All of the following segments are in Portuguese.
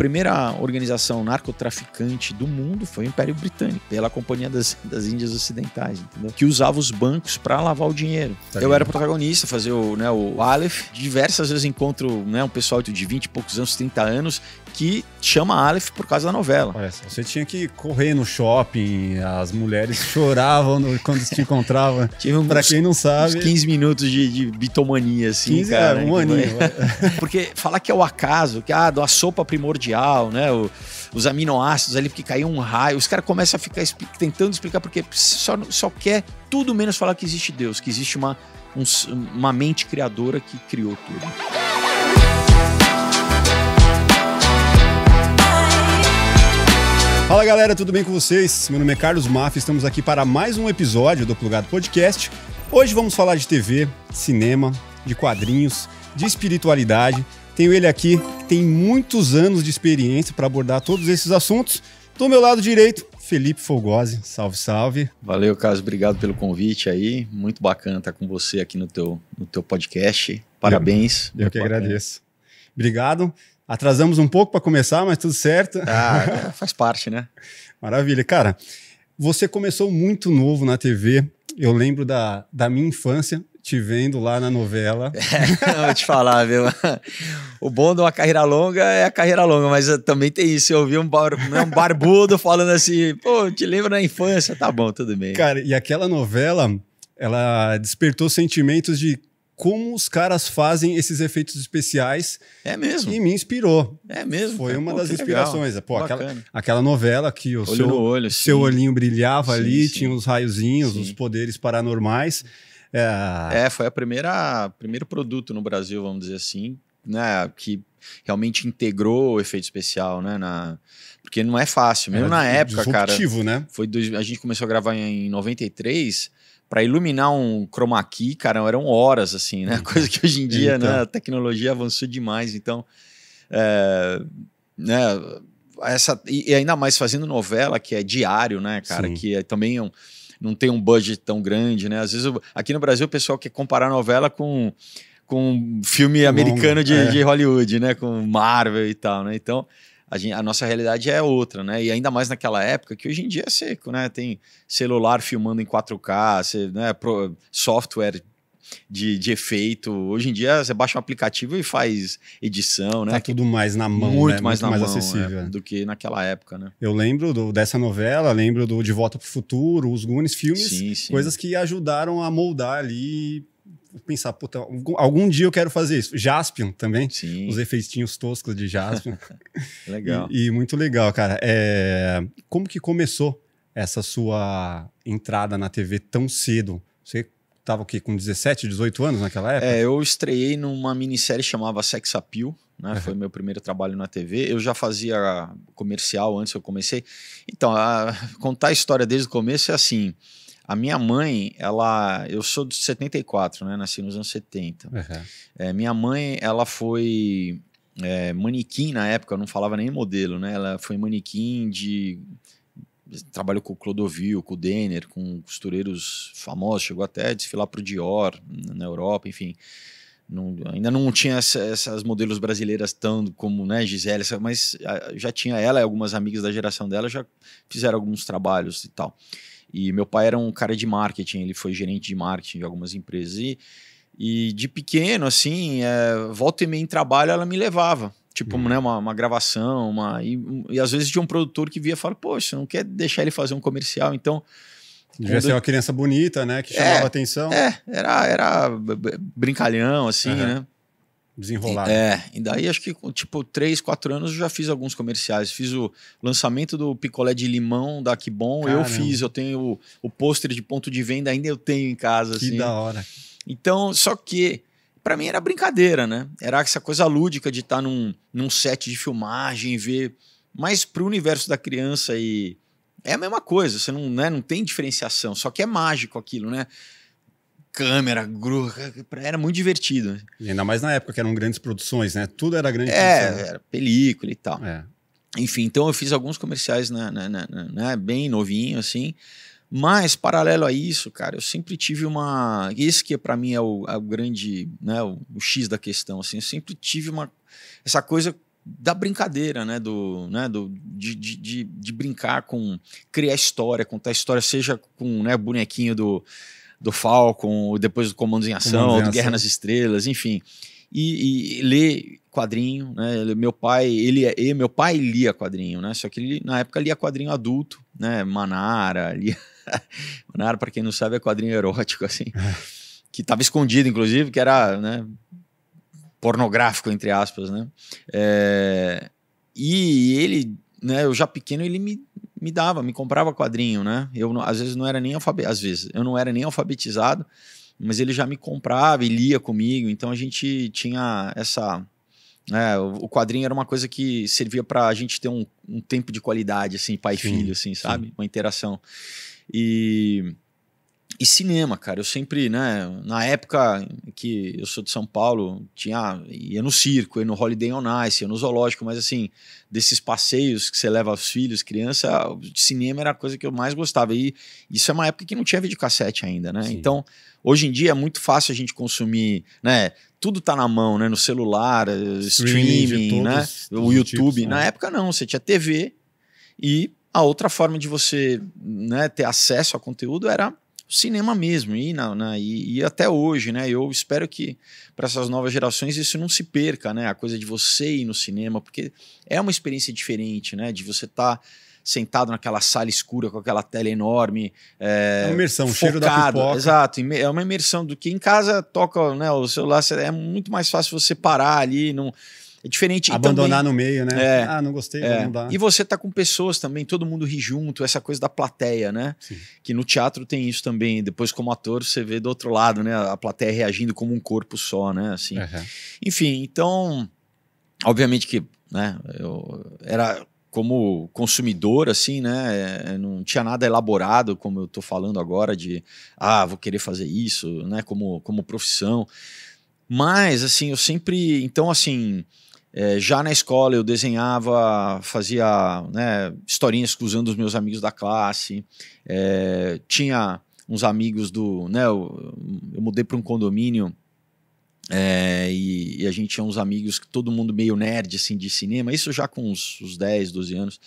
primeira organização narcotraficante do mundo foi o Império Britânico, pela Companhia das, das Índias Ocidentais, entendeu? Que usava os bancos para lavar o dinheiro. Tá eu era protagonista, fazer o, né, o Aleph. Diversas vezes encontro né, um pessoal de 20 e poucos anos, 30 anos, que chama Aleph por causa da novela. Olha você tinha que correr no shopping, as mulheres choravam no- quando se encontravam. Tive uns, Pra quem não uns sabe, 15 minutos de, de bitomania, assim, 15 cara. é um que aninho. vai- Porque falar que é o acaso, que ah, da sopa primordial, né? o- os aminoácidos ali, porque caiu um raio. Os caras começam a ficar tentando explicar, porque só, só quer tudo menos falar que existe Deus, que existe uma, um uma mente criadora que criou tudo. Fala galera, tudo bem com vocês? Meu nome é Carlos Maffa, estamos aqui para mais um episódio do Plugado Podcast. Hoje vamos falar de TV, cinema, de quadrinhos, de espiritualidade. Tenho ele aqui que tem muitos anos de experiência para abordar todos esses assuntos. Do meu lado direito, Felipe Fogosi. Salve, salve. Valeu, Carlos. Obrigado pelo convite aí. Muito bacana estar com você aqui no teu, no teu podcast. Parabéns. Eu Muito que bacana. agradeço. Obrigado. Atrasamos um pouco para começar, mas tudo certo. Ah, faz parte, né? Maravilha. Cara, você começou muito novo na TV. Eu lembro da, da minha infância, te vendo lá na novela. Vou te falar, viu? O bom de uma carreira longa é a carreira longa, mas também tem isso. Eu ouvi um, bar, né, um barbudo falando assim, pô, te lembro da infância. Tá bom, tudo bem. Cara, e aquela novela, ela despertou sentimentos de como os caras fazem esses efeitos especiais É mesmo, e me inspirou. é mesmo. Foi uma Pô, das que legal. inspirações. Pô, aquela, Bacana. aquela novela que o Olho seu, olho, seu sim. olhinho brilhava Sim, ali, sim. tinha os raiozinhos, Sim. os poderes paranormais. É, É, foi a primeira primeiro produto no Brasil, vamos dizer assim, né, que realmente integrou o efeito especial, né, na porque não é fácil, mesmo era na época, cara. né? Foi dois- a gente começou a gravar em 93 para iluminar um chroma key, cara, eram horas assim, né? Coisa que hoje em dia, Então. né, a tecnologia avançou demais, então é, né, essa e ainda mais fazendo novela que é diário, né, cara, Sim. que é também um, não tem um budget tão grande, né? Às vezes eu- aqui no Brasil o pessoal quer comparar novela com com filme americano de, é. de Hollywood, né? Com Marvel e tal, né? Então, a, gen- a nossa realidade é outra, né? E ainda mais naquela época que hoje em dia é seco, né? Tem celular filmando em 4K, você, né? pro- software de, de efeito. Hoje em dia você baixa um aplicativo e faz edição, né? Tá tudo mais na mão, muito né? mais muito na mais mão acessível. é, do que naquela época, né? Eu lembro do- dessa novela, lembro do De Volta pro Futuro, os Goonies, filmes, Sim, sim. coisas que ajudaram a moldar ali. Pensar, puta, algum, algum dia eu quero fazer isso. Jaspion também, Sim, os efeitinhos toscos de Jaspion. legal. E, e muito legal, cara. É, como que começou essa sua entrada na TV tão cedo? Você tava o quê, com 17, 18 anos naquela época? É, eu estreiei numa minissérie chamava Sex Appeal, né? Foi meu primeiro trabalho na TV. Eu já fazia comercial antes que eu comecei. Então, a- contar a história desde o começo é assim. A minha mãe, ela, eu sou de 74, né? Nasci nos anos 70. Uhum. É, minha mãe, ela foi é, manequim na época, eu não falava nem modelo, né? Ela foi manequim de. Trabalhou com o Clodovil, com o Denner, com costureiros famosos, chegou até a desfilar para o Dior na Europa, enfim. Não- ainda não tinha essa- essas modelos brasileiras tão como né, Gisele, mas já tinha ela e algumas amigas da geração dela já fizeram alguns trabalhos e tal. E meu pai era um cara de marketing, ele foi gerente de marketing de algumas empresas. E, e de pequeno, assim, é, volta e meia em trabalho, ela me levava. Tipo, Uhum. né, uma, uma gravação, uma, e, e às vezes tinha um produtor que via e falava, poxa, não quer deixar ele fazer um comercial, então Devia Quando- ser uma criança bonita, né? Que chamava atenção, é, era, era brincalhão, assim, Aham. né? desenrolado. É, e daí acho que com, tipo, três, quatro anos eu já fiz alguns comerciais. Fiz o lançamento do picolé de limão da Bom, eu fiz, eu tenho o, o pôster de ponto de venda, ainda eu tenho em casa, Que assim. da hora. Então, só que pra mim era brincadeira, né? Era essa coisa lúdica de estar num, num set de filmagem, ver. Mas pro universo da criança e. É a mesma coisa, você não, né, não tem diferenciação, só que é mágico aquilo, né? Câmera, gru, era muito divertido. E ainda mais na época que eram grandes produções, né? Tudo era grande É, produção. era película e tal. É. Enfim, então eu fiz alguns comerciais né, né, né, né, bem novinho, assim. Mas, paralelo a isso, cara, eu sempre tive uma. Esse que para mim é o, é o grande, né, o, o X da questão, assim. Eu sempre tive uma. Essa coisa da brincadeira, né? Do, né? Do, de, de, de, brincar com criar história, contar história, seja com né, bonequinho do, do Falcon, depois do Comandos em Ação, Comandos em do Guerra Ação. nas Estrelas, enfim. E, e ler quadrinho, né? Meu pai, ele, e meu pai lia quadrinho, né? Só que ele na época lia quadrinho adulto, né? Manara, lia Manara, para quem não sabe, é quadrinho erótico assim, que estava escondido inclusive, que era, né, pornográfico entre aspas, né? É, e ele, né, eu já pequeno, ele me, me dava, me comprava quadrinho, né? Eu às vezes não era nem alfabetizado, às vezes eu não era nem alfabetizado, mas ele já me comprava e lia comigo, então a gente tinha essa né, o quadrinho era uma coisa que servia para a gente ter um, um tempo de qualidade, assim, pai e Sim, filho, assim, sabe? Uma interação. E, e cinema, cara, eu sempre, né, na época que eu sou de São Paulo, tinha, ia no circo, ia no Holiday on Ice, ia no zoológico, mas assim, desses passeios que você leva os filhos, criança, o cinema era a coisa que eu mais gostava. E isso é uma época que não tinha videocassete ainda, né? Sim. Então, hoje em dia é muito fácil a gente consumir, né? Tudo tá na mão, né? No celular, eh, Streaming né? O YouTube. tipos, Na né? época não, você tinha TV e a outra forma de você né, ter acesso a conteúdo era o cinema mesmo. E, na, na- e, e até hoje, né? Eu espero que para essas novas gerações isso não se perca, né? A coisa de você ir no cinema, porque é uma experiência diferente, né? De você estar sentado naquela sala escura com aquela tela enorme. É uma imersão, o cheiro da focado, pipoca. Exato, é uma imersão do que em casa toca, né? O celular é muito mais fácil você parar ali, não é diferente. Abandonar também- no meio, né? É. ah, não gostei, é, não dá. E você tá com pessoas também, todo mundo ri junto, essa coisa da plateia, né? Sim. Que no teatro tem isso também. Depois, como ator, você vê do outro lado, né? A plateia reagindo como um corpo só, né? Assim. Aham. Enfim, então, obviamente que, né, eu era como consumidor, assim, né, é, não tinha nada elaborado, como eu tô falando agora, de, ah, vou querer fazer isso, né, como, como profissão. Mas, assim, eu sempre, então, assim, é, já na escola eu desenhava, fazia, né, historinhas usando os meus amigos da classe, é, tinha uns amigos do, né, eu, eu mudei para um condomínio é, e, e a gente tinha uns amigos, que todo mundo meio nerd, assim, de cinema, isso já com uns, uns 10, 12 anos.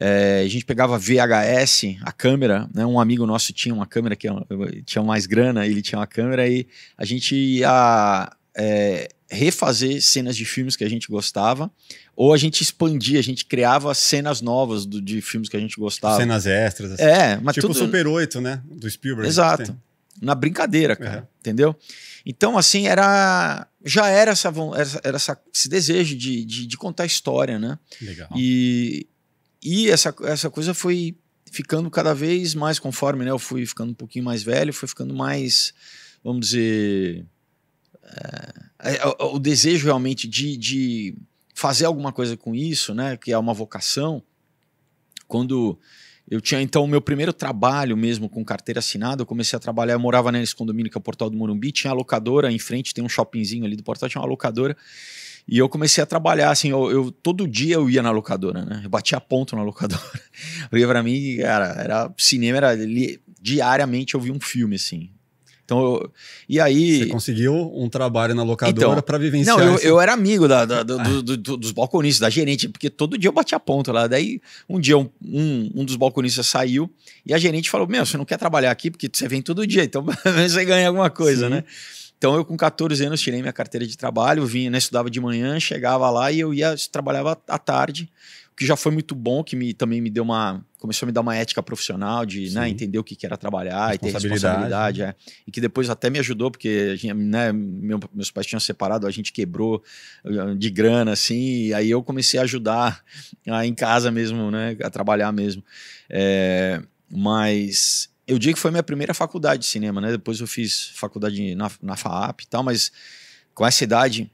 É, a gente pegava VHS, a câmera, né? Um amigo nosso tinha uma câmera que eu- tinha mais grana, ele tinha uma câmera e a gente ia é, refazer cenas de filmes que a gente gostava, ou a gente expandia, a gente criava cenas novas do- de filmes que a gente gostava. Cenas extras. assim. É, mas tipo o tudo Super 8, né? Do Spielberg. Exato. Na brincadeira, cara, Uhum. entendeu? Então, assim, era já era, essa, era, era essa- esse desejo de, de, de contar história, né? Legal. E, e essa, essa coisa foi ficando cada vez mais conforme, né? Eu fui ficando um pouquinho mais velho, foi ficando mais, vamos dizer, é, é, o, o desejo realmente de, de fazer alguma coisa com isso, né? Que é uma vocação. Quando eu tinha então o meu primeiro trabalho mesmo com carteira assinada, eu comecei a trabalhar, eu morava nesse condomínio que é o Portal do Morumbi, tinha a locadora em frente, tem um shoppingzinho ali do Portal, tinha uma locadora. E eu comecei a trabalhar, assim, eu, eu- todo dia eu ia na locadora, né? Eu batia ponto na locadora. Porque pra mim, cara, era cinema, era diariamente eu via um filme, assim. Então, eu, e aí... Você conseguiu um trabalho na locadora Então, pra vivenciar Não, eu, esse- eu era amigo da, da- do- do- do- do- dos balconistas, da gerente, porque todo dia eu batia ponto lá. Daí, um dia, um, um, dos balconistas saiu e a gerente falou: Meu, você não quer trabalhar aqui porque você vem todo dia, então você ganha alguma coisa, Sim. né? Então, eu com 14 anos tirei minha carteira de trabalho, vinha, né, estudava de manhã, chegava lá e eu ia, trabalhava à tarde, que já foi muito bom, que me, também me deu uma. Começou a me dar uma ética profissional de né, entender o que que era trabalhar e ter Responsabilidade. responsabilidade. é. E que depois até me ajudou, porque a gente, né, meu- meus pais tinham separado, a gente quebrou eh, de grana, assim, e aí eu comecei a ajudar ah, em casa mesmo, né, a trabalhar mesmo. É, mas eu digo que foi minha primeira faculdade de cinema, né? Depois eu fiz faculdade na, na FAAP e tal, mas com essa idade,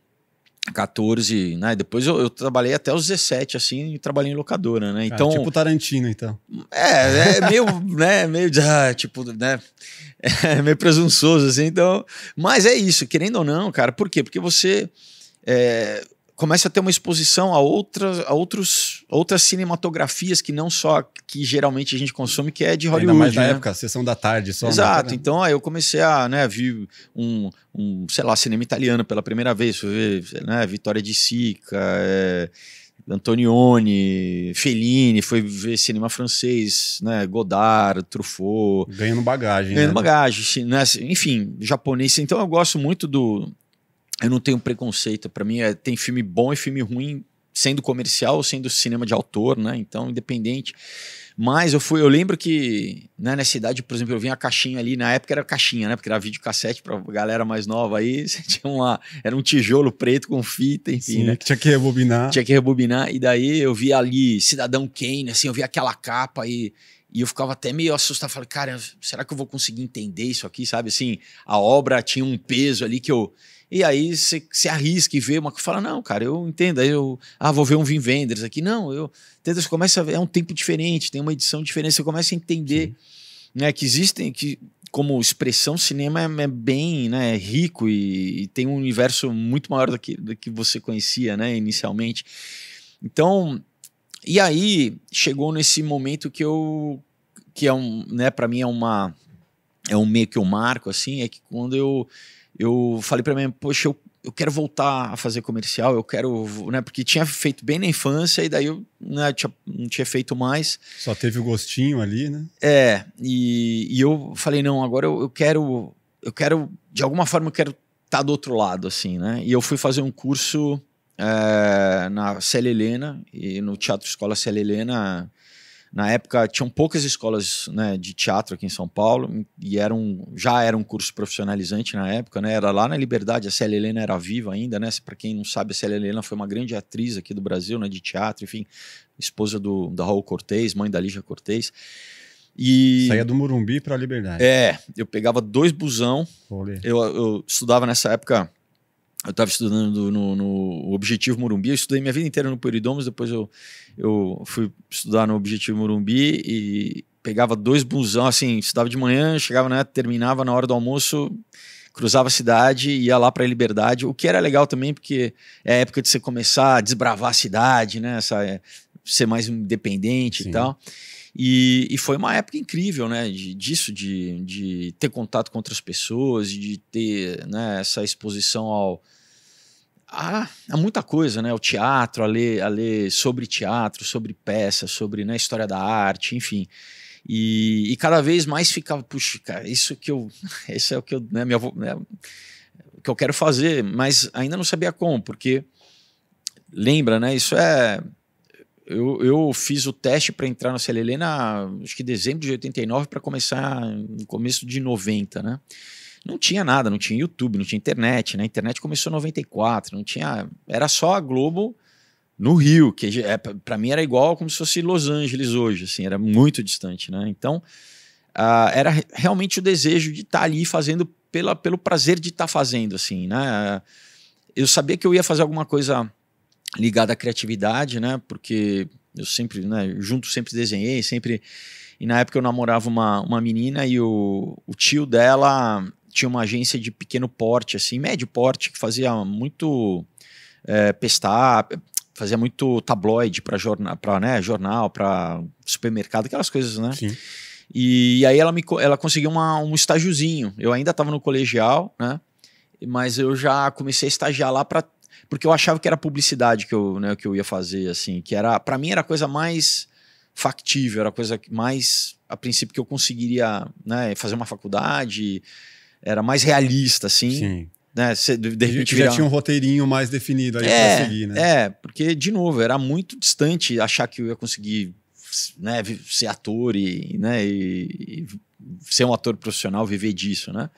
14, né? Depois eu, eu trabalhei até os 17, assim, e trabalhei em locadora, né? Ah, Então, tipo Tarantino, então. é, é meio, né, meio, ah, tipo, né, é meio presunçoso, assim, então, mas é isso, querendo ou não, cara, por quê? Porque você, é, começa a ter uma exposição a outras, a outros, outras cinematografias que não só que geralmente a gente consome, que é de Hollywood. Ainda mais na né? época, sessão da tarde só. né? Exato. Então aí eu comecei a né, ver um, um, sei lá, cinema italiano pela primeira vez. Fui ver né, Vitória de Sica, é, Antonioni, Fellini, foi ver cinema francês, né, Godard, Truffaut. Ganhando bagagem. Ganhando né? bagagem, né, enfim, japonês. Então eu gosto muito do. Eu não tenho preconceito. Para mim, é, tem filme bom e filme ruim, sendo comercial ou sendo cinema de autor, né? Então, independente. Mas eu fui, eu lembro que né, nessa idade, por exemplo, eu vi a caixinha ali, na época era caixinha, né? Porque era videocassete pra galera mais nova aí, tinha uma, era um tijolo preto com fita, enfim, Sim, né? que tinha que rebobinar. Tinha que rebobinar, e daí eu vi ali Cidadão Kane, assim, eu vi aquela capa e, e eu ficava até meio assustado. Falei, cara, será que eu vou conseguir entender isso aqui, sabe? Assim, a obra tinha um peso ali que eu. E aí você se arrisca e vê uma coisa fala, não, cara, eu entendo. Aí eu, ah, vou ver um Vim Vendors aqui. Não, eu. Entendeu? Você começa a ver, é um tempo diferente, tem uma edição diferente, você começa a entender né, que existem, que como expressão, cinema é, é bem né, rico e, e, tem um universo muito maior do que, do que você conhecia né, inicialmente. Então, e aí chegou nesse momento que eu, que é um, né, para mim é uma, é um meio que eu marco, assim, é que quando eu, eu falei para mim, poxa, eu, eu quero voltar a fazer comercial, eu quero, né, porque tinha feito bem na infância e daí eu né, tinha, não tinha feito mais. Só teve o gostinho ali, né? É, e, e eu falei, não, agora eu, eu quero, eu quero, de alguma forma eu quero estar tá do outro lado, assim, né? E eu fui fazer um curso é, na Célia Helena, e no Teatro Escola Célia Helena, na época tinham poucas escolas né, de teatro aqui em São Paulo e era um, já era um curso profissionalizante na época, né? Era lá na Liberdade, a Célia Helena era viva ainda, né? Para quem não sabe, a Célia Helena foi uma grande atriz aqui do Brasil, né? De teatro, enfim, esposa do da Raul Cortez, mãe da Lígia Cortez. E saía do Morumbi para a Liberdade. É, eu pegava dois busão. Eu, eu estudava nessa época eu estava estudando no, no, Objetivo Morumbi, eu estudei minha vida inteira no Peridomos, depois eu, eu fui estudar no Objetivo Morumbi e pegava dois busão, assim, estudava de manhã, chegava, né, terminava na hora do almoço, cruzava a cidade, ia lá para a Liberdade, o que era legal também, porque é a época de você começar a desbravar a cidade, né, essa, é, ser mais independente Sim. e tal. E, e, foi uma época incrível, né? De, disso, de, de ter contato com outras pessoas, de ter né, essa exposição ao. A, a muita coisa, né? O teatro, a ler, a ler sobre teatro, sobre peças, sobre né, história da arte, enfim. E, e, cada vez mais ficava, puxa, cara, isso que eu. Isso é o que eu. Né, minha, né, que eu quero fazer, mas ainda não sabia como, porque lembra, né? Isso é eu, eu fiz o teste para entrar no CLL na acho que dezembro de 89 para começar no começo de 90, né? Não tinha nada, não tinha YouTube, não tinha internet, né? A internet começou em 94, não tinha, era só a Globo no Rio, que é, para mim era igual como se fosse Los Angeles hoje, assim, era muito distante, né? Então, uh, era realmente o desejo de estar tá ali fazendo pela, pelo prazer de estar tá fazendo, assim, né? Eu sabia que eu ia fazer alguma coisa ligada à criatividade, né? Porque eu sempre, né, junto sempre desenhei, sempre. E na época eu namorava uma, uma menina e o, o tio dela tinha uma agência de pequeno porte, assim, médio porte, que fazia muito é, pestar, fazia muito tabloide para jornal, para né, jornal, para supermercado, aquelas coisas, né? Sim. E, e aí ela me ela conseguiu uma, um estágiozinho. Eu ainda estava no colegial, né? Mas eu já comecei a estagiar lá para porque eu achava que era publicidade que eu, né, que eu ia fazer, assim, que era, para mim era a coisa mais factível, era a coisa mais, a princípio, que eu conseguiria né, fazer uma faculdade, era mais realista, assim. Sim. Né, cê, de, de repente já tinha um roteirinho mais definido aí é, pra seguir, né? É, porque, de novo, era muito distante achar que eu ia conseguir né, ser ator e, né, e, e ser um ator profissional, viver disso, né?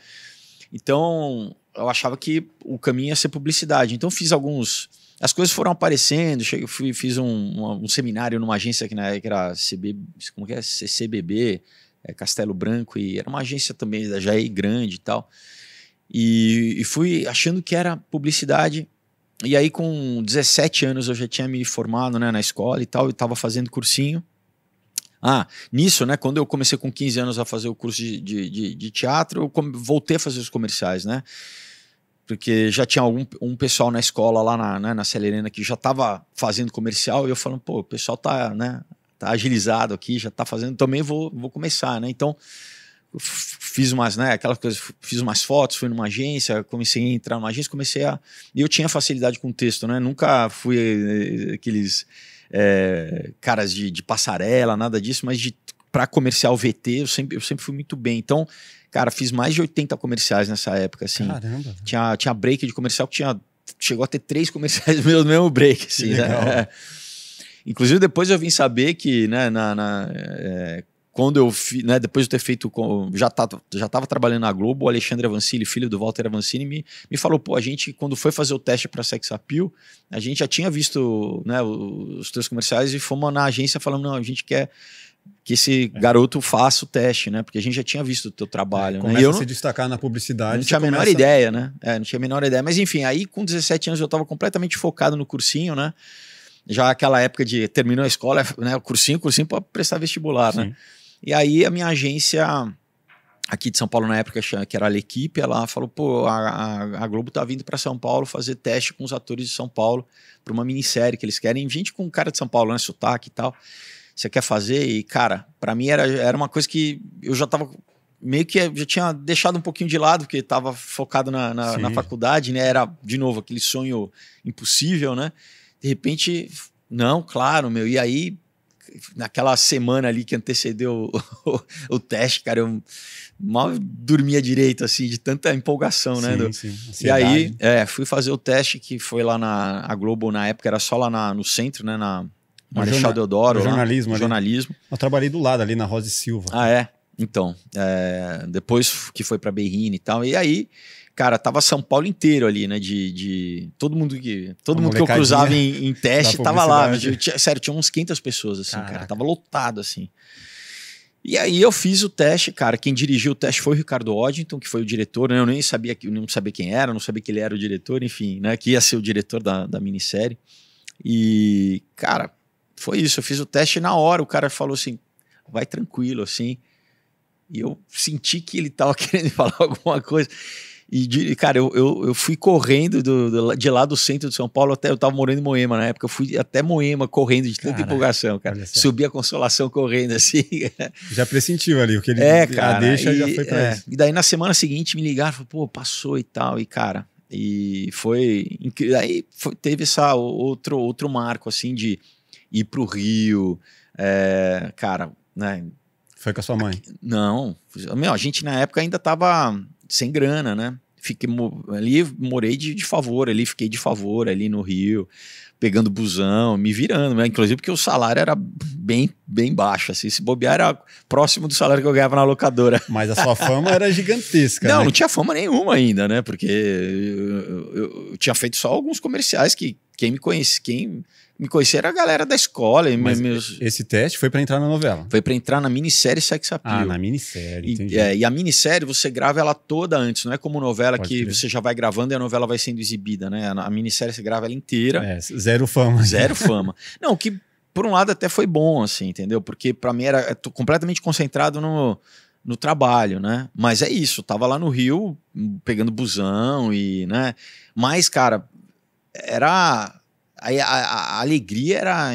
Então, eu achava que o caminho ia ser publicidade. Então fiz alguns. As coisas foram aparecendo, cheguei, fui, fiz um, um, um, seminário numa agência que na época era CB, como que é? CCBB, é, Castelo Branco, e era uma agência também da Jair grande e tal. E, e fui achando que era publicidade. E aí, com 17 anos, eu já tinha me formado né, na escola e tal, e estava fazendo cursinho. Ah, nisso, né? Quando eu comecei com 15 anos a fazer o curso de, de, de, de teatro, eu voltei a fazer os comerciais, né? porque já tinha algum um pessoal na escola lá na, né, na Celerena que já estava fazendo comercial e eu falando, pô, o pessoal tá, né, tá agilizado aqui, já tá fazendo, também vou, vou começar, né? Então, fiz umas, né, aquelas coisas, fiz umas fotos, fui numa agência, comecei a entrar numa agência, comecei a. E eu tinha facilidade com texto, né? Nunca fui eh, aqueles é, caras de, de, passarela, nada disso, mas de para comercial VT eu sempre, eu sempre fui muito bem. Então, cara, fiz mais de 80 comerciais nessa época, assim. Caramba. Tinha, tinha break de comercial que tinha. Chegou a ter três comerciais no mesmo break, assim, né? Inclusive, depois eu vim saber que, né, na, na é, quando eu fiz, né, depois de ter feito, já tava, já estava trabalhando na Globo, o Alexandre Avancini, filho do Walter Avancini, me, me falou, pô, a gente, quando foi fazer o teste para Sex Appeal, a gente já tinha visto né, os teus comerciais e fomos na agência falando, não, a gente quer que esse é. garoto faça o teste, né? Porque a gente já tinha visto o teu trabalho. É, né? não, se destacar na publicidade. Não tinha a menor começa... ideia, né? É, não tinha a menor ideia. Mas enfim, aí com 17 anos eu estava completamente focado no cursinho, né? Já aquela época de terminou a escola, né? O cursinho, cursinho para prestar vestibular, né? Sim. né? E aí a minha agência aqui de São Paulo na época, que era a L'Equipe, ela falou, pô, a, a, Globo tá vindo para São Paulo fazer teste com os atores de São Paulo para uma minissérie que eles querem, gente com cara de São Paulo, né, sotaque e tal. Você quer fazer? E, cara, para mim era, era uma coisa que eu já tava meio que já tinha deixado um pouquinho de lado, porque estava focado na, na, na, faculdade, né? Era, de novo, aquele sonho impossível, né? De repente, não, claro, meu. E aí, naquela semana ali que antecedeu o, o, o, teste, cara, eu mal dormia direito, assim, de tanta empolgação, né? Do, sim, e aí, é, fui fazer o teste que foi lá na a Globo, na época, era só lá na, no centro, né? Na Marechal Deodoro. jornalismo. Lá, jornalismo. Eu trabalhei do lado, ali na Rosa e Silva. Ah, é? Então, é, depois que foi para Berrine e tal, e aí cara, tava São Paulo inteiro ali, né? De, de todo mundo que todo mundo que eu cruzava em, em teste tava lá. Tinha, sério, tinha uns 500 pessoas assim, Caraca. cara, tava lotado assim. E aí eu fiz o teste, cara. Quem dirigiu o teste foi o Ricardo Oddington, que foi o diretor. Né? Eu nem sabia que não sabia quem era, não sabia que ele era o diretor, enfim, né? Que ia ser o diretor da, da minissérie. E, cara, foi isso. Eu fiz o teste na hora. O cara falou assim: vai tranquilo, assim. E eu senti que ele tava querendo falar alguma coisa. E, de, cara, eu, eu, eu, fui correndo do, do, de lá do centro de São Paulo até. Eu tava morando em Moema na época. Eu fui até Moema correndo de tanta Caraca, empolgação, cara. Subi a consolação correndo assim. Já pressentiu ali o que ele é, cara, deixa e, já foi pra é, isso. E daí na semana seguinte me ligaram, falaram, pô, passou e tal. E, cara, e foi. Aí foi, teve essa outro, outro marco, assim, de ir pro Rio. É, cara, né? Foi com a sua mãe? Não. Meu, a gente na época ainda tava sem grana, né? Fiquei ali, morei de, de favor ali, fiquei de favor ali no Rio, pegando busão, me virando, né? Inclusive porque o salário era bem, bem baixo, assim, se bobear era próximo do salário que eu ganhava na locadora. Mas a sua fama era gigantesca, Não, né? não tinha fama nenhuma ainda, né? Porque eu, eu, eu tinha feito só alguns comerciais que quem me conhece, quem me conheceram a galera da escola. Meus... Esse teste foi para entrar na novela? Foi para entrar na minissérie Sex Appeal. Ah, na minissérie, entendi. E, é, e a minissérie você grava ela toda antes, não é como novela Pode que crer. você já vai gravando e a novela vai sendo exibida, né? A, a minissérie você grava ela inteira. É, zero fama. Zero fama. não, que por um lado até foi bom, assim, entendeu? Porque para mim era completamente concentrado no, no trabalho, né? Mas é isso, tava lá no Rio pegando busão e, né? Mas, cara, era a, a, a alegria era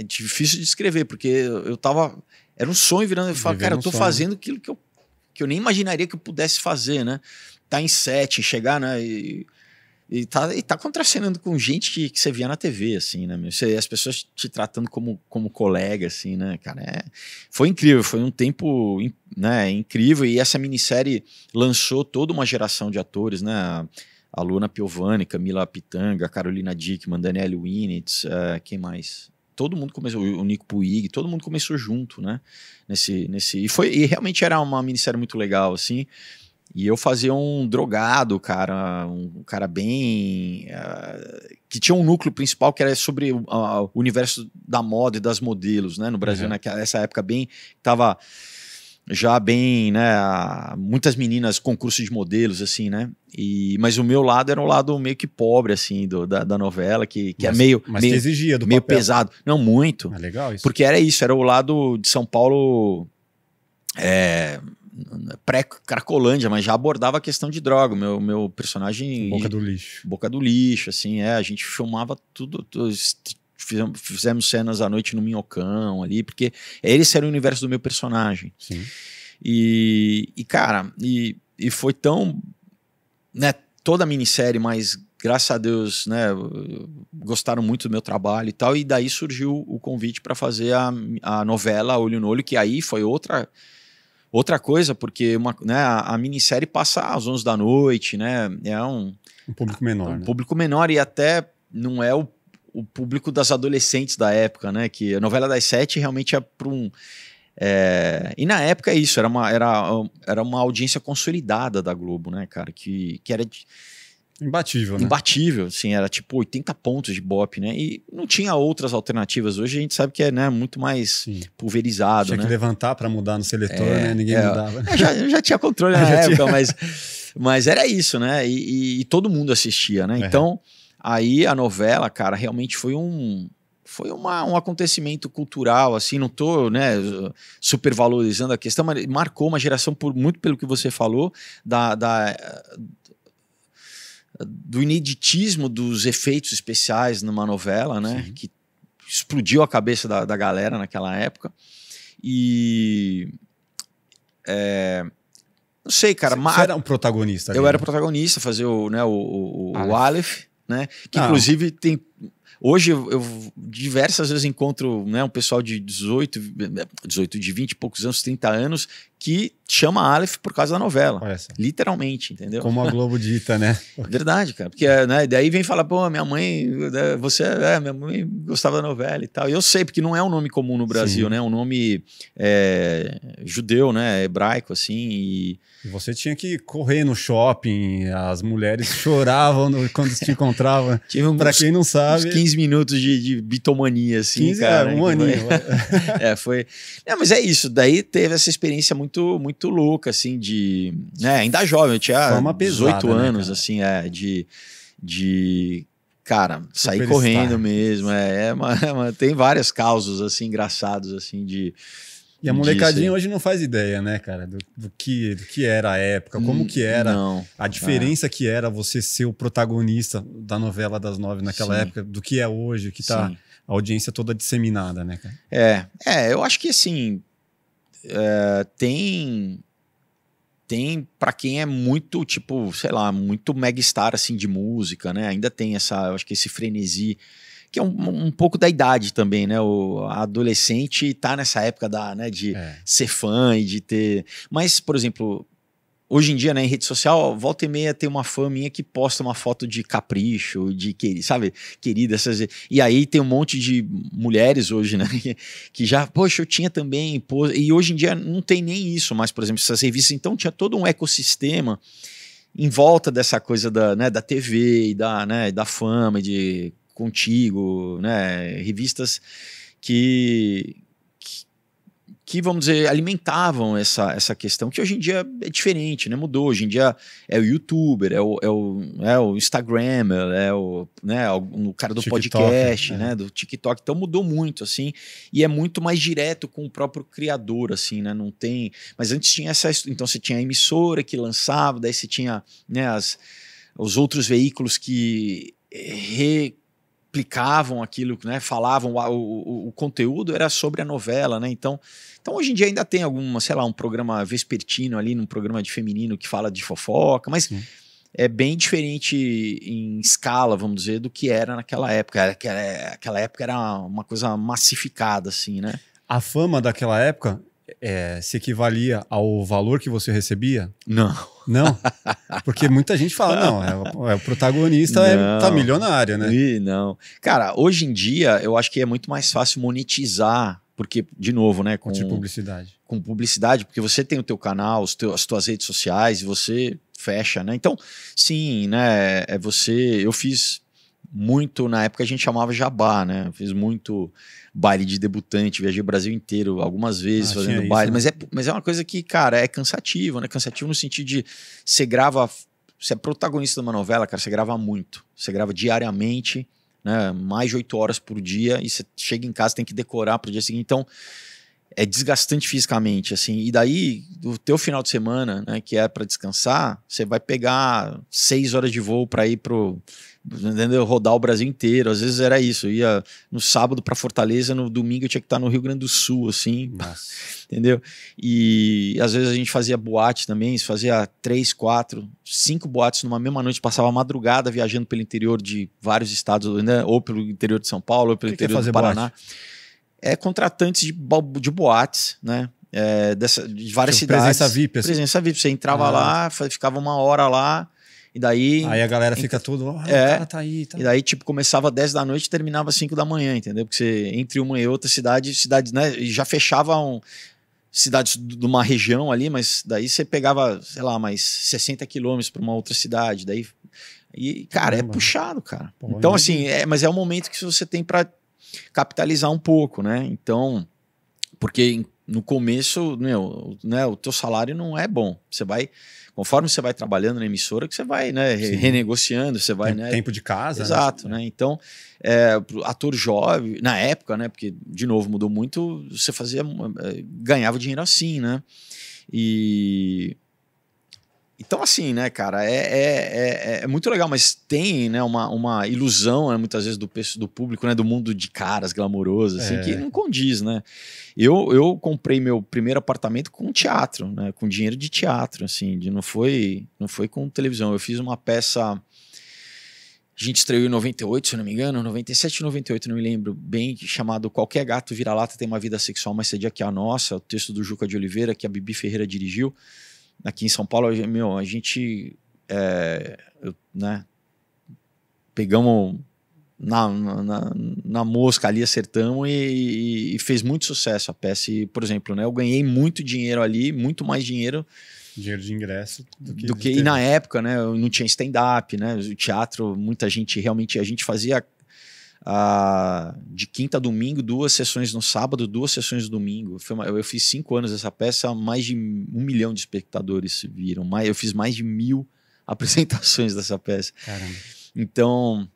é difícil de descrever, porque eu tava. Era um sonho virando. Eu falo, cara, eu tô sonho. fazendo aquilo que eu, que eu nem imaginaria que eu pudesse fazer, né? Tá em set, chegar, né? E, e tá, e tá contracenando com gente que, que você via na TV, assim, né? Você, as pessoas te tratando como, como colega, assim, né? Cara, é, foi incrível, foi um tempo né, incrível. E essa minissérie lançou toda uma geração de atores, né? A Luna Piovani, Camila Pitanga, Carolina Dickman, Danielle Winitz, uh, quem mais? Todo mundo começou, o Nico Puig, todo mundo começou junto, né? Nesse, nesse, e, foi, e realmente era uma minissérie muito legal, assim. E eu fazia um drogado, cara, um cara bem. Uh, que tinha um núcleo principal que era sobre uh, o universo da moda e das modelos, né? No Brasil, uhum. nessa época, bem. Tava já bem, né, muitas meninas concurso de modelos assim, né? E mas o meu lado era um lado meio que pobre assim do, da, da novela, que, que é mas, é meio mas meio, exigia do meio papel. pesado. Não muito. É legal isso. Porque era isso, era o lado de São Paulo é, pré-Cracolândia, mas já abordava a questão de droga. Meu, meu personagem. Boca do lixo. Boca do lixo, assim, é. A gente filmava tudo. tudo fizemos, fizemos cenas à noite no Minhocão ali, porque esse era o universo do meu personagem. Sim. E, e cara, e, e foi tão. Né, toda a minissérie, mas graças a Deus, né, gostaram muito do meu trabalho e tal, e daí surgiu o convite para fazer a, a novela Olho no Olho, que aí foi outra outra coisa, porque uma, né, a, a minissérie passa às 11 da noite, né, é um, um público menor, um né? público menor e até não é o, o público das adolescentes da época, né, que a novela das sete realmente é para um é, e na época é isso, era uma, era, era uma audiência consolidada da Globo, né, cara, que, que era de, Imbatível, né? Imbatível, assim, era tipo 80 pontos de BOP, né? E não tinha outras alternativas. Hoje a gente sabe que é né, muito mais Sim. pulverizado, tinha né? que levantar para mudar no seletor, é, né? Ninguém é, mudava. É, já, já tinha controle na época, tinha. mas, mas era isso, né? E, e, e todo mundo assistia, né? Então, aí a novela, cara, realmente foi um foi uma, um acontecimento cultural, assim, não estou né, supervalorizando a questão, mas marcou uma geração, por muito pelo que você falou, da, da, do ineditismo dos efeitos especiais numa novela, né? Sim. Que explodiu a cabeça da, da galera naquela época. E. É, não sei, cara. Você, era um protagonista. Eu era né? protagonista, fazer o, né, o, o, o Aleph, né? Que ah. inclusive tem Hoje eu, eu, diversas vezes encontro né, um pessoal de 18, 18, de 20 e poucos anos, 30 anos, que chama Aleph por causa da novela. Literalmente, entendeu? Como a Globo dita, né? Verdade, cara. Porque né, daí vem falar, pô, minha mãe, né, você, é, minha mãe gostava da novela e tal. E eu sei, porque não é um nome comum no Brasil, Sim. né? É um nome é, judeu, né? Hebraico, assim. E e você tinha que correr no shopping, as mulheres choravam no, quando se encontravam. Para quem não sabe. Uns 15 minutos de, de bitomania, assim, 15, cara. É, um aninho. é, foi. Não, mas é isso. Daí teve essa experiência muito, muito louca, assim, de. Né, ainda jovem, eu tinha Forma 18 pesada, né, anos, né, assim, é, de. de cara, sair correndo mesmo. É, é, uma, é uma, tem várias causas, assim, engraçados, assim, de e a molecadinha hoje não faz ideia, né, cara, do, do, que, do que era a época, como que era, não. a diferença é. que era você ser o protagonista da novela das nove naquela Sim. época, do que é hoje, que tá Sim. a audiência toda disseminada, né, cara? É, é, eu acho que assim, é, tem tem para quem é muito tipo, sei lá, muito mega star assim de música, né? Ainda tem essa, eu acho que esse frenesi que é um, um, pouco da idade também, né? O adolescente tá nessa época da, né, de é. ser fã e de ter. Mas, por exemplo, hoje em dia, né, em rede social, volta e meia tem uma fã minha que posta uma foto de capricho, de querida, sabe, querida, essas... e aí tem um monte de mulheres hoje, né, que já, poxa, eu tinha também, e hoje em dia não tem nem isso mais, por exemplo, essas revistas, então tinha todo um ecossistema em volta dessa coisa da, né, da TV e da, né, da fama, de Contigo, né? Revistas que, que, que, vamos dizer, alimentavam essa, essa questão, que hoje em dia é diferente, né? Mudou. Hoje em dia é o youtuber, é o, é o, é o Instagram, é o, né, o cara do TikTok, podcast, é. né? Do TikTok. Então mudou muito, assim, e é muito mais direto com o próprio criador, assim, né? Não tem. Mas antes tinha essa. Então você tinha a emissora que lançava, daí você tinha né, as, os outros veículos que re, explicavam aquilo, né, falavam o, o, o, conteúdo era sobre a novela, né? Então, então hoje em dia ainda tem alguma, sei lá, um programa vespertino ali, num programa de feminino que fala de fofoca, mas Sim. é bem diferente em escala, vamos dizer, do que era naquela época. Aquela, aquela época era uma coisa massificada, assim, né? A fama daquela época é, se equivalia ao valor que você recebia? Não. Não? Porque muita gente fala, não, é o, é o protagonista, é, tá milionário, né? E não. Cara, hoje em dia eu acho que é muito mais fácil monetizar, porque, de novo, né? Com, com publicidade. Com publicidade, porque você tem o teu canal, os teus, as tuas redes sociais e você fecha, né? Então, sim, né? É você. Eu fiz muito, na época a gente chamava jabá, né? Fiz muito baile de debutante, viajei o Brasil inteiro algumas vezes ah, fazendo baile, isso, né? mas, é, mas é uma coisa que, cara, é cansativo, né? Cansativo no sentido de você grava, você é protagonista de uma novela, cara, você grava muito, você grava diariamente, né? Mais de oito horas por dia e você chega em casa tem que decorar pro dia seguinte, então é desgastante fisicamente, assim. E daí, o teu final de semana, né, que é para descansar, você vai pegar seis horas de voo para ir pro entendeu? rodar o Brasil inteiro. Às vezes era isso. Eu ia no sábado para Fortaleza, no domingo eu tinha que estar no Rio Grande do Sul, assim. Entendeu? E às vezes a gente fazia boate também, fazia três, quatro, cinco boates numa mesma noite, passava a madrugada viajando pelo interior de vários estados, né? ou pelo interior de São Paulo, ou pelo Que que é interior do Paraná. boate? É contratantes de, bo- de boates, né? É, dessa, de várias Tipo, cidades. presença VIP, assim. Presença VIP. Você entrava Ah. lá, ficava uma hora lá, e daí. Aí a galera fica tudo, ó, É. o cara tá aí, tá. E daí, tipo, começava às 10 da noite e terminava às 5 da manhã, entendeu? Porque você, entre uma e outra cidade, cidades, né? E já fechavam cidades d- de uma região ali, mas daí você pegava, sei lá, mais 60 quilômetros para uma outra cidade. Daí. E, cara, é Caramba. puxado, cara. Pô, então, assim, é, mas é o momento que você tem para capitalizar um pouco, né? Então, porque no começo, meu, né, o teu salário não é bom. Você vai, conforme você vai trabalhando na emissora, que você vai, né, Sim. renegociando, você vai, Tem- né, Tempo de casa. Exato, né? Então, é, ator jovem, na época, né? Porque, de novo, mudou muito, você fazia. eh, ganhava dinheiro assim, né? E. Então, assim, né, cara, é, é, é, é muito legal, mas tem né, uma, uma ilusão, né, muitas vezes, do, do público, né, do mundo de caras glamourosos, assim, É. que não condiz, né? Eu, eu comprei meu primeiro apartamento com teatro, né, com dinheiro de teatro, assim, de, não, foi, não foi com televisão. Eu fiz uma peça a gente estreou em 98, se não me engano, 97, 98, não me lembro bem, chamado Qualquer Gato Vira-Lata Tem uma Vida Sexual Mais Sadia Que a Nossa, o texto do Juca de Oliveira, que a Bibi Ferreira dirigiu, aqui em São Paulo. Meu, a gente, é, eu, né, pegamos na, na, na- mosca ali, acertamos e, e- fez muito sucesso a peça. E, por exemplo, né, eu ganhei muito dinheiro ali, muito mais dinheiro Dinheiro de ingresso do que. do que e na época, né? eu Não tinha stand-up, né? O teatro, muita gente realmente a gente fazia ah, de quinta a domingo duas sessões no sábado, duas sessões no domingo. Uma- eu, eu fiz cinco anos essa peça, mais de um milhão de espectadores viram. Mais, eu fiz mais de mil apresentações dessa peça. Caramba. Então,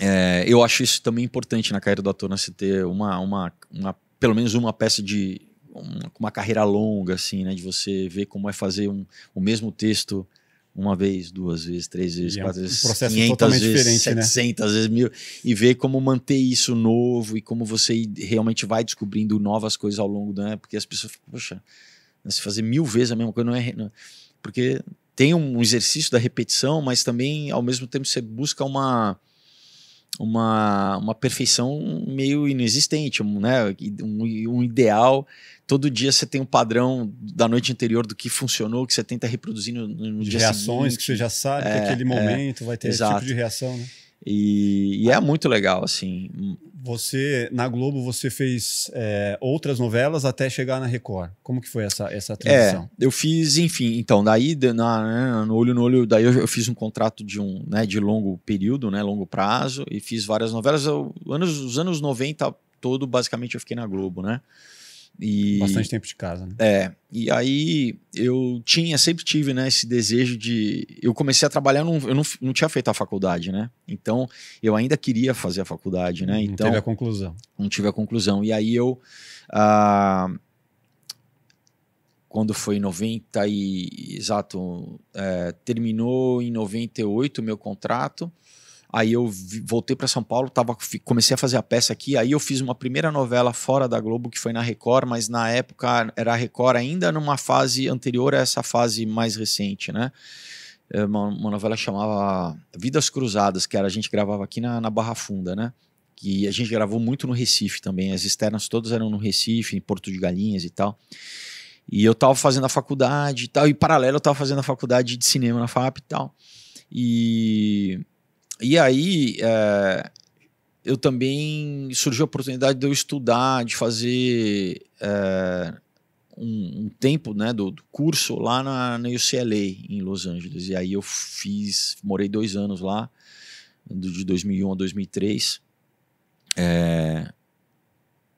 é, eu acho isso também importante na carreira do ator, né? Você ter uma, uma, uma pelo menos uma peça de uma, com uma carreira longa, assim, né? De você ver como é fazer um, o mesmo texto uma vez, duas vezes, três vezes, E é um quatro vezes, processo 500 totalmente vezes, diferente, né? 700 vezes, mil, e ver como manter isso novo e como você realmente vai descobrindo novas coisas ao longo, né? Porque as pessoas, ficam, poxa, né, se fazer mil vezes a mesma coisa não é, não- porque tem um exercício da repetição, mas também ao mesmo tempo você busca uma uma, uma perfeição meio inexistente, um, né? um, um ideal. Todo dia você tem um padrão da noite anterior do que funcionou, que você tenta reproduzir no, no De dia reações seguinte. que você já sabe que É, aquele é, momento vai ter esse exato. tipo de reação, né? E, e é muito legal, assim. Você, na Globo, você fez é, outras novelas até chegar na Record. Como que foi essa, essa transição? É, eu fiz, enfim, então, daí na, no olho no olho, daí eu, eu fiz um contrato de um, né, de longo período, né, longo prazo, e fiz várias novelas. Eu, anos, os anos 90 todo, basicamente, eu fiquei na Globo, né? E, Bastante tempo de casa, né? É, e aí eu tinha, sempre tive, né, esse desejo de. Eu comecei a trabalhar, num, eu não, não tinha feito a faculdade, né? Então eu ainda queria fazer a faculdade, né? Não Então teve a conclusão. não tive a conclusão. E aí eu. ah, quando foi em 90 e. Exato. é, terminou em 98 o meu contrato. Aí eu voltei para São Paulo, tava, comecei a fazer a peça aqui. Aí eu fiz uma primeira novela fora da Globo, que foi na Record, mas na época era a Record ainda numa fase anterior a essa fase mais recente, né? É Uma, uma novela chamava Vidas Cruzadas, que era a gente gravava aqui na, na Barra Funda, né? Que a gente gravou muito no Recife também. As externas todas eram no Recife, em Porto de Galinhas e tal. E eu tava fazendo a faculdade e tal, e paralelo eu tava fazendo a faculdade de cinema na FAP e tal. E, e aí é, eu também surgiu a oportunidade de eu estudar, de fazer é, um, um tempo né, do, do curso lá na, na UCLA, em Los Angeles. E aí eu fiz, morei dois anos lá, de 2001 a 2003. É,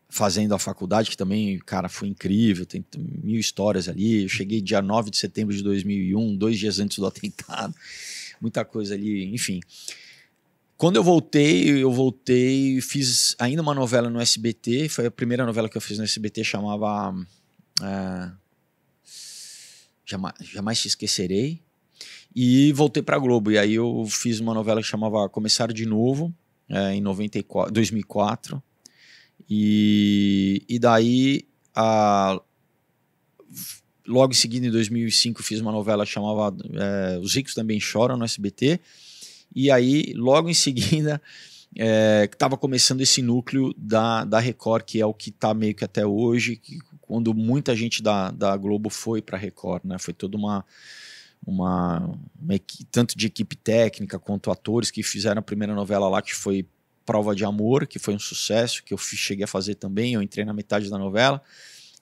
fazendo a faculdade, que também, cara, foi incrível, tem mil histórias ali. Eu cheguei dia 9 de setembro de 2001, dois dias antes do atentado, muita coisa ali, enfim. Quando eu voltei, eu voltei, fiz ainda uma novela no SBT. Foi a primeira novela que eu fiz no SBT, chamava. É, Jamais, Jamais Te Esquecerei. E voltei para Globo. E aí eu fiz uma novela que chamava Começar de Novo, é, em 94, 2004. E, e daí, a, logo em seguida, em 2005, fiz uma novela que chamava é, Os Ricos Também Choram, no SBT. E aí, logo em seguida, é, estava começando esse núcleo da, da Record, que é o que está meio que até hoje, que, quando muita gente da, da Globo foi para a Record, né? Foi toda uma uma, uma tanto de equipe técnica quanto atores que fizeram a primeira novela lá que foi Prova de Amor, que foi um sucesso, que eu cheguei a fazer também, eu entrei na metade da novela.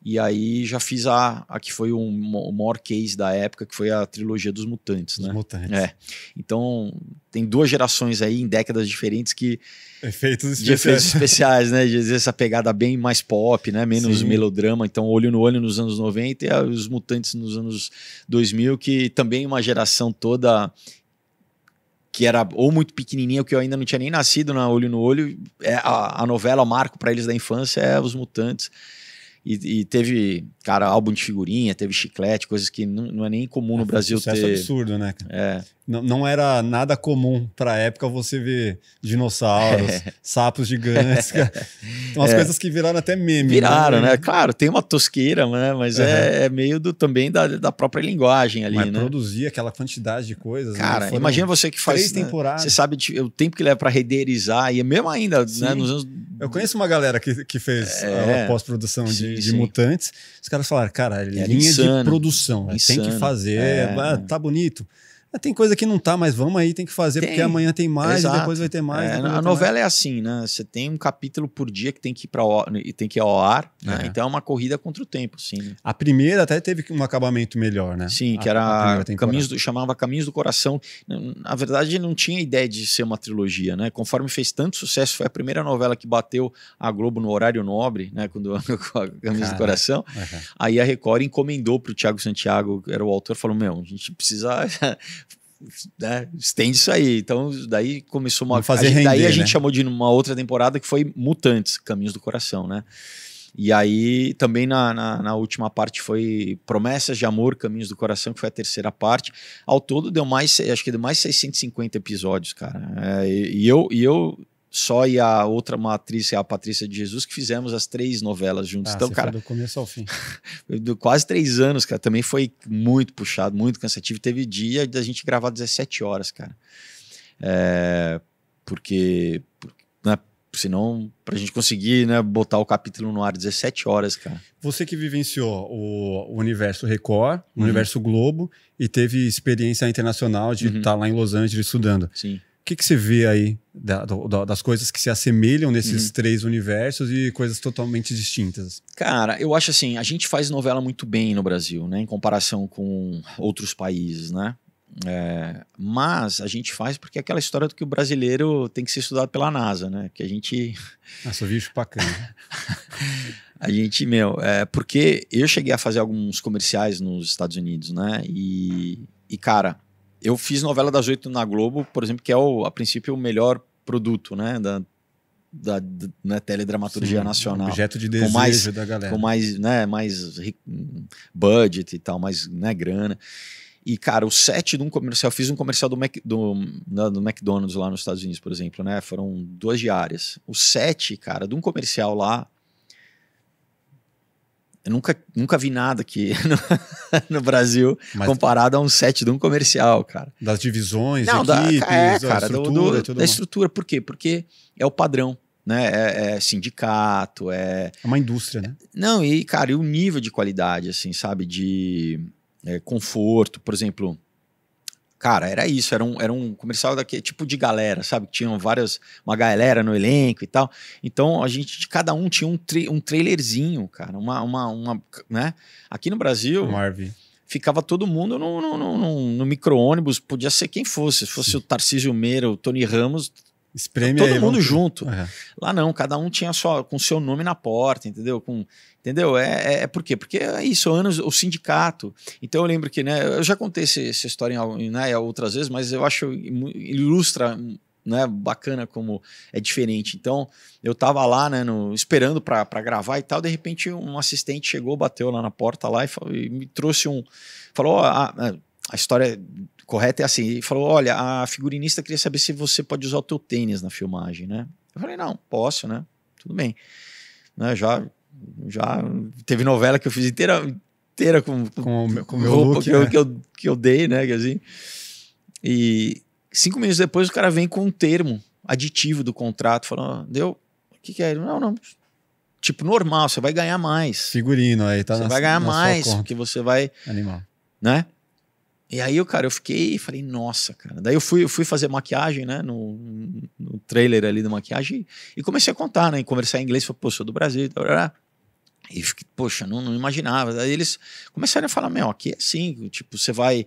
E aí já fiz a, a que foi o, o maior case da época, que foi a trilogia dos Mutantes, Os né? Mutantes. É. Então, tem duas gerações aí em décadas diferentes que efeitos de efeitos especiais, né? De essa pegada bem mais pop, né? Menos Sim. melodrama. Então, olho no olho nos anos 90 e os Mutantes nos anos 2000, que também uma geração toda que era ou muito pequenininha, que eu ainda não tinha nem nascido na Olho no Olho. É a, a novela marco para eles da infância é Os Mutantes. E, e, teve, cara, álbum de figurinha, teve chiclete, coisas que não, não é nem comum é, no Brasil um ter. absurdo, né? É. Não, não era nada comum para a época você ver dinossauros, é. sapos gigantes. Umas é. coisas que viraram até meme. Viraram, né? né? Claro, tem uma tosqueira, né? Mas uhum. é, meio do, também da, da própria linguagem ali, Mas né? produzir aquela quantidade de coisas. Né? Cara, né? imagina você que faz. Três né? temporadas. Você sabe o tempo que leva para renderizar, e mesmo ainda, né, nos anos eu conheço uma galera que, que fez é, a pós-produção de, de Mutantes. Os caras falaram, cara, é linha insano, de produção, insano, tem que fazer, é. tá bonito. Tem coisa que não tá, mas vamos aí, tem que fazer, tem. porque amanhã tem mais Exato. e depois vai ter mais. É, a novela mais. é assim, né? Você tem um capítulo por dia que tem que ir para e tem que ir ao ar, né? É. Então é uma corrida contra o tempo, sim. Né? A primeira até teve um acabamento melhor, né? Sim, que a, era a Caminhos do, chamava Caminhos do Coração. Na verdade, não tinha ideia de ser uma trilogia, né? Conforme fez tanto sucesso, foi a primeira novela que bateu a Globo no horário nobre, né? Quando Caminhos do Coração. Uhum. Aí a Record encomendou para o Tiago Santiago, que era o autor, falou: "Meu, a gente precisa né, estende isso aí. Então, daí começou uma. fazer a gente, render, daí a né? gente chamou de uma outra temporada que foi Mutantes Caminhos do Coração, né? E aí também na, na, na, última parte foi Promessas de Amor, Caminhos do Coração, que foi a terceira parte. Ao todo deu mais, acho que deu mais 650 episódios, cara. É, e, e, eu, e eu só e a outra uma atriz, a Patrícia de Jesus, que fizemos as três novelas juntos. Ah, então, cara. do começo ao fim. quase três anos, cara. Também foi muito puxado, muito cansativo. Teve dia da gente gravar 17 horas, cara. É, porque. Né, senão, pra gente conseguir né, botar o capítulo no ar 17 horas, cara. Você que vivenciou o, universo Record, o uhum. universo Globo, e teve experiência internacional de estar uhum. tá lá em Los Angeles estudando. Sim. O que, que você vê aí da, da, das coisas que se assemelham nesses uhum. três universos e coisas totalmente distintas? Cara, eu acho assim, a gente faz novela muito bem no Brasil, né? Em comparação com outros países, né? É, mas a gente faz porque é aquela história do que o brasileiro tem que ser estudado pela NASA, né? Que a gente. Nossa, bicho bacana. a gente, meu, é, porque eu cheguei a fazer alguns comerciais nos Estados Unidos, né? E, e cara, eu fiz novela das oito na Globo, por exemplo, que é o, a princípio o melhor produto, né, da, da, da né, teledramaturgia Sim, nacional. Objeto de desejo com mais, da galera. Com mais, né, mais budget e tal, mais né, grana. E, cara, o set de um comercial, eu fiz um comercial do, Mac, do, do McDonald's lá nos Estados Unidos, por exemplo, né? Foram duas diárias. O set, cara, de um comercial lá eu nunca, nunca vi nada aqui no, no Brasil Mas, comparado a um set de um comercial, cara. Das divisões, Não, equipes, da, é, cara, estrutura, do, do, da estrutura. Por quê? Porque é o padrão, né? É, é, sindicato, é... É uma indústria, né? Não, e, cara, e o nível de qualidade, assim, sabe? De é, conforto, por exemplo... Cara, era isso, era um, era um comercial daquele tipo de galera, sabe? Tinham várias, uma galera no elenco e tal. Então a gente, de cada um tinha um, tra um trailerzinho, cara, uma, uma, uma, né? Aqui no Brasil. Marvin ficava todo mundo no, no, no, no micro-ônibus, podia ser quem fosse. Se fosse Sim. o Tarcísio Meira, o Tony Ramos, Espreme todo aí, mundo vamos... junto. Uhum. Lá não, cada um tinha só com seu nome na porta, entendeu? Com, entendeu? É, é, é por quê? Porque é isso, anos o sindicato. Então eu lembro que, né, eu já contei essa, essa história em, né, outras vezes, mas eu acho ilustra né, bacana como é diferente. Então, eu tava lá, né, no, esperando para gravar e tal, de repente um assistente chegou, bateu lá na porta lá e, falou, e me trouxe um, falou, a, a história correta é assim, ele falou, olha, a figurinista queria saber se você pode usar o teu tênis na filmagem, né? Eu falei, não, posso, né? Tudo bem. Né, já já teve novela que eu fiz inteira inteira com, com, com, com o meu roupa look, que, né? eu, que, eu, que eu dei, né? Assim. E cinco minutos depois o cara vem com um termo aditivo do contrato, falando, deu, o que, que é? Não, não. Tipo, normal, você vai ganhar mais. Figurino aí, tá Você na, vai ganhar mais, porque você vai, Animal. né? E aí, eu, cara, eu fiquei falei, nossa, cara. Daí eu fui, eu fui fazer maquiagem, né? No, no trailer ali da maquiagem e comecei a contar, né? E conversar em inglês. Falei, pô, sou do Brasil. Tal, tal, tal. E poxa, não, não imaginava. Daí eles começaram a falar: Meu, aqui é assim, tipo, você vai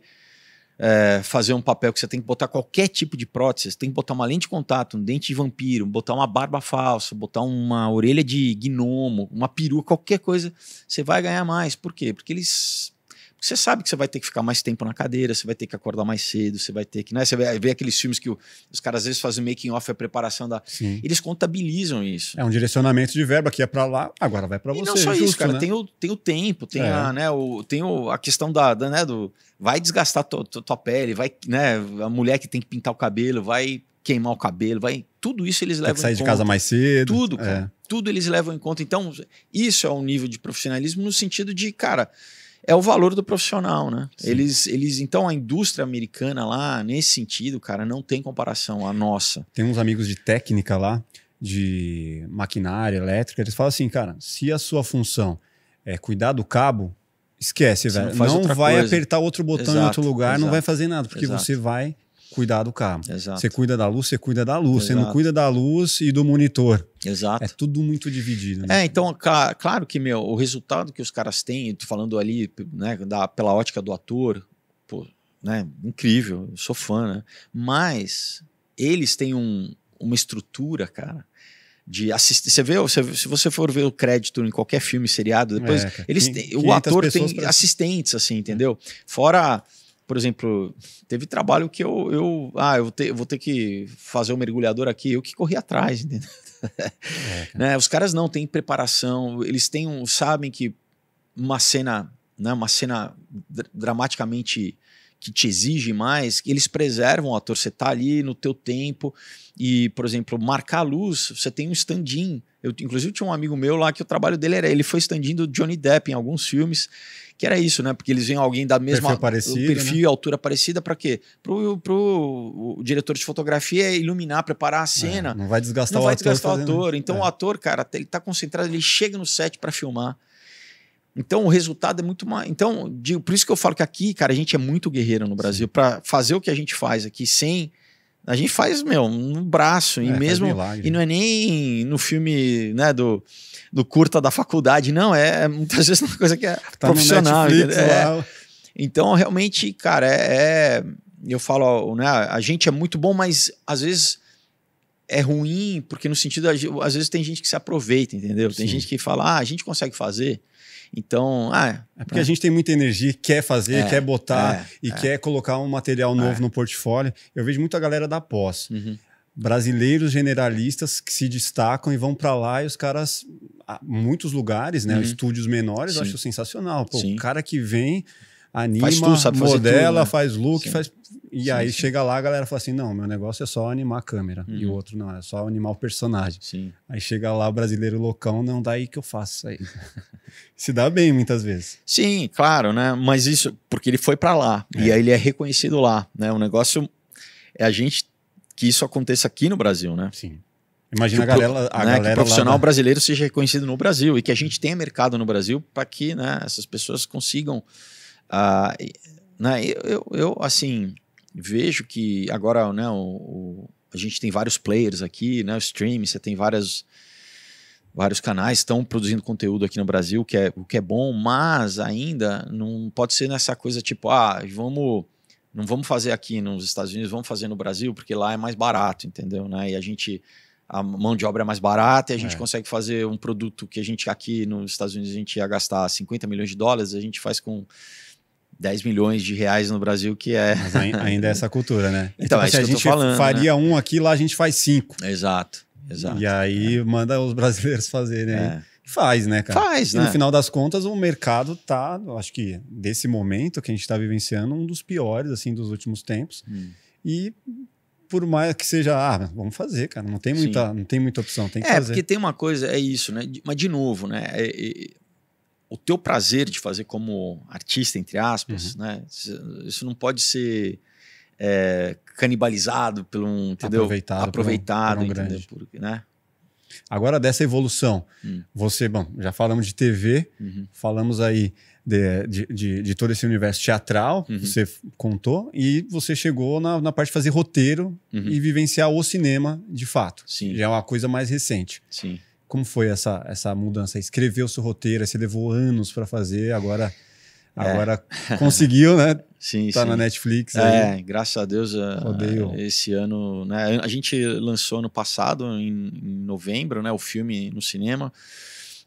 é, fazer um papel que você tem que botar qualquer tipo de prótese, você tem que botar uma lente de contato, um dente de vampiro, botar uma barba falsa, botar uma orelha de gnomo, uma peruca, qualquer coisa, você vai ganhar mais. Por quê? Porque eles. Você sabe que você vai ter que ficar mais tempo na cadeira, você vai ter que acordar mais cedo, você vai ter que. Né? Você ver aqueles filmes que o- os caras às vezes fazem making off, a preparação da. Sim. Eles contabilizam isso. É um direcionamento de verba que é pra lá, agora vai pra E você. não só justo, isso, cara, né? tem, o, tem o tempo, tem, É. a, né, o, tem o, a questão da, da, né, do. Vai desgastar tua, tua, pele, vai, né? A mulher que tem que pintar o cabelo, vai queimar o cabelo, vai. Tudo isso eles Tem levam que sair em de conta. casa mais cedo. Tudo, É. cara. Tudo eles levam em conta. Então, isso é um nível de profissionalismo no sentido de, cara, é o valor do profissional, né? Sim. Eles, eles, então, a indústria americana lá, nesse sentido, cara, não tem comparação à nossa. Tem uns amigos de técnica lá, de maquinária elétrica, eles falam assim, cara, se a sua função é cuidar do cabo, esquece, Você não velho. Não, outra vai coisa. apertar outro botão em Exato, outro lugar, não exato, vai fazer nada, porque exato. você vai cuidar do cabo. Exato. Você cuida da luz, você cuida da luz. Você não Exato. cuida da luz e do monitor. Exato. É tudo muito dividido. Né? É, então, cla- claro que, meu, o resultado que os caras têm, tô falando ali, né, da, pela ótica do ator, pô, né, incrível, eu sou fã, né? Mas eles têm um- uma estrutura, cara, de assistir. Você vê, você- se você for ver o crédito em qualquer filme, seriado, depois É, eles têm, o 500 ator tem pra- assistentes, assim, entendeu? Fora, por exemplo, teve trabalho que eu, eu ah, eu vou ter, vou ter que fazer o mergulhador aqui, eu que corri atrás, entendeu? É, cara. né? Os caras não têm preparação, eles têm um, sabem que uma cena, né, uma cena dr- dramaticamente que te exige mais, eles preservam o ator, você tá ali no teu tempo e, por exemplo, marcar a luz, você tem um stand-in. Eu, inclusive, tinha um amigo meu lá que o trabalho dele era, ele foi stand-in do Johnny Depp em alguns filmes, que era isso, né? Porque eles veem alguém da mesma Perfil parecido, perfil e altura parecida para quê? Pro, pro o diretor de fotografia iluminar, preparar a cena É, não vai desgastar não o vai ator. desgastar o ator. Então É. o ator, cara, ele tá concentrado, ele chega no set para filmar. Então o resultado é muito mais. Então, digo, por isso que eu falo que aqui, cara, a gente é muito guerreiro no Brasil para fazer o que a gente faz aqui sem a gente faz, meu, no braço e É, faz mesmo e não é nem no filme, né, do do curta da faculdade, não, é é muitas vezes uma coisa que é Tá no profissional. Netflix? É. Então, realmente, cara, é, é- eu falo, né, a gente é muito bom, mas às vezes é ruim, porque no sentido, às vezes tem gente que se aproveita, entendeu? Tem Sim. gente que fala, ah, a gente consegue fazer. Então, ah, É porque a gente tem muita energia, quer fazer, É, quer botar é, e é. quer colocar um material novo É. no portfólio. Eu vejo muita galera da pós. uhum, Brasileiros generalistas que se destacam e vão pra lá e os caras, muitos lugares, né? Uhum. Estúdios menores, eu Sim. acho sensacional. Pô, o cara que vem, anima, Faz tudo, sabe modela, tudo, né? faz look, Sim. faz. E Sim, aí sim. chega lá, a galera fala assim: não, meu negócio é só animar a câmera. E o Uhum. outro não, é só animar o personagem. sim. Aí chega lá o brasileiro loucão, não dá aí que eu faço isso aí. se dá bem muitas vezes. Sim, claro, né? Mas isso, porque ele foi para lá e É. aí ele é reconhecido lá, né? O negócio é a gente que isso aconteça aqui no Brasil, né? Sim. Imagina Que a galera, a né, galera que o lá profissional da- brasileiro seja reconhecido no Brasil e que a gente tenha mercado no Brasil para que né, essas pessoas consigam. e- né, eu, eu, eu, assim, vejo que agora né, o, o- a gente tem vários players aqui, né, o streaming, você tem várias, vários canais que estão produzindo conteúdo aqui no Brasil, que é, o que é bom, mas ainda não pode ser nessa coisa tipo, ah, vamos. Não vamos fazer aqui nos Estados Unidos, vamos fazer no Brasil, porque lá é mais barato, entendeu? Né? E a gente a mão de obra é mais barata e a gente É. consegue fazer um produto que a gente aqui nos Estados Unidos a gente ia gastar 50 milhões de dólares, a gente faz com 10 milhões de reais no Brasil, que é. Mas ainda é essa cultura, né? Então, é se a gente falando, faria né? um aqui, lá a gente faz cinco. Exato, exato. E aí é. manda os brasileiros fazerem. É. Faz, né, cara? Faz, e né? no final das contas, o mercado tá, acho que desse momento que a gente está vivenciando, um dos piores, assim, dos últimos tempos. Hum. E por mais que seja, ah, vamos fazer, cara. Não tem muita, não tem muita opção, tem que é, fazer. É, porque tem uma coisa, é isso, né? Mas de novo, né? É, é, o teu prazer de fazer como artista, entre aspas, uhum. né? Isso não pode ser é, canibalizado pelo um, entendeu? Aproveitado, aproveitado, por um, por um entendeu? Porque, né? Agora dessa evolução, hum. você, bom, já falamos de TV, uhum. falamos aí de, de, de, de, todo esse universo teatral, uhum. você contou, e você chegou na, na parte de fazer roteiro uhum. e vivenciar o cinema de fato. Sim. Já é uma coisa mais recente. Sim. Como foi essa, essa mudança? Escreveu o seu roteiro, você levou anos para fazer, agora, é. agora conseguiu, né? Sim, tá sim. na Netflix. É, aí. graças a Deus, Rodeio. esse ano, né? A gente lançou no passado, em, em novembro, né? O filme no cinema.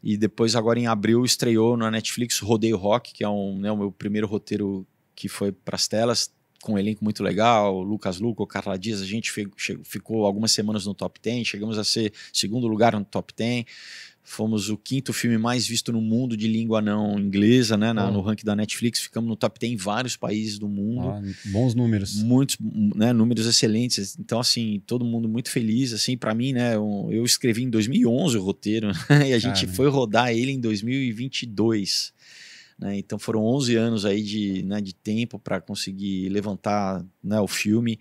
E depois, agora em abril, estreou na Netflix Rodeio Rock, que é um, né, o meu primeiro roteiro que foi para as telas com um elenco muito legal, Lucas Luco, Carla Dias, a gente ficou algumas semanas no top 10, chegamos a ser segundo lugar no top 10, fomos o quinto filme mais visto no mundo de língua não inglesa, né, na, oh. no ranking da Netflix, ficamos no top 10 em vários países do mundo. Ah, bons números. Muitos, né, números excelentes, então assim, todo mundo muito feliz, assim, para mim, né, eu, eu, escrevi em 2011 o roteiro, e a gente foi rodar ele em 2022. Né? Então foram 11 anos aí de, né, de tempo para conseguir levantar né, o filme.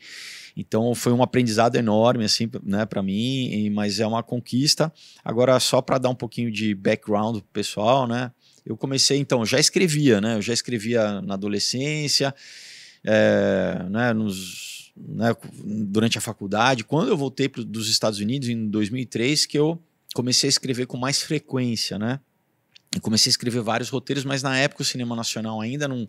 Então foi um aprendizado enorme assim, né, para mim, mas é uma conquista. Agora só para dar um pouquinho de background pro pessoal, né? Eu comecei então, já escrevia, né? Eu já escrevia na adolescência, é, né, nos, né, durante a faculdade. Quando eu voltei pro, dos Estados Unidos em 2003, que eu comecei a escrever com mais frequência, né? Eu comecei a escrever vários roteiros, mas na época o cinema nacional ainda não,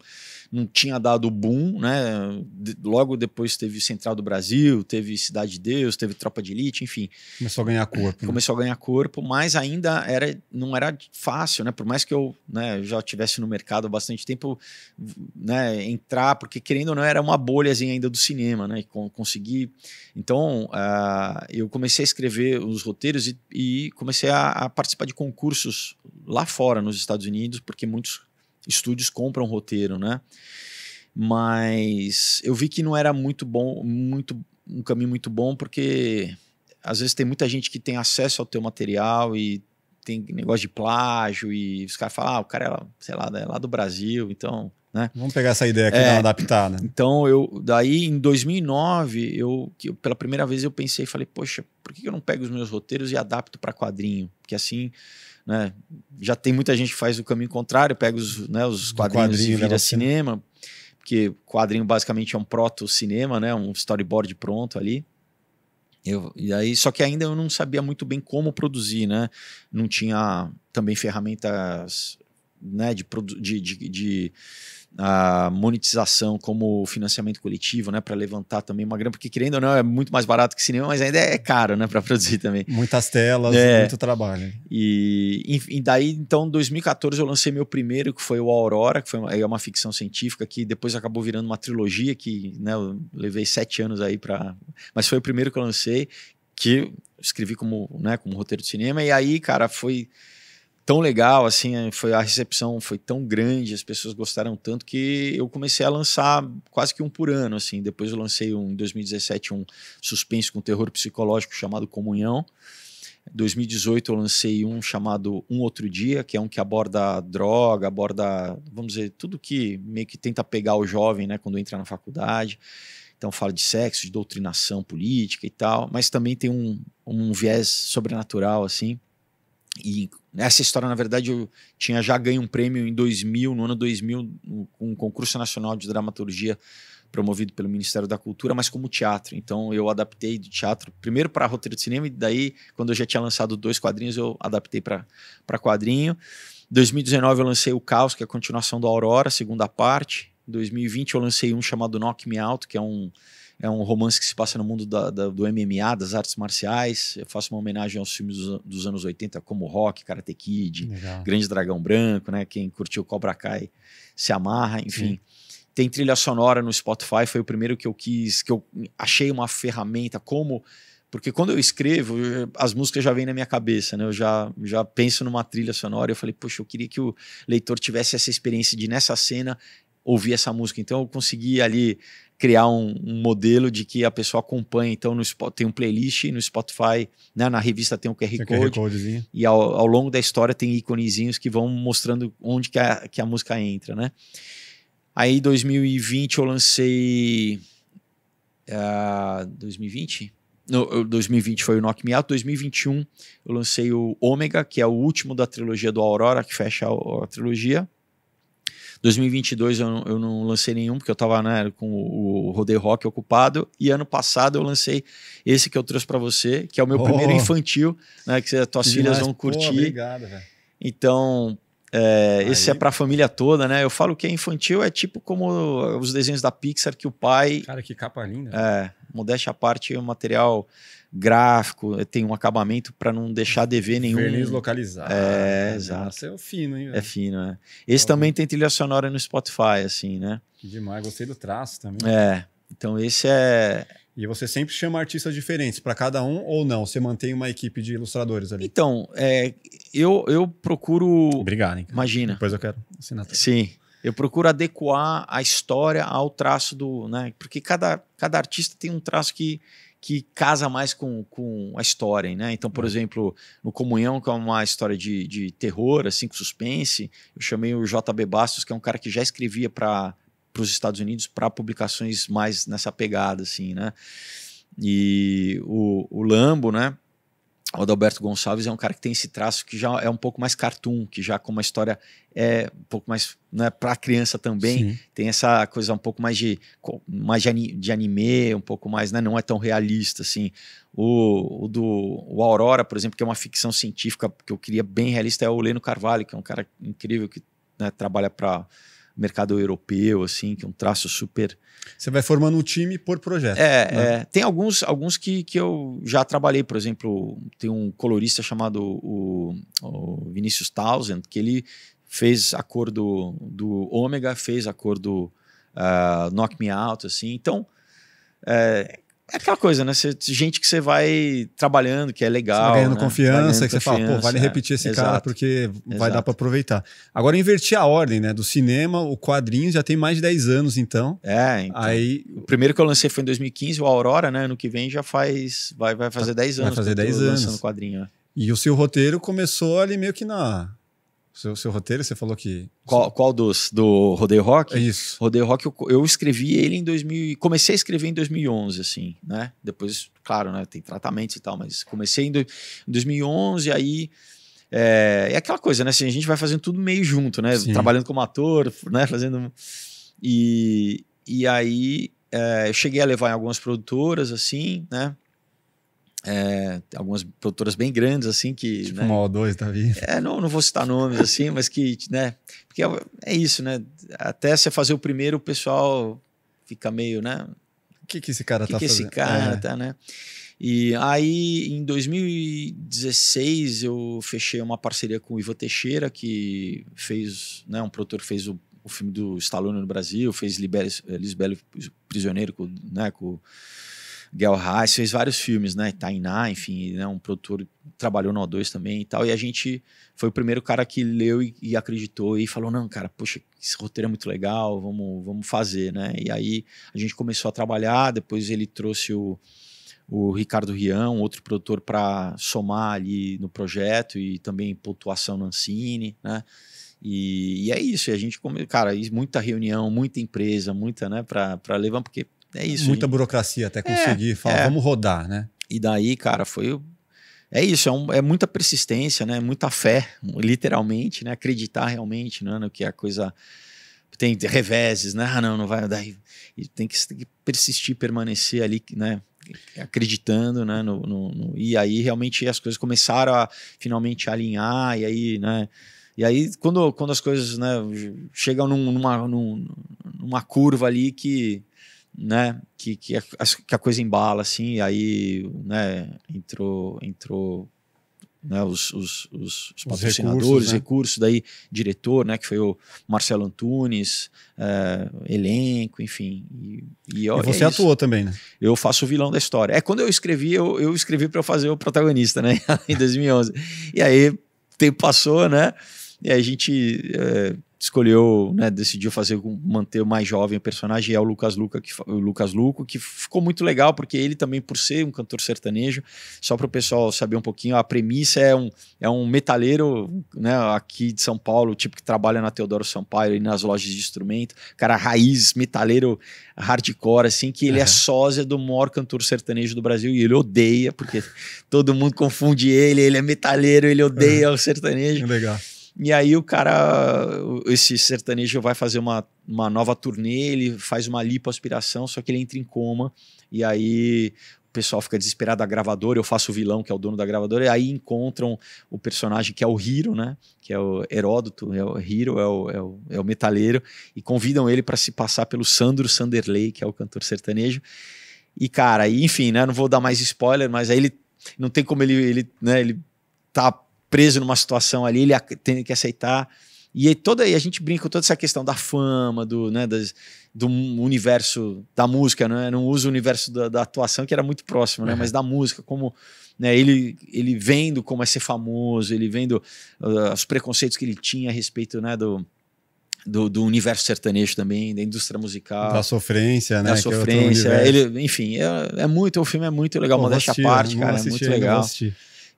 não tinha dado boom, né? De, logo depois teve Central do Brasil, teve Cidade de Deus, teve Tropa de Elite, enfim. Começou a ganhar corpo. Né? Começou a ganhar corpo, mas ainda era, não era fácil, né? Por mais que eu né, já tivesse no mercado há bastante tempo, né? Entrar, porque querendo ou não, era uma bolhazinha ainda do cinema, né? E consegui. Então, uh, eu comecei a escrever os roteiros e, e comecei a, a participar de concursos lá fora, nos Estados Unidos, porque muitos estúdios compram roteiro, né? Mas eu vi que não era muito bom, muito um caminho muito bom, porque às vezes tem muita gente que tem acesso ao teu material e tem negócio de plágio e os caras falam, ah, o cara é, sei lá, é lá do Brasil, então, né? Vamos pegar essa ideia aqui é, e uma adaptada. Então, eu, daí em 2009, eu, que, pela primeira vez eu pensei, falei, poxa, por que eu não pego os meus roteiros e adapto para quadrinho? Porque assim, né? Já tem muita gente que faz o caminho contrário, pega os, né, os quadrinhos quadrinho, e vira cinema, porque quadrinho basicamente é um proto-cinema, né? Um storyboard pronto ali. Eu, e aí, só que ainda eu não sabia muito bem como produzir, né? Não tinha também ferramentas né, de, de, de, de a monetização como financiamento coletivo, né, para levantar também uma grana, porque querendo ou não é muito mais barato que cinema, mas ainda é caro, né, para produzir também. Muitas telas, é. muito trabalho. E, e daí então, em 2014 eu lancei meu primeiro, que foi o Aurora, que foi uma, é uma ficção científica que depois acabou virando uma trilogia que, né, eu levei sete anos aí para, mas foi o primeiro que eu lancei que escrevi como, né, como roteiro de cinema e aí, cara, foi tão legal, assim, é, foi a recepção foi tão grande, as pessoas gostaram tanto que eu comecei a lançar quase que um por ano, assim. Depois eu lancei um, em 2017 um suspense com terror psicológico chamado Comunhão. Em 2018 eu lancei um chamado Um Outro Dia, que é um que aborda droga, aborda, vamos dizer, tudo que meio que tenta pegar o jovem, né, quando entra na faculdade. Então fala de sexo, de doutrinação política e tal, mas também tem um, um viés sobrenatural, assim. E essa história, na verdade, eu tinha já ganho um prêmio em 2000, no ano 2000, com um concurso nacional de dramaturgia promovido pelo Ministério da Cultura, mas como teatro. Então eu adaptei do teatro primeiro para roteiro de cinema e daí, quando eu já tinha lançado dois quadrinhos, eu adaptei para quadrinho. 2019 eu lancei o Caos, que é a continuação do Aurora, segunda parte. 2020 eu lancei um chamado Knock Me Out, que é um é um romance que se passa no mundo da, da, do MMA, das artes marciais. Eu faço uma homenagem aos filmes dos, dos anos 80, como Rock, Karate Kid, Legal. Grande Dragão Branco, né? Quem curtiu Cobra Kai se amarra, enfim. Sim. tem trilha sonora no Spotify, foi o primeiro que eu quis, que eu achei uma ferramenta como porque quando eu escrevo, as músicas já vêm na minha cabeça, né? Eu já, já penso numa trilha sonora. Eu falei, poxa, eu queria que o leitor tivesse essa experiência de nessa cena ouvir essa música. Então eu consegui ali criar um, um modelo de que a pessoa acompanha. Então no, tem um playlist no Spotify, né? na revista tem um QR tem Code. QR e ao, ao, longo da história tem íconezinhos que vão mostrando onde que a, que a música entra, né? Aí 2020 eu lancei... Uh, 2020? No, 2020 foi o Knock Me Out. 2021 eu lancei o Ômega, que é o último da trilogia do Aurora, que fecha a, a trilogia. 2022 eu não, eu não lancei nenhum, porque eu estava né, com o Rodeio Rock ocupado. E ano passado eu lancei esse que eu trouxe para você, que é o meu oh. primeiro infantil, né, que as tuas filhas vão curtir. Pô, obrigado, velho. Então, é, esse é para a família toda, né? Eu falo que é infantil, é tipo como os desenhos da Pixar que o pai. Cara, que capa linda. É, modéstia à parte, o material gráfico, tem um acabamento para não deixar de ver nenhum. Verniz localizado. É, exato. Nossa, é fino, hein? É fino, é. Esse então, também tem trilha sonora no Spotify, assim, né? Demais, gostei do traço também. É, então esse é. E você sempre chama artistas diferentes para cada um ou não? Você mantém uma equipe de ilustradores ali? Então, é, eu, eu procuro. Obrigado, hein? Imagina. Depois eu quero assinar. Sim. Eu procuro adequar a história ao traço do. Né? Porque cada, cada artista tem um traço que, que casa mais com, com a história, né? Então, por uhum. exemplo, no Comunhão, que é uma história de, de terror, assim, com suspense, eu chamei o JB Bastos, que é um cara que já escrevia para os Estados Unidos para publicações mais nessa pegada, assim, né? E o, o Lambo, né? O Adalberto Gonçalves é um cara que tem esse traço que já é um pouco mais cartoon, que já com uma história é um pouco mais né, para criança também, Sim. tem essa coisa um pouco mais de mais de, anime, um pouco mais, né, não é tão realista assim. O, o do o Aurora, por exemplo, que é uma ficção científica que eu queria bem realista, é o Leno Carvalho, que é um cara incrível que né, trabalha para mercado europeu, assim, que é um traço super. Você vai formando um time por projeto. É, né? é, tem alguns, alguns que, que eu já trabalhei, por exemplo, tem um colorista chamado o, o Vinícius Townsend, que ele fez a cor do, do Ômega, fez a cor do uh, Knock Me Out, assim. Então, é, é aquela coisa, né? Cê, gente que você vai trabalhando, que é legal. Você vai ganhando né? confiança, vai ganhando que você fala, pô, vale é, repetir esse exato, cara porque vai exato. dar para aproveitar. Agora, invertir a ordem, né? Do cinema, o quadrinho já tem mais de 10 anos, então. É, então, Aí... O primeiro que eu lancei foi em 2015, o Aurora, né? Ano que vem já faz. Vai, vai fazer 10 anos. Vai fazer 10 anos. Lançando quadrinho. Né? E o seu roteiro começou ali meio que na seu, seu roteiro, você falou que. Qual, qual dos? Do Rodeio Rock? É isso. Rodeio Rock, eu, eu, escrevi ele em 2000. Comecei a escrever em 2011, assim, né? Depois, claro, né? Tem tratamentos e tal, mas comecei em, do, em 2011, aí. É, é, aquela coisa, né? Assim, a gente vai fazendo tudo meio junto, né? Sim. Trabalhando como ator, né? Fazendo. E, e aí é, eu cheguei a levar em algumas produtoras, assim, né? É, algumas produtoras bem grandes, assim, que. Tipo né, uma O2 da vida. É, não, não vou citar nomes, assim, mas que, né? Porque é, é, isso, né? Até você fazer o primeiro, o pessoal fica meio, né? O que, que esse cara que tá que fazendo? esse cara é. tá, né? E aí, em 2016, eu fechei uma parceria com o Ivo Teixeira, que fez, né? Um produtor que fez o, o filme do Stallone no Brasil, fez Lisbelo Prisioneiro com, né, com Gel Reis, fez vários filmes, né? Tainá, enfim, né? um produtor trabalhou no O2 também e tal. E a gente foi o primeiro cara que leu e, e, acreditou e falou: não, cara, poxa, esse roteiro é muito legal, vamos, vamos fazer, né? E aí a gente começou a trabalhar, depois ele trouxe o, o Ricardo Rian, outro produtor, para somar ali no projeto e também pontuação no Ancine, né? E, e, é isso, e a gente, cara, muita reunião, muita empresa, muita, né, para levar, porque é isso. Muita gente... burocracia até conseguir. É, Fala, é. vamos rodar, né? E daí, cara, foi. É isso, é, um, é, muita persistência, né? Muita fé, literalmente, né? Acreditar realmente né? no que a coisa tem reveses, né? Ah, não, não vai. Daí, tem que, tem que persistir, permanecer ali, né? Acreditando, né? No, no, no, e aí realmente as coisas começaram a finalmente alinhar, e aí, né? E aí, quando, quando as coisas né, chegam numa, numa, numa curva ali que né, que, que, a, que a coisa embala, assim, aí, né, entrou, entrou né, os, os, os, os patrocinadores, recursos, né? recursos, daí diretor, né, que foi o Marcelo Antunes, é, elenco, enfim. E, e, e você é atuou também, né? Eu faço o vilão da história. É quando eu escrevi, eu, eu escrevi para fazer o protagonista, né, em 2011. e aí, o tempo passou, né? E aí a gente é, escolheu, né, decidiu fazer manter o mais jovem o personagem é o Lucas Luca, que o Lucas Luco, que ficou muito legal porque ele também por ser um cantor sertanejo, só para o pessoal saber um pouquinho, a premissa é um é um metaleiro, né, aqui de São Paulo, tipo que trabalha na Teodoro Sampaio e nas lojas de instrumento, cara raiz metaleiro hardcore assim, que ele uhum. é sósia do maior cantor sertanejo do Brasil e ele odeia porque todo mundo confunde ele, ele é metaleiro, ele odeia uhum. o sertanejo. Legal. E aí o cara, esse sertanejo vai fazer uma, uma nova turnê, ele faz uma lipoaspiração, só que ele entra em coma. E aí o pessoal fica desesperado, a gravadora, eu faço o vilão, que é o dono da gravadora, e aí encontram o personagem que é o Hiro, né? Que é o Heródoto, é o Hiro, é o, é o, é o metaleiro, e convidam ele para se passar pelo Sandro Sanderley, que é o cantor sertanejo. E, cara, enfim, né? Não vou dar mais spoiler, mas aí ele não tem como ele, ele, né, ele tá preso numa situação ali, ele tem que aceitar. E toda a gente brinca com toda essa questão da fama, do, né, das, do universo da música, né? não usa o universo da, da, atuação, que era muito próximo, né? Uhum. mas da música, como né, ele, ele vendo como é ser famoso, ele vendo uh, os preconceitos que ele tinha a respeito né, do, do, do, universo sertanejo também, da indústria musical. Da sofrência, né? Da é sofrência. É ele, enfim, é, é, muito, o filme é muito legal, Pô, modéstia à parte, cara, é muito legal.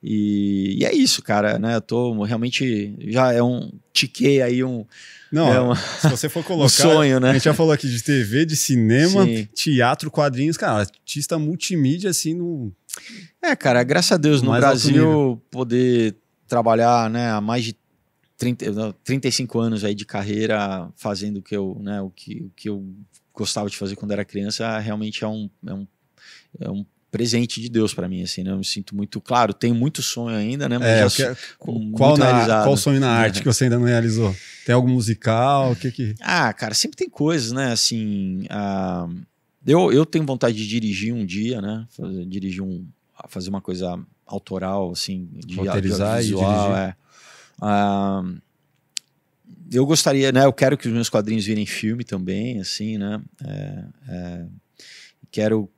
E, e, é isso, cara, né? Eu tô realmente. Já é um. Tiquei aí um. Não, é uma, se você for colocar. um sonho, né? A gente já falou aqui de TV, de cinema, Sim. teatro, quadrinhos, cara, artista multimídia, assim, no. É, cara, graças a Deus, no Brasil, poder trabalhar, né, há mais de 30, 35 anos aí de carreira fazendo o que eu, né, o que, o que eu gostava de fazer quando era criança, realmente é um, é um, é um presente de Deus para mim, assim, né? Eu me sinto muito, claro, tenho muito sonho ainda, né? Mas é, já que, qual, na, qual sonho na arte que você ainda não realizou? Tem algo musical? O que que... Ah, cara, sempre tem coisas, né? Assim, eu, eu tenho vontade de dirigir um dia, né? Fazer, dirigir um, fazer uma coisa autoral, assim, de Roteirizar visual, é. eu gostaria, né? Eu quero que os meus quadrinhos virem filme também, assim, né? É, é, quero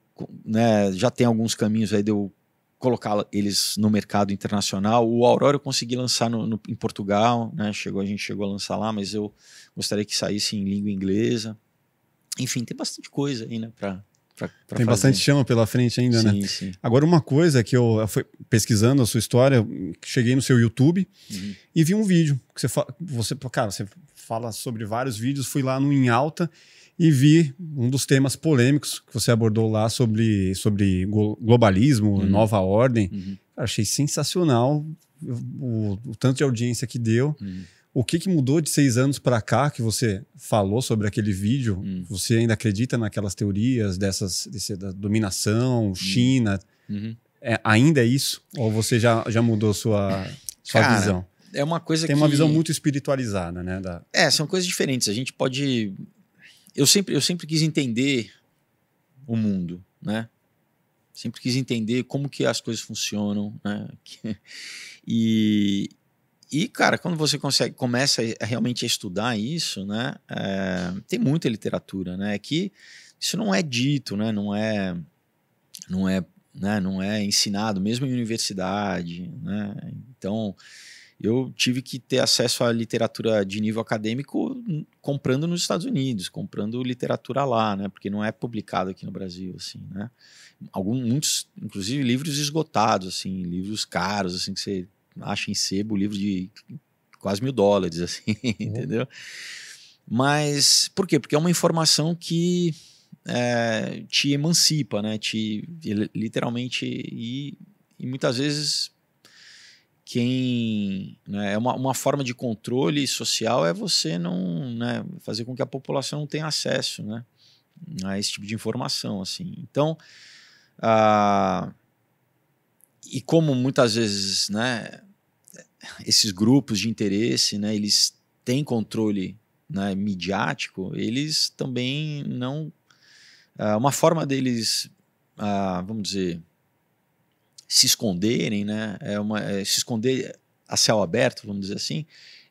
né, já tem alguns caminhos aí de eu colocar eles no mercado internacional. O Aurora eu consegui lançar no, no, em Portugal, né? Chegou, a gente chegou a lançar lá, mas eu gostaria que saísse em língua inglesa. Enfim, tem bastante coisa aí, né, para Pra, pra Tem fazer. bastante chama pela frente ainda, né? sim, né? Sim. Agora, uma coisa que eu, eu fui pesquisando a sua história, cheguei no seu YouTube uhum. e vi um vídeo que você, você, cara, você fala sobre vários vídeos, fui lá no Em Alta e vi um dos temas polêmicos que você abordou lá sobre, sobre globalismo, uhum. nova ordem. Uhum. achei sensacional o, o, tanto de audiência que deu. Uhum. O que, que mudou de seis anos para cá que você falou sobre aquele vídeo? Uhum. Você ainda acredita naquelas teorias dessas desse, da dominação, uhum. China? Uhum. É, ainda é isso? Ou você já, já mudou sua, sua Cara, visão? É uma coisa Tem que... uma visão muito espiritualizada, né? Da... É, são coisas diferentes. A gente pode eu sempre, eu sempre quis entender o mundo, né? Sempre quis entender como que as coisas funcionam, né? E, e cara, quando você consegue, começa realmente a estudar isso, né? É, tem muita literatura, né? Que isso não é dito, né? Não é, não é, né? Não é ensinado, mesmo em universidade, né? Então eu tive que ter acesso à literatura de nível acadêmico comprando nos Estados Unidos, comprando literatura lá, né? Porque não é publicado aqui no Brasil, assim, né? Alguns, muitos, inclusive livros esgotados, assim, livros caros, assim, que você acha em sebo, livro de quase mil dólares, assim, uhum. entendeu? Mas por quê? Porque é uma informação que é, te emancipa, né? Te literalmente e, e muitas vezes quem né, é uma, uma forma de controle social é você não né, fazer com que a população não tenha acesso né, a esse tipo de informação assim. Então ah, e como muitas vezes né, esses grupos de interesse né, eles têm controle né, midiático eles também não ah, uma forma deles ah, vamos dizer se esconderem, né? É uma, é, se esconder a céu aberto, vamos dizer assim,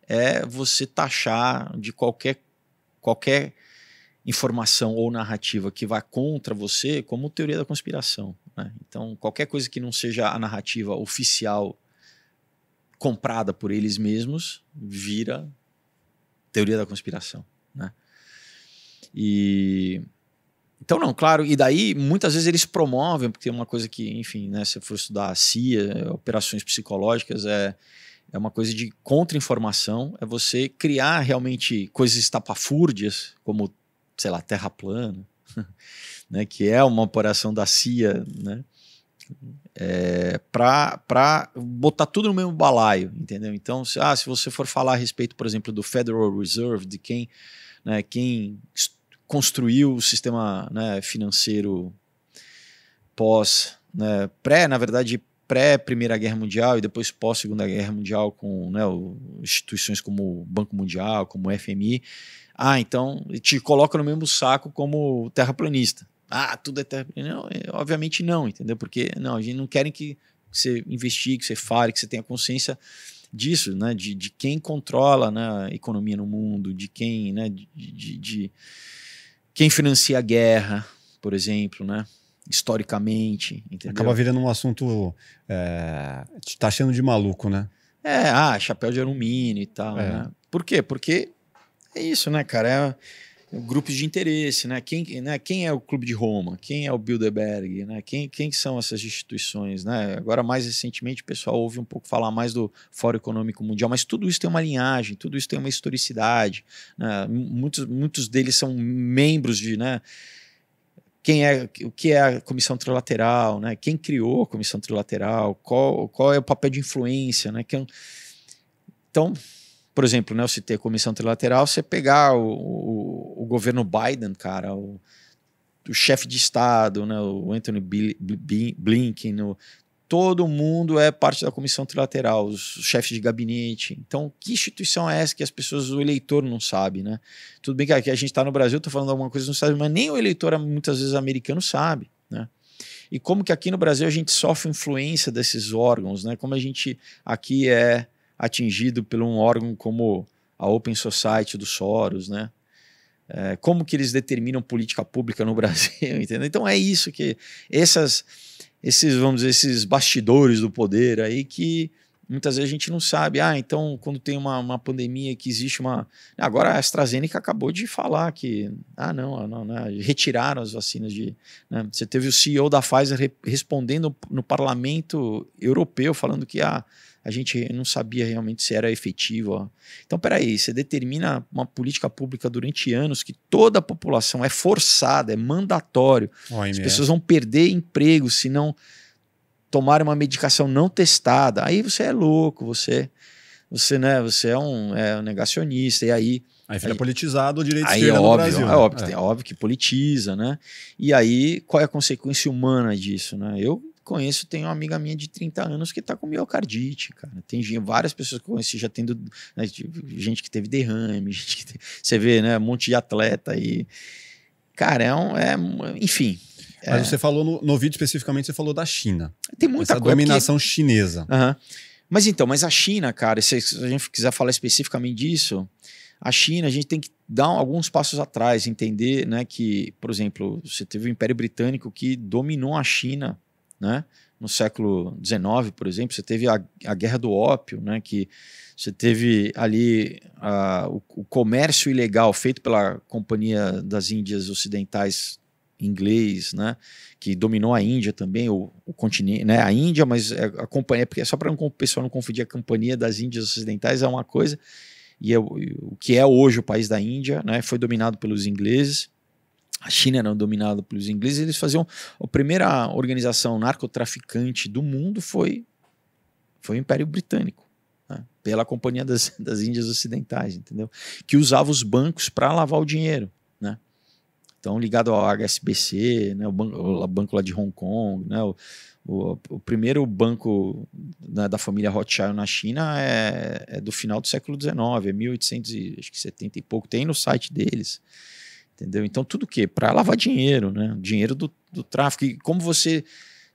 é você taxar de qualquer, qualquer informação ou narrativa que vá contra você como teoria da conspiração. Né? Então, qualquer coisa que não seja a narrativa oficial comprada por eles mesmos vira teoria da conspiração. Né? E então, não, claro, e daí muitas vezes eles promovem, porque é uma coisa que, enfim, né, se for estudar a CIA, operações psicológicas, é, é uma coisa de contra-informação, é você criar realmente coisas estapafúrdias, como, sei lá, terra plana, né, que é uma operação da CIA, né, é, para botar tudo no mesmo balaio, entendeu? Então, se, ah, se você for falar a respeito, por exemplo, do Federal Reserve, de quem, né, quem construiu o sistema né, financeiro pós, né, pré, na verdade, pré Primeira Guerra Mundial e depois pós Segunda Guerra Mundial com né, instituições como o Banco Mundial, como o FMI. Ah, então te coloca no mesmo saco como terraplanista. Ah, tudo é terraplanista. Não, é, obviamente não, entendeu? Porque não, a gente não querem que você investigue, que você fale, que você tenha consciência disso, né? De, de quem controla né, a economia no mundo, de quem, né? de, de, de quem financia a guerra, por exemplo, né? historicamente. Entendeu? Acaba virando um assunto. É, te tá achando de maluco, né? É, ah, chapéu de alumínio e tal. É. Né? Por quê? Porque é isso, né, cara? É, grupos de interesse, né? Quem, né? quem é o Clube de Roma? Quem é o Bilderberg? Né? Quem, quem são essas instituições? Né? Agora, mais recentemente, o pessoal ouve um pouco falar mais do Fórum Econômico Mundial, mas tudo isso tem uma linhagem, tudo isso tem uma historicidade. Né? Muitos, muitos deles são membros de. Né? Quem é, o que é a comissão trilateral, né? Quem criou a comissão trilateral? Qual, qual é o papel de influência, né? Que, então, por exemplo, né, eu citei a comissão trilateral, você pegar o, o, o governo Biden, cara, o, o chefe de Estado, né, o Anthony Blinken, o, todo mundo é parte da comissão trilateral, os chefes de gabinete. Então, que instituição é essa que as pessoas, o eleitor não sabe, né? Tudo bem que aqui a gente está no Brasil, estou falando alguma coisa não sabe, mas nem o eleitor muitas vezes americano sabe, né? E como que aqui no Brasil a gente sofre influência desses órgãos, né? Como a gente aqui é atingido por um órgão como a Open Society do Soros, né? É, como que eles determinam política pública no Brasil, entendeu? Então é isso que essas, esses vamos dizer, esses bastidores do poder aí que muitas vezes a gente não sabe. Ah, então quando tem uma, uma pandemia que existe uma, agora a AstraZeneca acabou de falar que ah não, não, não retiraram as vacinas de, né? você teve o CEO da Pfizer re respondendo no Parlamento Europeu falando que ah a gente não sabia realmente se era efetivo. Então, peraí, você determina uma política pública durante anos que toda a população é forçada, é mandatório. As pessoas vão perder emprego se não tomarem uma medicação não testada. Aí você é louco, você, você, né, você é um, é um negacionista, e aí. Aí fica aí, politizado o direito aí é óbvio, Brasil, é, né? óbvio, é. é óbvio que politiza, né? E aí, qual é a consequência humana disso, né? Eu conheço, tem uma amiga minha de 30 anos que está com miocardite, cara. Tem várias pessoas que eu conheci já tendo né, gente que teve derrame, gente que teve, você vê, né, um monte de atleta aí. Cara, é, um, é enfim. Mas é... você falou no, no, vídeo especificamente, você falou da China. Tem muita Essa coisa. dominação porque... chinesa. Uhum. Mas então, mas a China, cara, se a gente quiser falar especificamente disso, a China, a gente tem que dar alguns passos atrás, entender né, que, por exemplo, você teve o Império Britânico que dominou a China né? No século XIX, por exemplo, você teve a, a Guerra do Ópio, né? Que você teve ali a, o, o, comércio ilegal feito pela Companhia das Índias Ocidentais inglês, né, que dominou a Índia também, o, o continente, né, a Índia, mas é a companhia, porque só para o pessoal não confundir a Companhia das Índias Ocidentais é uma coisa. E é, o que é hoje o país da Índia, né, foi dominado pelos ingleses a China era dominada pelos ingleses, eles faziam a primeira organização narcotraficante do mundo foi foi o Império Britânico, né? pela Companhia das, das Índias Ocidentais, entendeu? Que usava os bancos para lavar o dinheiro, né? Então ligado ao HSBC, né? O banco, o banco lá de Hong Kong, né? O, o, o primeiro banco né, da família Rothschild na China é, é, do final do século XIX, é 1870 e pouco. Tem no site deles. Entendeu? Então, tudo o quê? Para lavar dinheiro, né? Dinheiro do, do tráfico. E como você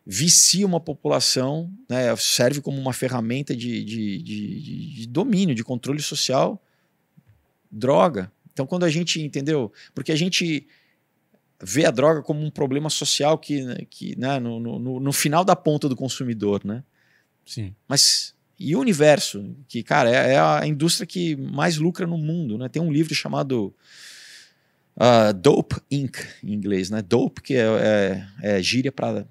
vicia uma população, né, serve como uma ferramenta de, de, de, de, domínio, de controle social, droga. Então, quando a gente entendeu, porque a gente vê a droga como um problema social que, que né, no, no, no final da ponta do consumidor, né? Sim. Mas e o universo, que, cara, é, é a indústria que mais lucra no mundo, né? Tem um livro chamado Uh, dope Inc. em inglês, né? Dope, que é, é, é gíria para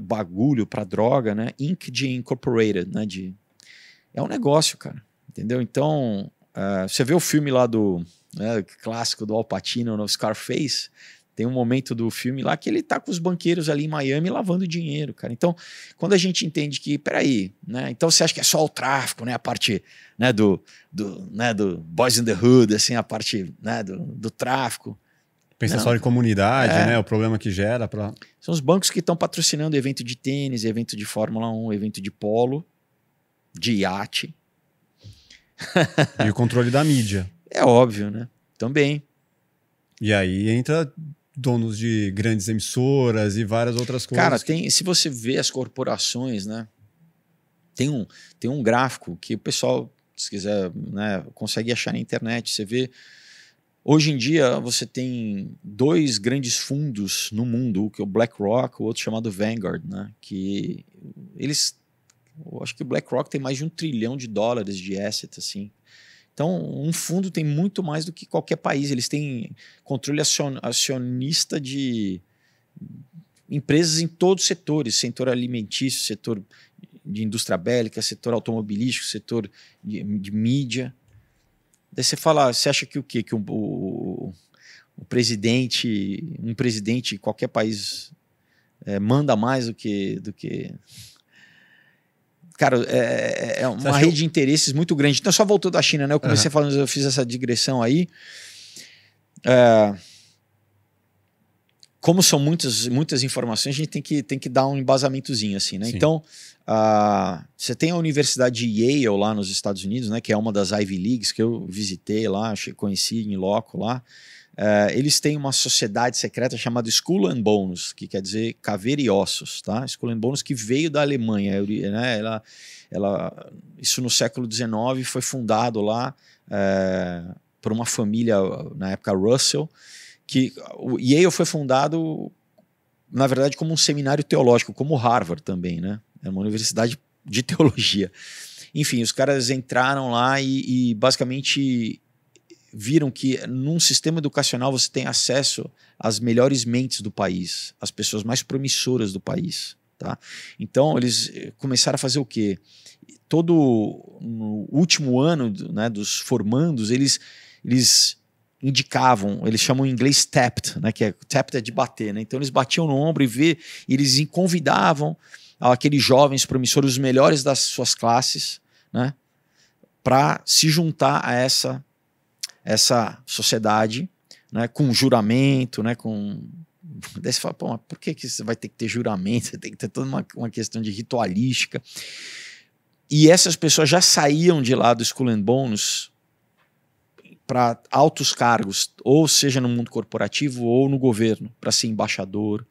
bagulho, para droga, né? Inc. de Incorporated, né? De, é um negócio, cara. Entendeu? Então, uh, você vê o filme lá do né, clássico do Al Pacino no Scarface, tem um momento do filme lá que ele tá com os banqueiros ali em Miami lavando dinheiro, cara. Então, quando a gente entende que, peraí, né? Então você acha que é só o tráfico, né? A parte né, do, do, né, do Boys in the Hood, assim, a parte né, do, do tráfico. Pensa só em comunidade, é. né? O problema que gera para. São os bancos que estão patrocinando evento de tênis, evento de Fórmula 1, evento de polo, de iate. e o controle da mídia. É óbvio, né? Também. E aí entra donos de grandes emissoras e várias outras coisas. Cara, tem, se você vê as corporações, né? Tem um, tem um gráfico que o pessoal, se quiser, né, consegue achar na internet. Você vê Hoje em dia você tem dois grandes fundos no mundo, que é o BlackRock, o outro chamado Vanguard, né? Que eles, eu acho que o BlackRock tem mais de um trilhão de dólares de asset, assim. Então, um fundo tem muito mais do que qualquer país. Eles têm controle acionista de empresas em todos os setores, setor alimentício, setor de indústria bélica, setor automobilístico, setor de, de mídia. Daí você fala, você acha que o quê? Que o, o, o presidente, um presidente de qualquer país é, manda mais do que, do que cara, é, é, é uma rede de interesses muito grande. Então, só voltou da China, né? Eu comecei uhum. falando, eu fiz essa digressão aí. É, como são muitas, muitas informações, a gente tem que, tem que dar um embasamentozinho, assim, né? Sim. Então, uh, você tem a Universidade de Yale lá nos Estados Unidos, né? Que é uma das Ivy Leagues que eu visitei lá, conheci em loco lá. Uh, eles têm uma sociedade secreta chamada Skull and Bones, que quer dizer caveira e ossos, tá? Skull and Bones que veio da Alemanha, né? Ela, ela, isso no século XIX foi fundado lá uh, por uma família, na época Russell, que o Yale foi fundado, na verdade, como um seminário teológico, como Harvard também, né? É uma universidade de teologia. Enfim, os caras entraram lá e, e basicamente viram que num sistema educacional você tem acesso às melhores mentes do país, às pessoas mais promissoras do país. Tá? Então eles eh, começaram a fazer o quê? Todo no último ano né, dos formandos, eles, eles indicavam, eles chamam em inglês tapped, né, que é tapped é de bater, né? Então eles batiam no ombro e vê, e eles convidavam aqueles jovens promissores, os melhores das suas classes, né, para se juntar a essa essa sociedade, né, com juramento, né, com Daí você fala, pô, mas por que, que você vai ter que ter juramento? Tem que ter toda uma, uma questão de ritualística. E essas pessoas já saíam de lá do School and Bones para altos cargos, ou seja no mundo corporativo ou no governo, para ser embaixador,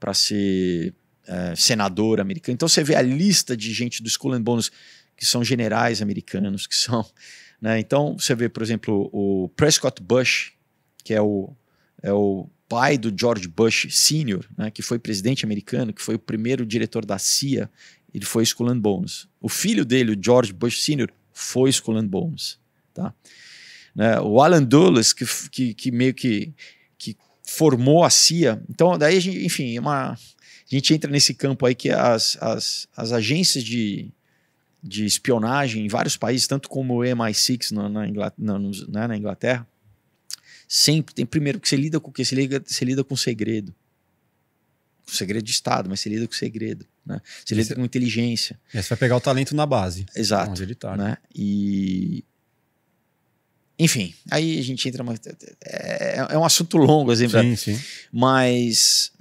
para ser é, senador americano. Então você vê a lista de gente do School and Bones que são generais americanos, que são. Né? Então você vê, por exemplo, o Prescott Bush, que é o, é o pai do George Bush Sr., né? que foi presidente americano, que foi o primeiro diretor da CIA, ele foi Skull and Bones. O filho dele, o George Bush Sr., foi Skull and Bones. Tá? Né? O Alan Dulles, que, que, que meio que, que formou a CIA. Então, daí, a gente, enfim, é uma, a gente entra nesse campo aí que as, as, as agências de, de espionagem em vários países, tanto como o MI6 na, na, Inglaterra, na, né, na Inglaterra, sempre tem, primeiro, que você lida com o que? Você lida, você lida com segredo. Com segredo de Estado, mas você lida com segredo. Né? Você lida com inteligência. Você vai pegar o talento na base. Exato. Onde ele tá, né? E, enfim, aí a gente entra. Uma, é, é um assunto longo, assim, sim, sim. mas.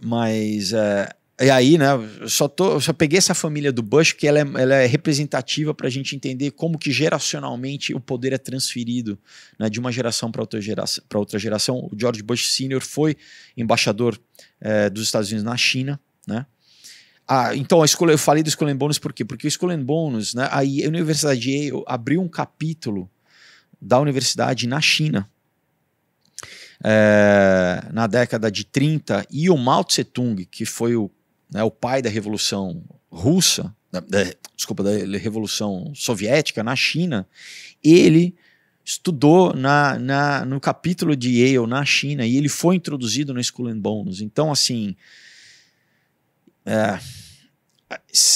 Mas. É, e aí, né, eu só, tô, eu só peguei essa família do Bush, que ela é, ela é representativa para a gente entender como que geracionalmente o poder é transferido né, de uma geração para outra, geração, outra geração. O George Bush Sr. foi embaixador é, dos Estados Unidos na China, né? ah, então a escola, eu falei do Skull and Bones por quê? Porque o Skull and Bones, né, a Universidade de Yale abriu um capítulo da universidade na China é, na década de 30 e o Mao Tse Tung, que foi o, né, o pai da Revolução Russa, da, da, desculpa, da Revolução Soviética na China, ele estudou na, na, no capítulo de Yale na China e ele foi introduzido no School and Bones. Então, assim, é,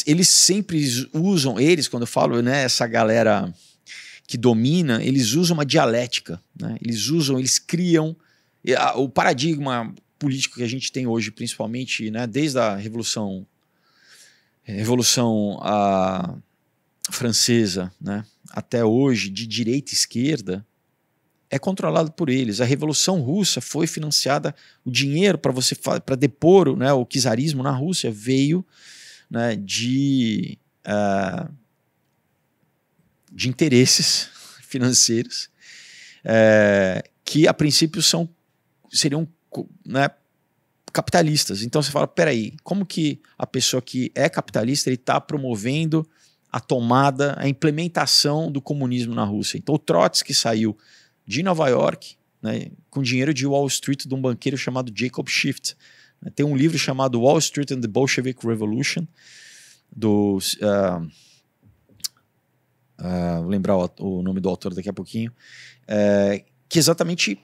eles sempre usam, eles, quando eu falo, né, essa galera que domina, eles usam uma dialética, né? eles usam, eles criam o paradigma político que a gente tem hoje, principalmente, né, desde a Revolução Revolução a, Francesa, né, até hoje, de direita e esquerda, é controlado por eles. A Revolução Russa foi financiada, o dinheiro para você para depor né, o czarismo na Rússia veio né, de, uh, de interesses financeiros uh, que a princípio são seriam né, capitalistas. Então você fala, peraí, como que a pessoa que é capitalista está promovendo a tomada, a implementação do comunismo na Rússia? Então o Trotsky saiu de Nova York né, com dinheiro de Wall Street de um banqueiro chamado Jacob Schiff. Tem um livro chamado Wall Street and the Bolshevik Revolution, do... Uh, uh, vou lembrar o, o, nome do autor daqui a pouquinho, uh, que exatamente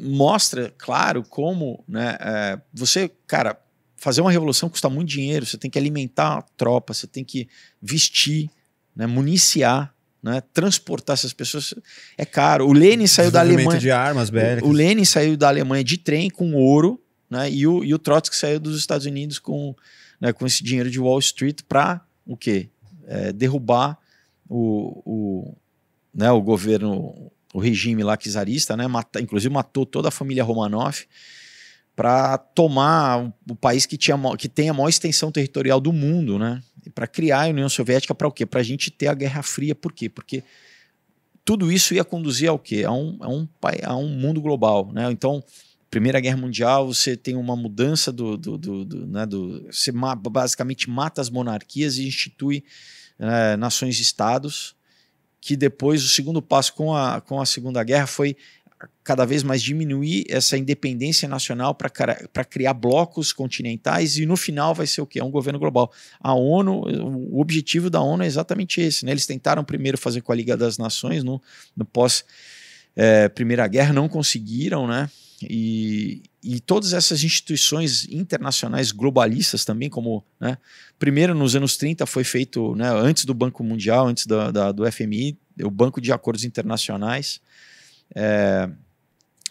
mostra, claro, como né, é, você, cara, fazer uma revolução custa muito dinheiro, você tem que alimentar a tropa, você tem que vestir, né, municiar, né, transportar essas pessoas é caro. O Lenin saiu da Alemanha de armas bélicas. O, o Lenin saiu da Alemanha de trem com ouro, né, e o, e o Trotsky saiu dos Estados Unidos com, né, com esse dinheiro de Wall Street para o quê? É, derrubar o, o, né, o governo o regime lá czarista, né? Mata, inclusive matou toda a família Romanov para tomar o país que, tinha, que tem a maior extensão territorial do mundo, né? Para criar a União Soviética para o quê? Para a gente ter a Guerra Fria. Por quê? Porque tudo isso ia conduzir ao quê? A um, a um, a um mundo global, né? Então, Primeira Guerra Mundial, você tem uma mudança do, do, do, do né, do você basicamente mata as monarquias e institui é, nações-estados que depois o segundo passo com a, com a Segunda Guerra foi cada vez mais diminuir essa independência nacional para criar blocos continentais e no final vai ser o que? É um governo global. A ONU, o objetivo da ONU é exatamente esse. Né? Eles tentaram primeiro fazer com a Liga das Nações no, no pós é, Primeira Guerra, não conseguiram, né? E, e todas essas instituições internacionais globalistas também, como né, primeiro nos anos 30 foi feito, né, antes do Banco Mundial, antes da, da, do FMI, o Banco de Acordos Internacionais, é,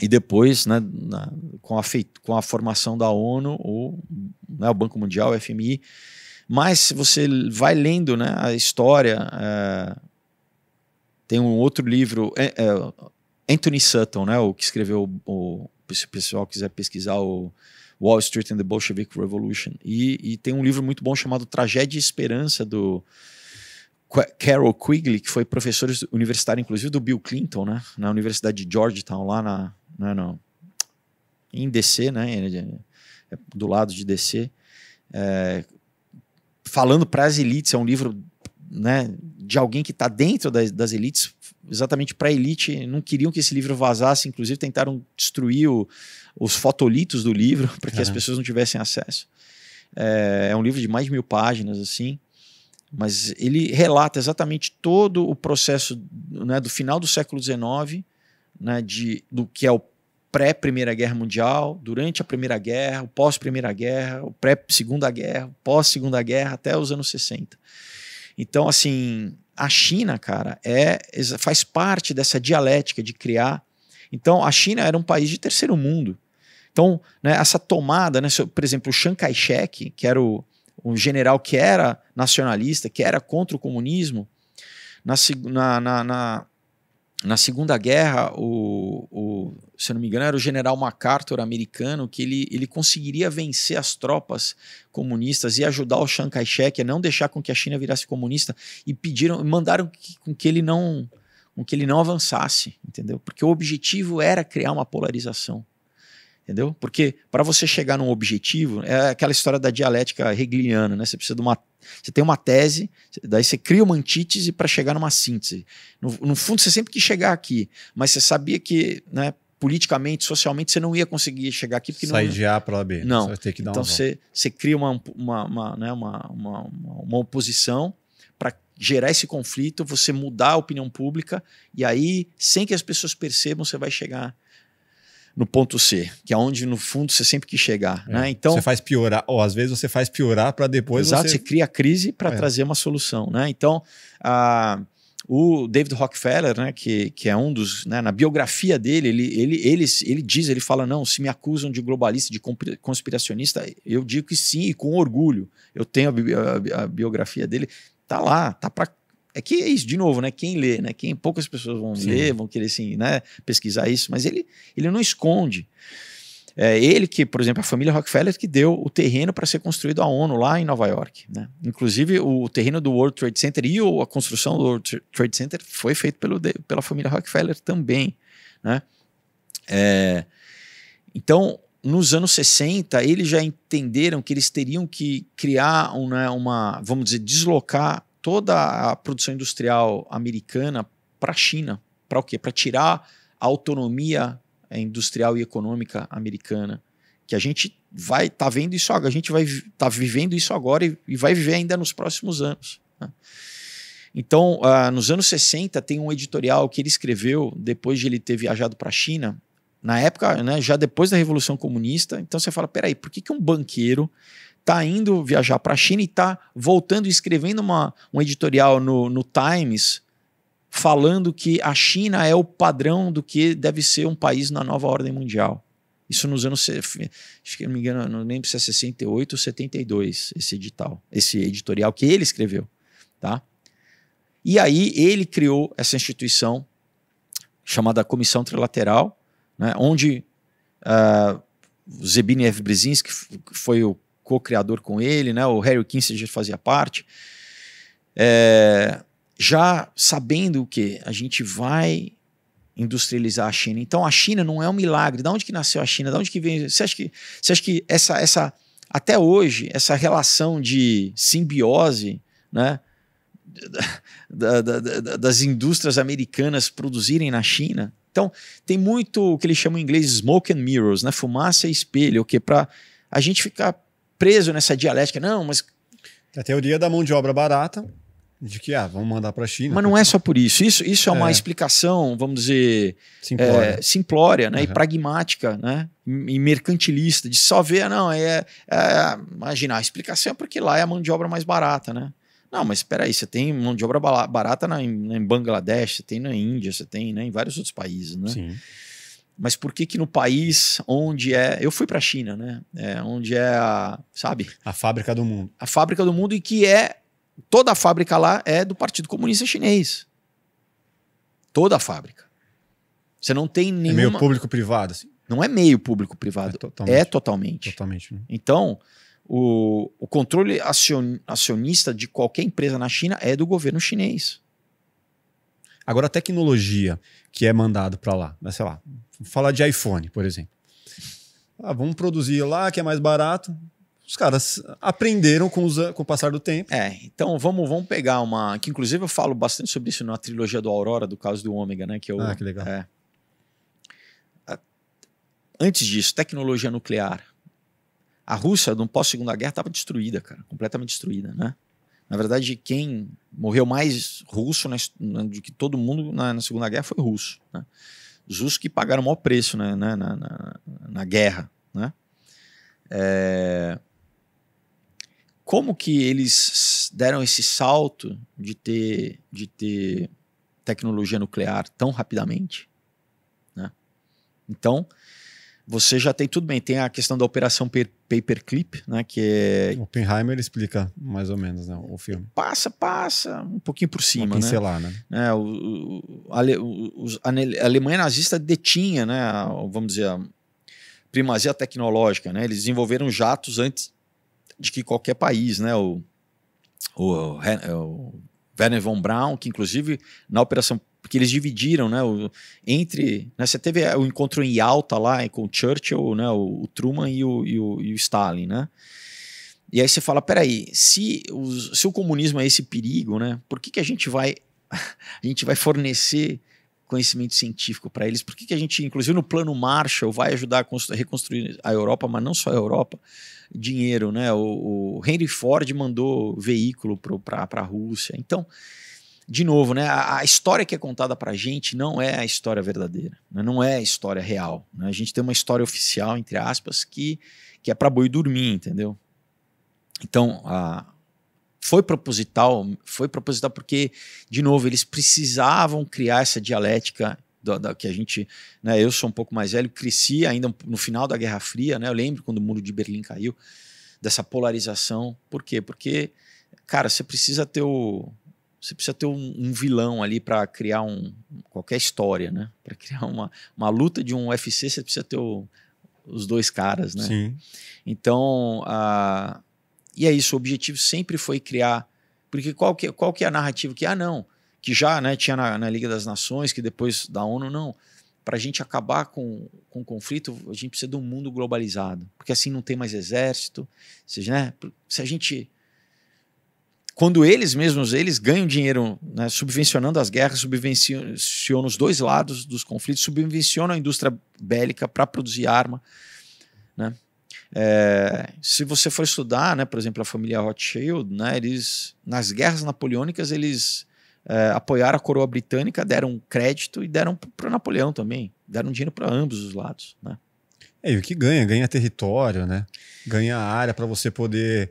e depois, né, na, com, a feit, com a formação da ONU, o, né, o Banco Mundial, o FMI. Mas se você vai lendo né, a história, é, tem um outro livro, é, é Anthony Sutton, né, o que escreveu o, se o pessoal quiser pesquisar o Wall Street and the Bolshevik Revolution. E, e tem um livro muito bom chamado Tragédia e Esperança, do Carol Quigley, que foi professor universitário, inclusive, do Bill Clinton, né? Na Universidade de Georgetown, lá na, né, em DC, né? É, é do lado de DC. É, falando para as elites, é um livro né, de alguém que está dentro das, das elites, exatamente para a elite, não queriam que esse livro vazasse, inclusive tentaram destruir o, os fotolitos do livro para que uhum. as pessoas não tivessem acesso. É, é, um livro de mais de mil páginas, assim, mas ele relata exatamente todo o processo né, do final do século XIX, né, de, do que é o pré-Primeira Guerra Mundial, durante a Primeira Guerra, o pós-Primeira Guerra, o pré-Segunda Guerra, o pós-Segunda Guerra, até os anos 60. Então, assim, a China, cara, é faz parte dessa dialética de criar. Então, a China era um país de terceiro mundo. Então, né, essa tomada, né, por exemplo, o Chiang Kai-shek, que era o, o general que era nacionalista, que era contra o comunismo, na, na, na, na Segunda Guerra, o, o, se eu não me engano, era o general MacArthur americano que ele, ele conseguiria vencer as tropas comunistas e ajudar o Chiang Kai-shek a não deixar com que a China virasse comunista e pediram, mandaram que, com que ele não com que ele não avançasse, entendeu? Porque o objetivo era criar uma polarização. Entendeu? Porque para você chegar num objetivo, é aquela história da dialética hegeliana, né? Você precisa de uma. Você tem uma tese, daí você cria uma antítese para chegar numa síntese. No, no, fundo, você sempre quis chegar aqui, mas você sabia que, né, politicamente, socialmente, você não ia conseguir chegar aqui. Porque Sair não, de A para B. Não. então você, você cria uma, uma, uma, né, uma, uma, uma oposição para gerar esse conflito, você mudar a opinião pública, e aí, sem que as pessoas percebam, você vai chegar no ponto C, que é onde no fundo você sempre quis chegar, é. né? Então você faz piorar, ou às vezes você faz piorar para depois exato, você... você cria a crise para é. trazer uma solução, né? Então a, o David Rockefeller, né, que, que é um dos, né, na biografia dele, ele, ele, ele, ele diz, ele fala, não, se me acusam de globalista, de conspiracionista, eu digo que sim, e com orgulho. Eu tenho a, a, a biografia dele, tá lá, tá para é que é isso, de novo, né? Quem lê, né? Quem poucas pessoas vão Sim. ler, vão querer assim, né? pesquisar isso, mas ele, ele não esconde. É ele que, por exemplo, a família Rockefeller que deu o terreno para ser construído a ONU lá em Nova York. Né? Inclusive, o terreno do World Trade Center e a construção do World Trade Center foi feito pelo, pela família Rockefeller também. Né? É, então, nos anos 60, eles já entenderam que eles teriam que criar uma, uma vamos dizer, deslocar toda a produção industrial americana para a China. Para o quê? Para tirar a autonomia eh, industrial e econômica americana. Que a gente vai tá vendo isso a gente vai tá vivendo isso agora e, e, vai viver ainda nos próximos anos. Né? Então, uh, nos anos 60, tem um editorial que ele escreveu depois de ele ter viajado para a China, na época, né, já depois da Revolução Comunista. Então você fala: peraí, por que, que um banqueiro está indo viajar para a China e está voltando e escrevendo uma, um editorial no, no Times falando que a China é o padrão do que deve ser um país na nova ordem mundial. Isso nos anos, acho que não me engano, não lembro se é 68 ou 72, esse edital, esse editorial que ele escreveu, tá? E aí ele criou essa instituição chamada Comissão Trilateral, né, onde uh, Zbigniew Brzezinski, foi o co-criador com ele, né? O Harry Kissinger fazia parte. É, já sabendo o que a gente vai industrializar a China. Então a China não é um milagre. Da onde que nasceu a China? Da onde que vem? Você acha que você acha que essa essa até hoje essa relação de simbiose, né? Da, da, da, das indústrias americanas produzirem na China. Então, tem muito o que eles chamam em inglês smoke and mirrors, né? fumaça e espelho, o que para a gente ficar preso nessa dialética. Não, mas. A teoria da mão de obra barata, de que ah, vamos mandar para a China. Mas não é só por isso. Isso, isso é uma é. explicação, vamos dizer, simplória, é, simplória né? Uhum. e pragmática, né? e mercantilista, de só ver, não, é, é imagina, a explicação é porque lá é a mão de obra mais barata, né? Não, mas espera aí, você tem mão de obra barata na, em Bangladesh, você tem na Índia, você tem né, em vários outros países, né? Sim mas por que que no país onde é, eu fui para a China, né? É, onde é a, sabe? A fábrica do mundo. A fábrica do mundo e que é toda a fábrica lá é do Partido Comunista Chinês. Toda a fábrica. Você não tem nenhuma. É meio público privado, assim. Não é meio público privado. É totalmente. É totalmente. totalmente né? Então, o, o controle acionista de qualquer empresa na China é do governo chinês. Agora, a tecnologia que é mandado para lá, né, sei lá, falar de iPhone, por exemplo. Ah, vamos produzir lá, que é mais barato. Os caras aprenderam com, os, com o passar do tempo. É, então vamos, vamos pegar uma. Que inclusive eu falo bastante sobre isso na trilogia do Aurora, do caso do Ômega, né? Que eu, ah, que legal. É, antes disso, tecnologia nuclear. A Rússia, no pós-segunda guerra, estava destruída, cara, completamente destruída, né? Na verdade, quem morreu mais russo do que todo mundo na, na Segunda Guerra foi russo. Né? Os russos que pagaram o maior preço né, na, na, na, na guerra. Né? É... Como que eles deram esse salto de ter, de ter tecnologia nuclear tão rapidamente? Né? Então, você já tem tudo bem. Tem a questão da operação paperclip, né? Que é. Oppenheimer explica mais ou menos né, o filme. Passa, passa, um pouquinho por cima. Uma pincelar, né? né? É, o, o, a, a, Alemanha nazista detinha, né? A, vamos dizer, a primazia tecnológica, né? Eles desenvolveram jatos antes de que qualquer país, né? O, o, o Werner von Braun, que inclusive na operação porque eles dividiram, né, o, entre, né, você teve o encontro em Yalta lá com o Churchill, né, o, o Truman e o, e o, e o Stalin, né, e aí você fala, peraí, se, os, se o comunismo é esse perigo, né, por que, que a gente vai a gente vai fornecer conhecimento científico para eles? Por que, que a gente, inclusive no plano Marshall, vai ajudar a reconstruir a Europa, mas não só a Europa? Dinheiro, né? O, o Henry Ford mandou veículo para a Rússia. Então, de novo, né, a, a história que é contada para a gente não é a história verdadeira, né, não é a história real. Né? A gente tem uma história oficial, entre aspas, que, que é para boi dormir, entendeu? Então, a, foi proposital, foi proposital porque, de novo, eles precisavam criar essa dialética da, que a gente, né, eu sou um pouco mais velho, cresci ainda no final da Guerra Fria, né, eu lembro quando o muro de Berlim caiu, dessa polarização. Por quê? Porque, cara, você precisa ter o, você precisa ter um, um vilão ali para criar um, qualquer história, né? Para criar uma, uma luta de um UFC, você precisa ter o, os dois caras, né? Sim. Então, a, e é isso, o objetivo sempre foi criar. Porque qual que, qual que é a narrativa? Que, ah, não, que já né, tinha na, na Liga das Nações, que depois da ONU, não. Para a gente acabar com, com o conflito, a gente precisa de um mundo globalizado. Porque assim não tem mais exército. Seja, né, se a gente quando eles mesmos eles ganham dinheiro né, subvencionando as guerras, subvencionam os dois lados dos conflitos, subvencionam a indústria bélica para produzir arma. Né? É, se você for estudar, né, por exemplo, a família Rothschild, né, eles nas guerras napoleônicas eles é, apoiaram a coroa britânica, deram crédito e deram para Napoleão também, deram dinheiro para ambos os lados. Né? É, e o que ganha? Ganha território, né? ganha área para você poder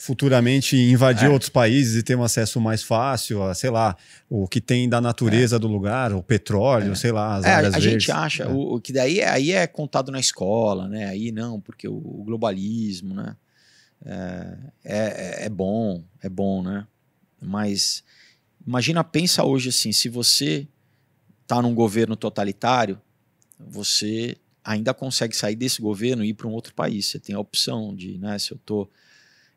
futuramente invadir é. outros países e ter um acesso mais fácil a, sei lá, o que tem da natureza é. do lugar, o petróleo, é. sei lá, as é, áreas A verdes. gente acha, é. o, o, que daí é, aí é contado na escola, né? Aí não, porque o, o globalismo, né? É, é, é bom, é bom, né? Mas imagina, pensa hoje assim, se você está num governo totalitário, você ainda consegue sair desse governo e ir para um outro país. Você tem a opção de, né? Se eu estou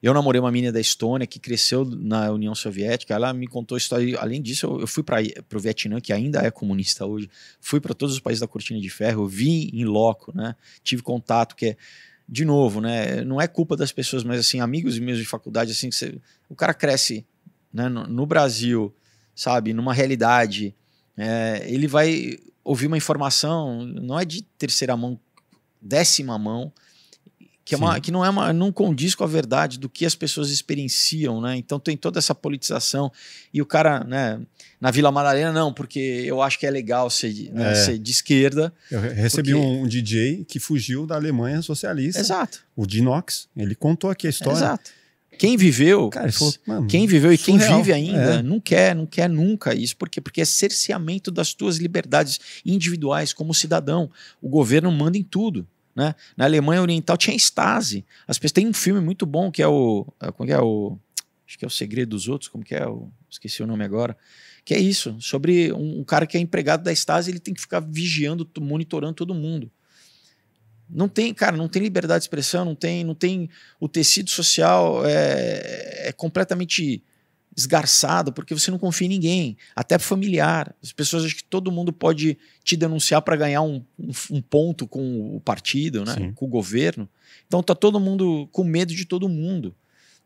eu namorei uma menina da Estônia que cresceu na União Soviética. Ela me contou história. Além disso, eu, eu fui para o Vietnã, que ainda é comunista hoje. Fui para todos os países da cortina de ferro. Vi em loco, né? Tive contato que é de novo, né? Não é culpa das pessoas, mas assim, amigos meus de faculdade, assim, você, o cara cresce né, no, no Brasil, sabe, numa realidade, é, ele vai ouvir uma informação, não é de terceira mão, décima mão, que, é uma, que não é uma, não condiz com a verdade do que as pessoas experienciam, né? Então tem toda essa politização e o cara, né? Na Vila Madalena não, porque eu acho que é legal ser, né, é. ser de esquerda. Eu recebi porque... um DJ que fugiu da Alemanha socialista. Exato. O Dinox, ele contou aqui a história. Exato. Quem viveu, Cara, falou, quem viveu e quem vive ainda, é. não quer, não quer nunca isso. Por quê? Porque é cerceamento das tuas liberdades individuais como cidadão. O governo manda em tudo. Né? Na Alemanha Oriental tinha Stasi. As pessoas tem um filme muito bom que é o, é, como é o, acho que é o Segredo dos Outros, como que é o, esqueci o nome agora. Que é isso, sobre um, um cara que é empregado da Stasi, ele tem que ficar vigiando, monitorando todo mundo. Não tem, cara, não tem liberdade de expressão, não tem, não tem o tecido social é, é completamente esgarçado porque você não confia em ninguém, até familiar. As pessoas acham que todo mundo pode te denunciar para ganhar um, um, um, ponto com o partido, né? com o governo. Então tá todo mundo com medo de todo mundo.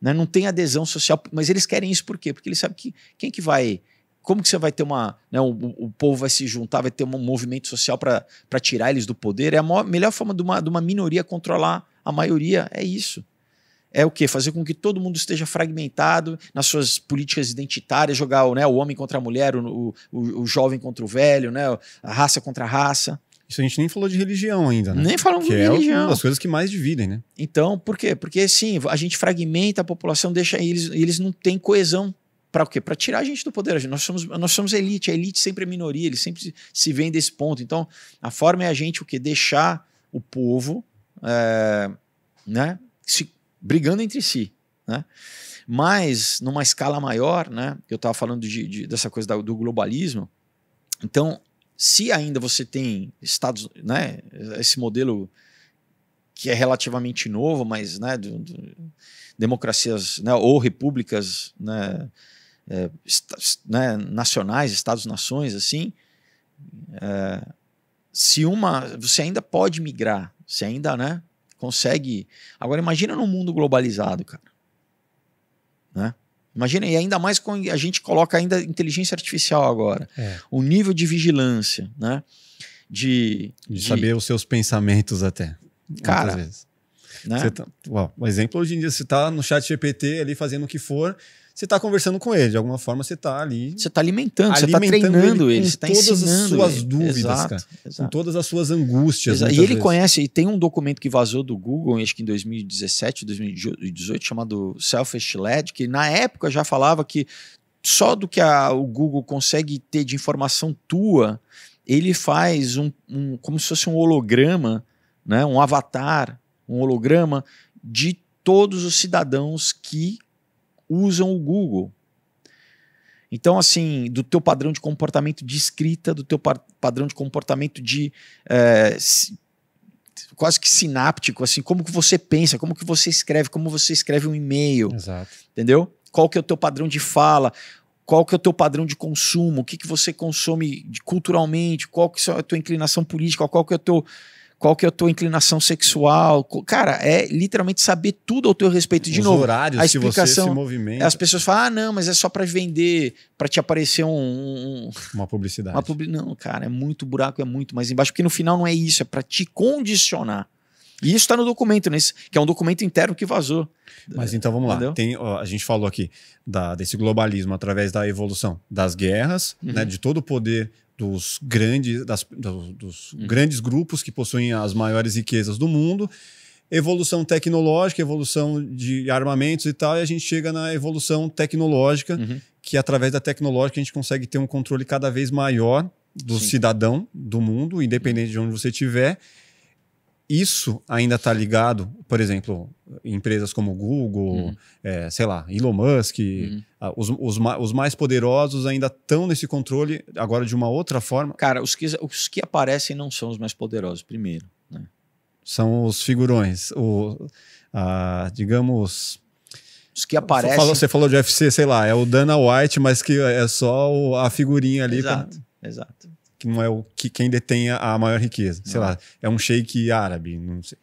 Né? Não tem adesão social, mas eles querem isso por quê? Porque eles sabem que quem que vai. Como que você vai ter uma. Né, o, o povo vai se juntar, vai ter um movimento social para tirar eles do poder? É a maior, melhor forma de uma, de uma minoria controlar a maioria. É isso é o quê? Fazer com que todo mundo esteja fragmentado nas suas políticas identitárias, jogar né, o homem contra a mulher, o, o, o jovem contra o velho, né, a raça contra a raça. Isso a gente nem falou de religião ainda, né? Nem falamos de é religião. É uma das coisas que mais dividem, né? Então, por quê? Porque sim, a gente fragmenta a população, deixa eles, eles não têm coesão para o quê? Para tirar a gente do poder. Nós somos, nós somos elite, a elite sempre é minoria, eles sempre se vêem desse ponto. Então, a forma é a gente o quê? Deixar o povo é, né, brigando entre si, né? Mas numa escala maior, né? Eu estava falando de, de, dessa coisa da, do globalismo. Então, se ainda você tem estados, né? Esse modelo que é relativamente novo, mas, né? Do, do, democracias, né? Ou repúblicas, né? é, né, nacionais, estados-nações, assim, é, se uma, você ainda pode migrar, você ainda, né, consegue. Agora imagina num mundo globalizado, cara, né? Imagina, e ainda mais quando a gente coloca ainda inteligência artificial agora. É. O nível de vigilância, né? De, de, de saber os seus pensamentos até. Cara, né? Tá, o exemplo hoje em dia, você está no chat GPT ali fazendo o que for, você está conversando com ele, de alguma forma você está ali. Você está alimentando, você está treinando ele, você está ensinando. todas as suas ele. dúvidas, exato, cara. Exato. Com todas as suas angústias. E ele vezes. conhece, e tem um documento que vazou do Google, acho que em 2017, 2018, chamado Selfish Led, que na época já falava que só do que a, o Google consegue ter de informação tua, ele faz um, um como se fosse um holograma, né, um avatar, um holograma de todos os cidadãos que usam o Google. Então, assim, do teu padrão de comportamento de escrita, do teu padrão de comportamento de é, quase que sináptico, assim, como que você pensa, como que você escreve, como você escreve um e-mail, Exato. entendeu? Qual que é o teu padrão de fala, qual que é o teu padrão de consumo, o que que você consome culturalmente, qual que é a tua inclinação política, qual que é o teu qual que é a tua inclinação sexual. Cara, é literalmente saber tudo ao teu respeito. De Os novo, horários a explicação. que você se movimenta. As pessoas falam, ah, não, mas é só para vender, para te aparecer um, um, uma publicidade. Uma publi... Não, cara, é muito buraco, é muito mais embaixo, porque no final não é isso, é para te condicionar. E isso está no documento, nesse, que é um documento interno que vazou. Mas então vamos lá. Tem, ó, a gente falou aqui da, desse globalismo através da evolução das guerras, uhum. né, de todo o poder dos grandes, das, do, dos uhum. grandes grupos que possuem as maiores riquezas do mundo, evolução tecnológica, evolução de armamentos e tal, e a gente chega na evolução tecnológica, uhum. que através da tecnológica a gente consegue ter um controle cada vez maior do Sim. cidadão do mundo, independente de onde você estiver, isso ainda está ligado, por exemplo, empresas como Google, uhum. é, sei lá, Elon Musk, uhum. os, os, os, mais poderosos ainda estão nesse controle agora de uma outra forma? Cara, os que, os que aparecem não são os mais poderosos, primeiro. Né? São os figurões, o, digamos... Os que aparecem... Falou, você falou de UFC, sei lá, é o Dana White, mas que é só a figurinha ali. Exato, pra... exato que não é o que quem detém a maior riqueza. Sei lá, é um sheik árabe, não sei.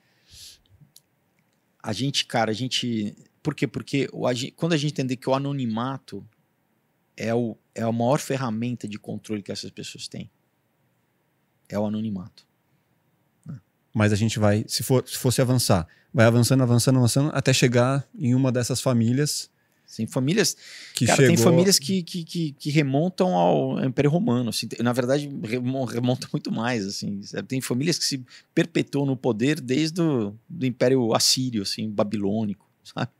A gente, cara, a gente. Por quê? Porque o, a gente, quando a gente entender que o anonimato é, o, é a maior ferramenta de controle que essas pessoas têm, é o anonimato. Né? Mas a gente vai, se, for, se fosse avançar, vai avançando, avançando, avançando, até chegar em uma dessas famílias Sim, famílias. Que cara, chegou... tem famílias que, que, que, que, remontam ao Império Romano. Assim, na verdade, remonta muito mais. Assim, tem famílias que se perpetuam no poder desde o do Império Assírio, assim, babilônico, sabe?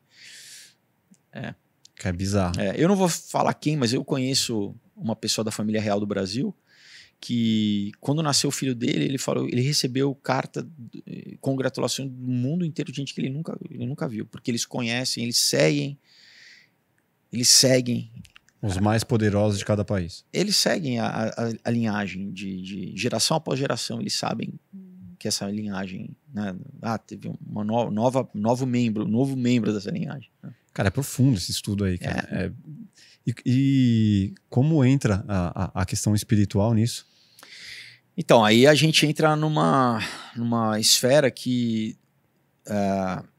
É. Que é bizarro. É, eu não vou falar quem, mas eu conheço uma pessoa da família real do Brasil que quando nasceu o filho dele, ele falou, ele recebeu carta congratulações do mundo inteiro de gente que ele nunca, ele nunca viu, porque eles conhecem, eles seguem eles seguem. Os mais poderosos de cada país. Eles seguem a, a, a linhagem de, de, geração após geração. Eles sabem que essa linhagem. Né, ah, teve uma no, nova, novo membro, novo membro dessa linhagem. Né? Cara, é profundo esse estudo aí, cara. É. É, e, e, como entra a, a, questão espiritual nisso? Então, aí a gente entra numa, numa esfera que. Uh,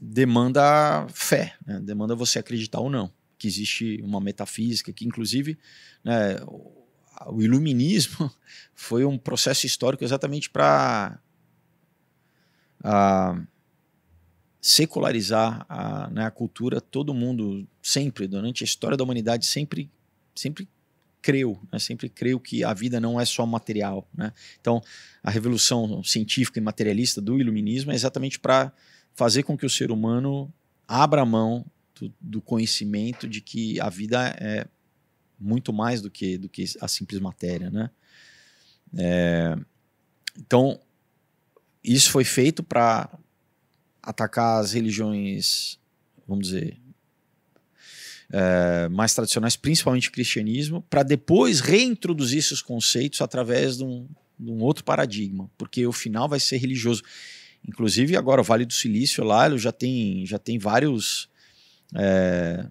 demanda fé, né? demanda você acreditar ou não que existe uma metafísica, que inclusive né, o iluminismo foi um processo histórico exatamente para secularizar a, né, a cultura. Todo mundo sempre, durante a história da humanidade, sempre, sempre creu, né, sempre creu que a vida não é só material. Né? Então, a revolução científica e materialista do iluminismo é exatamente para fazer com que o ser humano abra mão do, do, conhecimento de que a vida é muito mais do que, do que a simples matéria, né? É, então, isso foi feito para atacar as religiões, vamos dizer, é, mais tradicionais, principalmente o cristianismo, para depois reintroduzir esses conceitos através de um, de um outro paradigma, porque o final vai ser religioso. Inclusive, agora o Vale do Silício lá já tem, já tem vários é,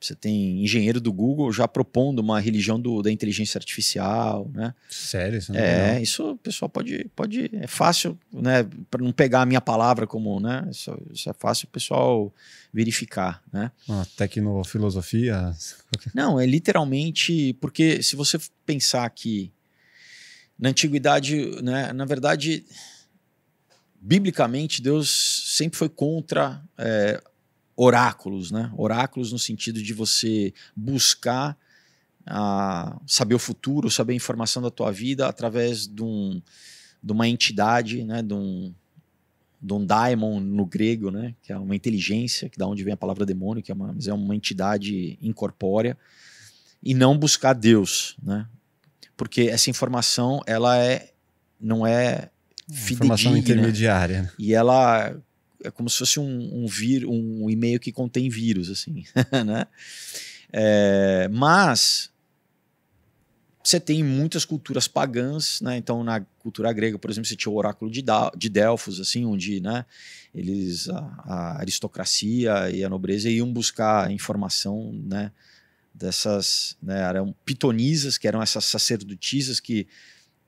Você tem engenheiro do Google já propondo uma religião do, da inteligência artificial, né? Sério? Isso não É, isso o pessoal pode, pode. É fácil, né? Para não pegar a minha palavra como, né? Isso, isso é fácil o pessoal verificar, né? Uma tecnofilosofia. Não, é literalmente porque se você pensar que na antiguidade, né? Na verdade, biblicamente Deus sempre foi contra é, oráculos, né? Oráculos no sentido de você buscar a saber o futuro, saber a informação da tua vida através de, um, de uma entidade, né? De um, de um daimon no grego, né? Que é uma inteligência, que da onde vem a palavra demônio, que é uma, é uma entidade incorpórea, e não buscar Deus, né? Porque essa informação ela é não é Informação intermediária. né? e ela é como se fosse um, um, vir, um e-mail que contém vírus, assim, né? É, mas você tem muitas culturas pagãs, né? Então, na cultura grega, por exemplo, você tinha o oráculo de, Da- de Delfos, assim, onde, né? Eles, a, a aristocracia e a nobreza iam buscar informação, né? Dessas, né? Eram pitonisas, que eram essas sacerdotisas que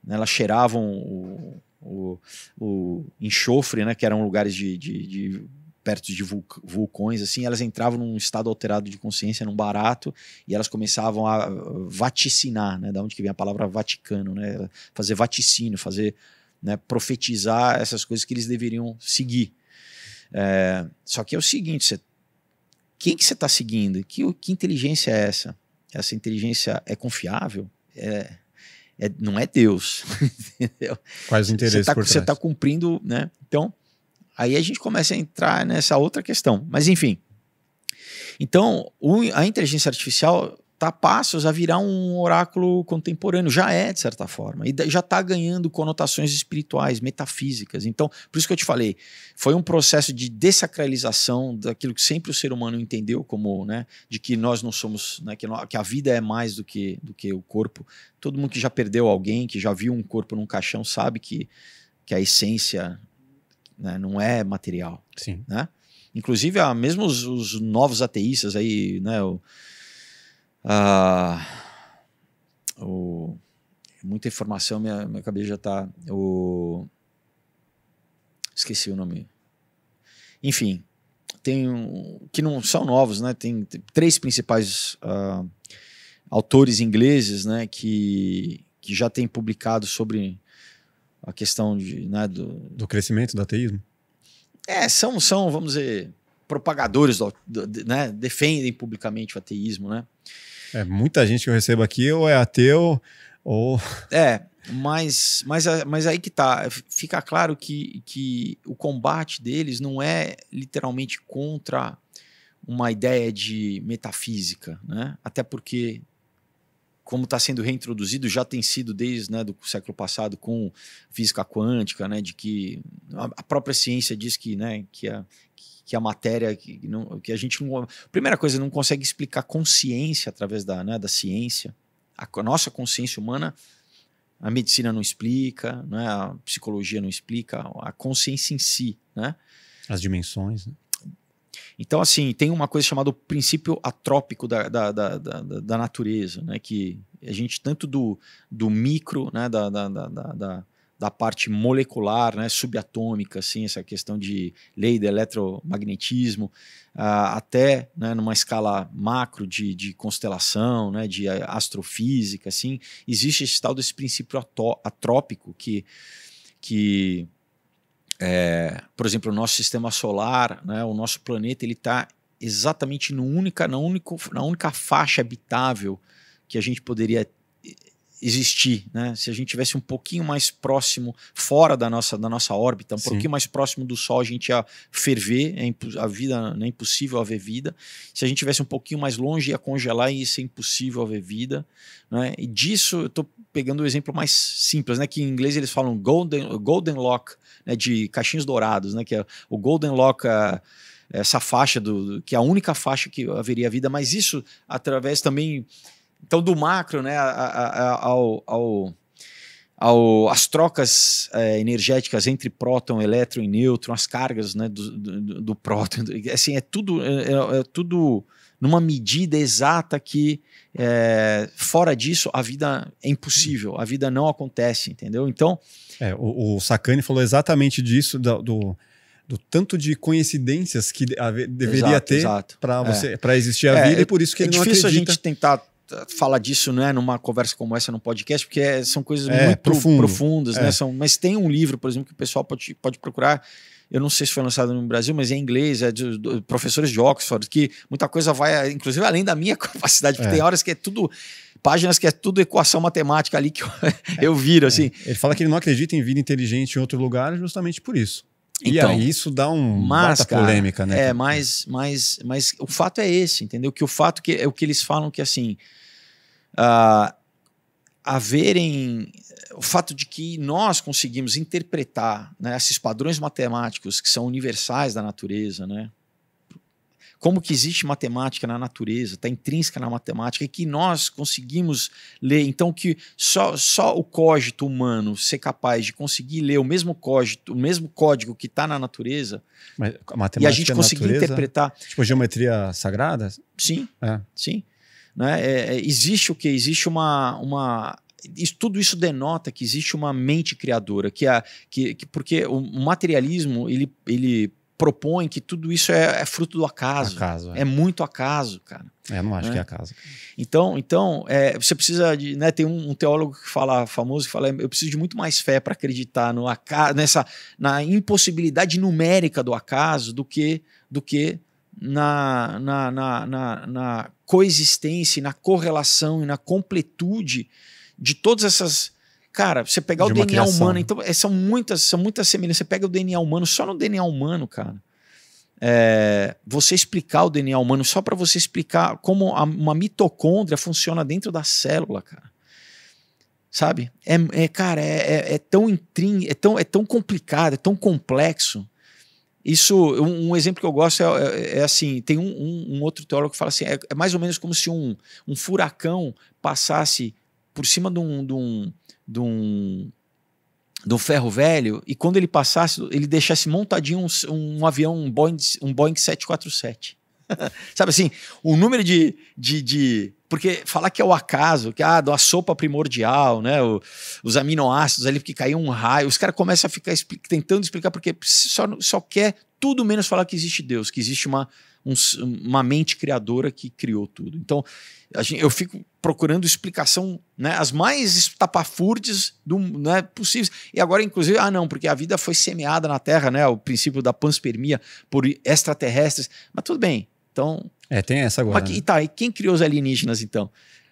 né, elas cheiravam o, o, o enxofre, né? Que eram lugares de, de, de perto de vulc- vulcões, assim, elas entravam num estado alterado de consciência, num barato, e elas começavam a vaticinar, né? Da onde que vem a palavra Vaticano, né? Fazer vaticínio, fazer, né? Profetizar essas coisas que eles deveriam seguir. É, só que é o seguinte, você, quem que você está seguindo? Que, que inteligência é essa? Essa inteligência é confiável? É, é- não é Deus, entendeu? Quais Você interesses está por trás? tá cumprindo, né? Então, aí a gente começa a entrar nessa outra questão. Mas, enfim. Então, o- a inteligência artificial está a passos a virar um oráculo contemporâneo. Já é, de certa forma. E já está ganhando conotações espirituais, metafísicas. Então, por isso que eu te falei, foi um processo de dessacralização daquilo que sempre o ser humano entendeu como, né? De que nós não somos, né? Que, que a vida é mais do que, do que o corpo. Todo mundo que já perdeu alguém, que já viu um corpo num caixão, sabe que, que a essência né, não é material. Sim. Inclusive, ah, mesmo os, os novos ateístas aí, né? O, ah, o- muita informação, minha, minha cabeça já tá. O, esqueci o nome. Enfim, tem um, que não são novos, né? Tem, t- três principais ah, autores ingleses, né? Que, que já têm publicado sobre a questão de, né, do, Do crescimento do ateísmo? é, são, são, vamos dizer, propagadores, do, do- né? Defendem publicamente o ateísmo, né? É, muita gente que eu recebo aqui ou é ateu ou. É, mas, mas, a- mas aí que tá. Fica claro que, que o combate deles não é literalmente contra uma ideia de metafísica, né? Até porque, como está sendo reintroduzido, já tem sido desde né, do século passado com física quântica, né? De que a própria ciência diz que, né, que a que a matéria que, não, que a gente não, primeira coisa não consegue explicar consciência através da, né, da ciência a co- nossa consciência humana a medicina não explica, né? a psicologia não explica, a consciência em si. Né? As dimensões. Né? Então, assim, tem uma coisa chamada o princípio atrópico da, da, da, da, da- da natureza, né? que a gente, tanto do, do micro, né? da, da, da, da, da- parte molecular, né? subatômica, assim, essa questão de lei do eletromagnetismo, ah, até né? numa escala macro de, de constelação, né? de astrofísica, assim, existe esse tal desse princípio atrópico que, que é, por exemplo, o nosso sistema solar, né, o nosso planeta, ele está exatamente no única, na, único, na única faixa habitável que a gente poderia existir, né? Se a gente tivesse um pouquinho mais próximo, fora da nossa, da nossa órbita, um Sim. pouquinho mais próximo do Sol, a gente ia ferver, é a vida não é impossível haver vida. Se a gente tivesse um pouquinho mais longe, ia congelar e ia ser impossível haver vida. Né? E disso eu estou pegando o exemplo mais simples, né? Que em inglês eles falam golden, golden lock, né? De caixinhos dourados, né? Que é o golden lock, ah, essa faixa do, do- que é a única faixa que haveria vida, mas isso através também então do macro, né? a- a- ao, ao, ao- as trocas eh, energéticas entre próton, elétron e nêutron, as cargas né, do, do, do próton, assim é tudo é, é- é tudo numa medida exata que é, fora disso a vida é impossível, a vida não acontece, entendeu? Então. É, o, o Sacani falou exatamente disso, do, do, do tanto de coincidências que deveria exato, ter para você é. para existir a é, vida e por isso que é ele não acredita. É difícil a gente tentar falar disso né, numa conversa como essa no podcast, porque é, são coisas é, muito profundo. profundas, né? São, mas tem um livro, por exemplo, que o pessoal pode, pode procurar eu não sei se foi lançado no Brasil, mas é em inglês, é de, de professores de Oxford, que muita coisa vai, inclusive além da minha capacidade, porque é. tem horas que é tudo páginas que é tudo equação matemática ali que eu, eu viro, é. assim. Ele fala que ele não acredita em vida inteligente em outro lugar justamente por isso. Então, e aí isso dá um mas, cara, polêmica, né? É, mas, mas, mas o fato é esse, entendeu? Que o fato que é o que eles falam que assim, uh, haverem o fato de que nós conseguimos interpretar né, esses padrões matemáticos que são universais da natureza, né? Como que existe matemática na natureza, está intrínseca na matemática, e que nós conseguimos ler. Então, que só, só o cógito humano ser capaz de conseguir ler o mesmo cógito, o mesmo código que está na natureza, a e a gente conseguir interpretar. Tipo geometria sagrada? Sim, é. sim. Né? É, é, existe o que? Existe uma, uma isso, tudo isso denota que existe uma mente criadora, que, a, que, que porque o materialismo ele, ele propõe que tudo isso é, é fruto do acaso. acaso é. é. muito acaso, cara. É, não acho né? que é acaso. Então, então é, você precisa de. Né, tem um, um, teólogo que fala, famoso, que fala: eu preciso de muito mais fé para acreditar no acaso, nessa, na impossibilidade numérica do acaso do que, do que na, na, na, na, na coexistência, na correlação e na completude de todas essas. Cara, você pegar o DNA criação. humano, então é, são muitas, são muitas semelhanças. Você pega o DNA humano, só no DNA humano, cara. É, você explicar o DNA humano só para você explicar como a, uma mitocôndria funciona dentro da célula, cara. Sabe? É, é cara, é, é, é tão intrin, é tão, é tão complicado, é tão complexo. Isso, um, um exemplo que eu gosto é, é, assim: tem um, um, um, outro teólogo que fala assim: é, é mais ou menos como se um, um furacão passasse por cima de um, de um, de um, de um ferro velho e quando ele passasse, ele deixasse montadinho um, um avião, um Boeing, um Boeing 747. Sabe assim, o número de, de, de, Porque falar que é o acaso, que ah, da sopa primordial, né? O, os aminoácidos ali, que caiu um raio, os caras começam a ficar tentando explicar porque só, só quer tudo menos falar que existe Deus, que existe uma, um, uma mente criadora que criou tudo. Então, gente, eu fico procurando explicação, né, as mais estapafúrdias do, né, possíveis. E agora, inclusive, ah, não, porque a vida foi semeada na Terra, né, o princípio da panspermia por extraterrestres. Mas tudo bem. Então. É, tem essa agora. Mas, né? e tá, e quem criou os alienígenas, então?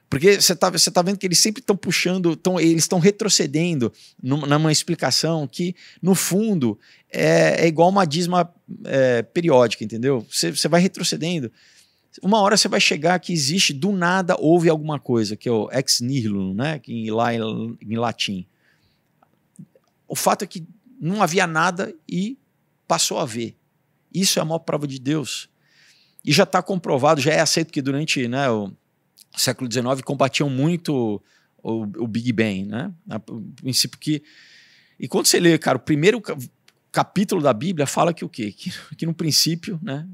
Porque você está você tá vendo que eles sempre estão puxando, tão, eles estão retrocedendo numa, numa, explicação que, no fundo, é, é igual uma dízima é, periódica, entendeu? Você vai retrocedendo. Uma hora você vai chegar que existe, do nada houve alguma coisa, que é o ex nihilo, né? Que lá em, em latim. O fato é que não havia nada e passou a haver. Isso é a maior prova de Deus. E já está comprovado, já é aceito que durante né, o século XIX combatiam muito o, o Big Bang, né? O princípio que. E quando você lê, cara, o primeiro capítulo da Bíblia fala que o quê? Que, que no princípio, né?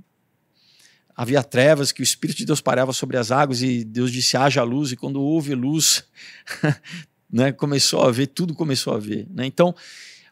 Havia trevas, que o Espírito de Deus parava sobre as águas e Deus disse: haja luz, e quando houve luz, né, começou a ver, tudo começou a ver. Né? Então,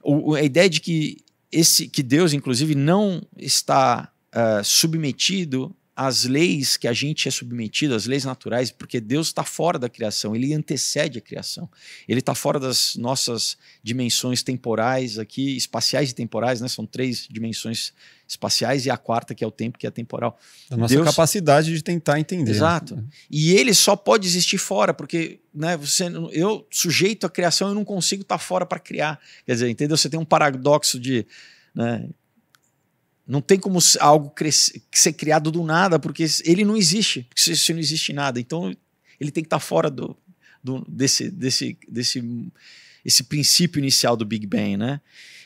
o, a ideia de que, esse, que Deus, inclusive, não está uh, submetido as leis que a gente é submetido, as leis naturais, porque Deus está fora da criação, ele antecede a criação. Ele está fora das nossas dimensões temporais aqui, espaciais e temporais, né? São três dimensões espaciais e a quarta, que é o tempo, que é temporal. A nossa Deus... capacidade de tentar entender. Exato. E ele só pode existir fora, porque né, você, eu, sujeito à criação, eu não consigo estar tá fora para criar. Quer dizer, entendeu? Você tem um paradoxo de. Né, não tem como algo crescer, ser criado do nada, porque ele não existe, se, se não existe nada. Então ele tem que estar fora do, do, desse, desse, desse esse princípio inicial do Big Bang, né?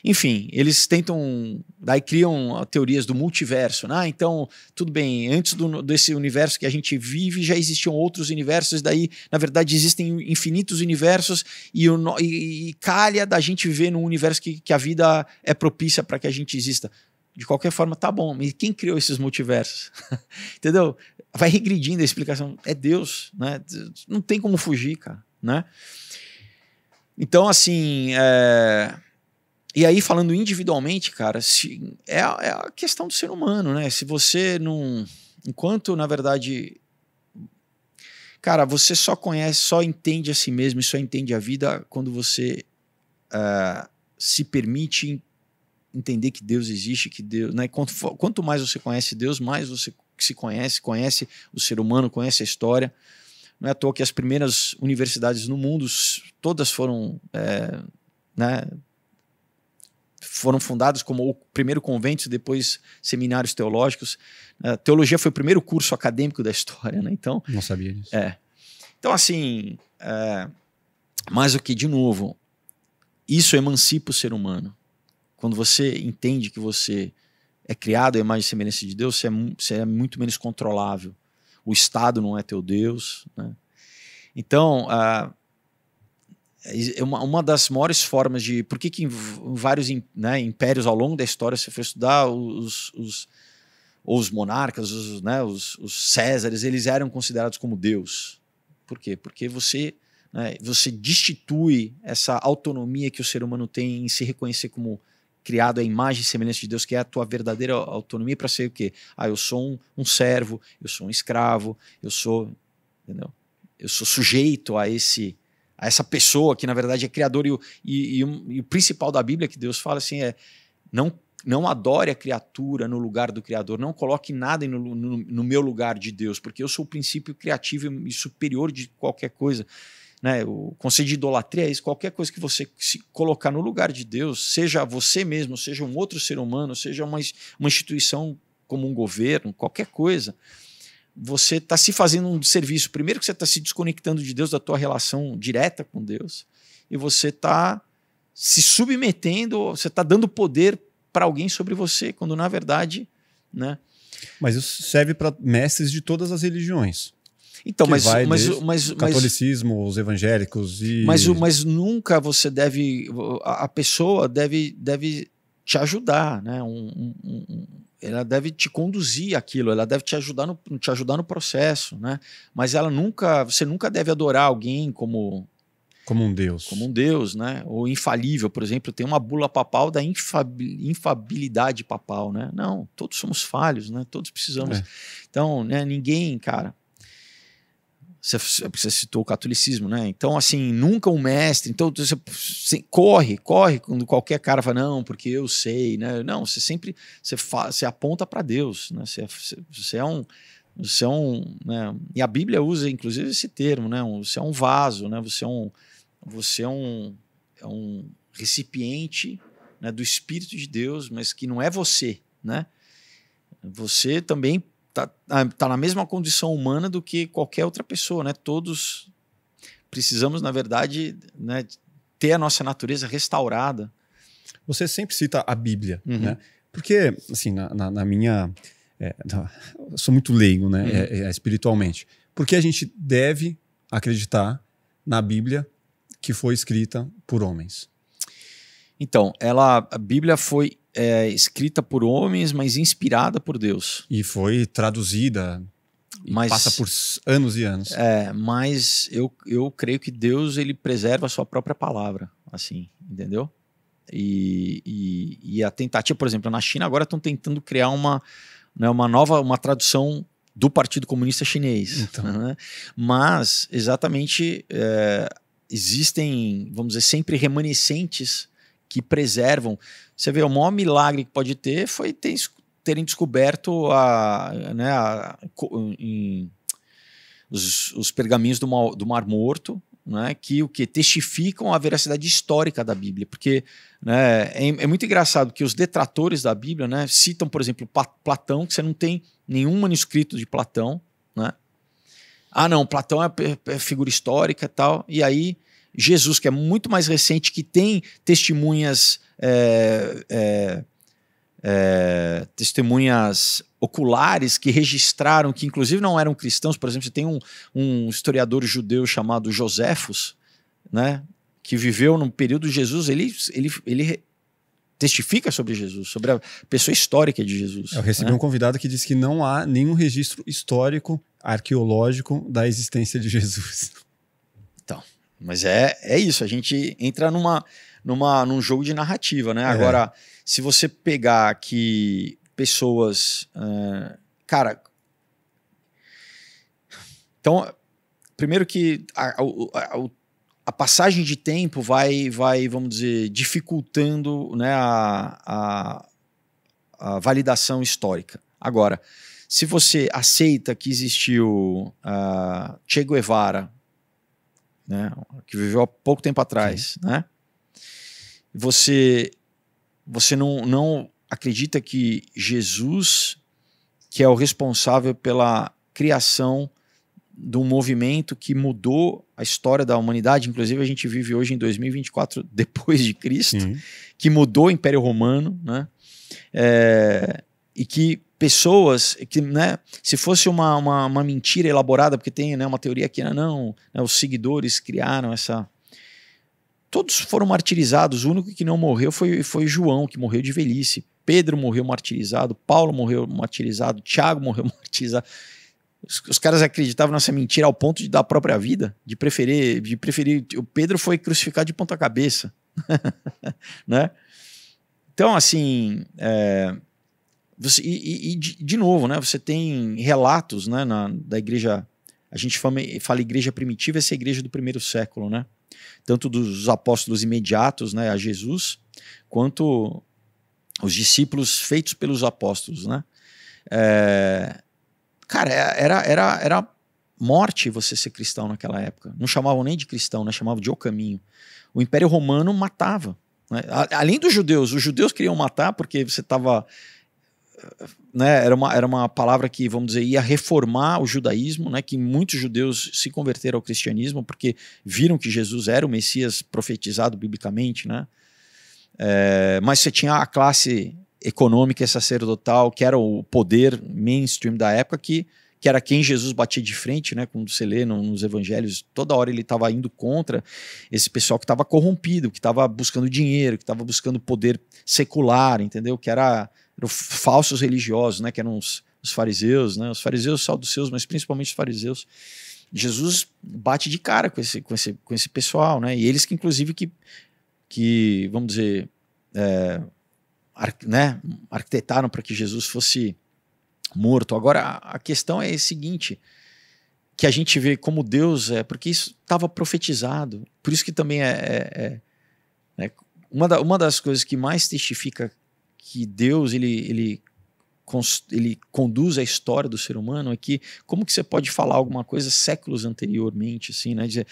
Enfim, eles tentam, daí criam teorias do multiverso, né? Então, tudo bem, antes do, desse universo que a gente vive, já existiam outros universos, daí, na verdade, existem infinitos universos e, o, e, e calha da gente viver num universo que, que a vida é propícia para que a gente exista de qualquer forma, tá bom, mas quem criou esses multiversos? Entendeu? Vai regredindo a explicação. É Deus, né? Não tem como fugir, cara, né? Então, assim, é... e aí falando individualmente, cara, se... é, a, é a questão do ser humano, né? Se você não, enquanto na verdade, cara, você só conhece, só entende a si mesmo e só entende a vida quando você uh, se permite entender que Deus existe, que Deus, né? Quanto, quanto mais você conhece Deus, mais você se conhece, conhece o ser humano, conhece a história. Não é à toa que as primeiras universidades no mundo todas foram, é, né, foram fundadas como o primeiro convento, depois seminários teológicos. A teologia foi o primeiro curso acadêmico da história, né? Então, não sabia disso. É. Então, assim, é, mais o que, de novo, isso emancipa o ser humano. Quando você entende que você é criado à imagem e semelhança de Deus, você é, você é muito menos controlável. O Estado não é teu Deus. Né? Então, uh, uma, uma das maiores formas de. Por que, que vários né, impérios ao longo da história, você foi estudar os, os, os monarcas, os, né, os, os Césares, eles eram considerados como Deus. Por quê? Porque você, né, você destitui essa autonomia que o ser humano tem em se reconhecer como criado à imagem e semelhança de Deus, que é a tua verdadeira autonomia para ser o quê? Ah, eu sou um, um, servo, eu sou um escravo, eu sou, entendeu? Eu sou sujeito a esse a essa pessoa que na verdade é criador e o, e, e, e o principal da Bíblia que Deus fala assim é não não adore a criatura no lugar do Criador, não coloque nada no, no, no meu lugar de Deus, porque eu sou o princípio criativo e superior de qualquer coisa né? O conceito de idolatria é isso, qualquer coisa que você se colocar no lugar de Deus, seja você mesmo, seja um outro ser humano, seja uma, uma instituição como um governo, qualquer coisa, você está se fazendo um serviço. Primeiro que você está se desconectando de Deus, da tua relação direta com Deus, e você está se submetendo, você está dando poder para alguém sobre você, quando na verdade, né? Mas isso serve para mestres de todas as religiões. Então, mas, mas, mas, o catolicismo, mas, os evangélicos e. Mas, mas nunca você deve. A pessoa deve, deve te ajudar, né? Um, um, um, ela deve te conduzir aquilo, ela deve te ajudar no, te ajudar no processo, né? Mas ela nunca, você nunca deve adorar alguém como como um deus, como um deus, né? Ou infalível, por exemplo, tem uma bula papal da infabilidade papal, né? Não, todos somos falhos, né? Todos precisamos. É. Então, né? Ninguém, cara, você, citou o catolicismo, né? Então, assim, nunca um mestre. Então, você, corre, corre quando qualquer cara fala, não, porque eu sei, né? Não, você sempre você, você aponta para Deus, né? Você, você é um. Você é um. Né? E a Bíblia usa, inclusive, esse termo, né? Você é um vaso, né? Você é um. Você é um, é um recipiente né, do Espírito de Deus, mas que não é você, né? Você também tá, ah, tá na mesma condição humana do que qualquer outra pessoa, né? Todos precisamos, na verdade, né, ter a nossa natureza restaurada. Você sempre cita a Bíblia, uhum. né? Porque, assim, na, na, na minha... É, sou muito leigo, né? Uhum. É, é, espiritualmente. Porque a gente deve acreditar na Bíblia que foi escrita por homens. Então, ela, a Bíblia foi é, escrita por homens, mas inspirada por Deus. E foi traduzida. Mas, passa por anos e anos. É, mas eu, eu creio que Deus ele preserva a sua própria palavra, assim, entendeu? E, e, e a tentativa, por exemplo, na China agora estão tentando criar uma, né, uma nova uma tradução do Partido Comunista Chinês. Então. Né? Mas, exatamente, é, existem, vamos dizer, sempre remanescentes que preservam. Você vê, o maior milagre que pode ter foi ter, terem descoberto a, né, a, em, os, os, pergaminhos do, Mar, do Mar Morto, né, que o que testificam a veracidade histórica da Bíblia, porque né, é, é, muito engraçado que os detratores da Bíblia né, citam, por exemplo, Platão, que você não tem nenhum manuscrito de Platão, né? Ah, não, Platão é, é figura histórica e tal, e aí Jesus, que é muito mais recente, que tem testemunhas. É, é, é, testemunhas oculares que registraram, que inclusive não eram cristãos, por exemplo, você tem um, um historiador judeu chamado Joséfos, né, que viveu no período de Jesus, ele, ele, ele testifica sobre Jesus, sobre a pessoa histórica de Jesus. Eu recebi né? um convidado que disse que não há nenhum registro histórico, arqueológico da existência de Jesus. Mas é, é isso, a gente entra numa, numa, num jogo de narrativa, né? É. Agora, se você pegar que pessoas. Uh, cara. Então, primeiro que a, a, a, a, passagem de tempo vai, vai vamos dizer, dificultando né, a, a, validação histórica. Agora, se você aceita que existiu uh, Che Guevara, né, que viveu há pouco tempo atrás, né, você, você não, não acredita que Jesus, que é o responsável pela criação de um movimento que mudou a história da humanidade, inclusive a gente vive hoje em 2024 depois de Cristo, que mudou o Império Romano, né? É, e que pessoas que, né, se fosse uma, uma, uma, mentira elaborada, porque tem né, uma teoria que não, né, os seguidores criaram essa. Todos foram martirizados, o único que não morreu foi, foi João, que morreu de velhice. Pedro morreu martirizado, Paulo morreu martirizado, Tiago morreu martirizado. Os, os, caras acreditavam nessa mentira ao ponto de dar a própria vida, de preferir, de preferir. O Pedro foi crucificado de ponta cabeça, né? Então, assim, é, você, e, e de, de, novo, né? Você tem relatos, né? Na, da igreja, a gente fala, fala igreja primitiva, essa é a igreja do primeiro século, né? Tanto dos apóstolos imediatos, né? A Jesus, quanto os discípulos feitos pelos apóstolos, né? É, cara, é, era, era, era morte você ser cristão naquela época. Não chamavam nem de cristão, né? Chamavam de o caminho. O Império Romano matava. Né? Além dos judeus, os judeus queriam matar porque você estava né, era, uma, era uma palavra que, vamos dizer, ia reformar o judaísmo, né, que muitos judeus se converteram ao cristianismo porque viram que Jesus era o Messias profetizado biblicamente, né? É, mas você tinha a classe econômica e sacerdotal, que era o poder mainstream da época, que, que era quem Jesus batia de frente, né? Quando você lê nos evangelhos, toda hora ele estava indo contra esse pessoal que estava corrompido, que estava buscando dinheiro, que estava buscando poder secular, entendeu? Que era eram falsos religiosos, né? Que eram os, os fariseus, né? Os fariseus seus, mas principalmente os fariseus. Jesus bate de cara com esse, com esse, com esse pessoal, né? E eles que, inclusive, que que, vamos dizer, é, ar, né, arquitetaram para que Jesus fosse morto. Agora, a, a questão é a seguinte, que a gente vê como Deus é, porque isso estava profetizado. Por isso que também é, é, é, é uma, da, uma das coisas que mais testifica que Deus ele, ele, ele conduz a história do ser humano é que como que você pode falar alguma coisa séculos anteriormente, assim, né? Dizer,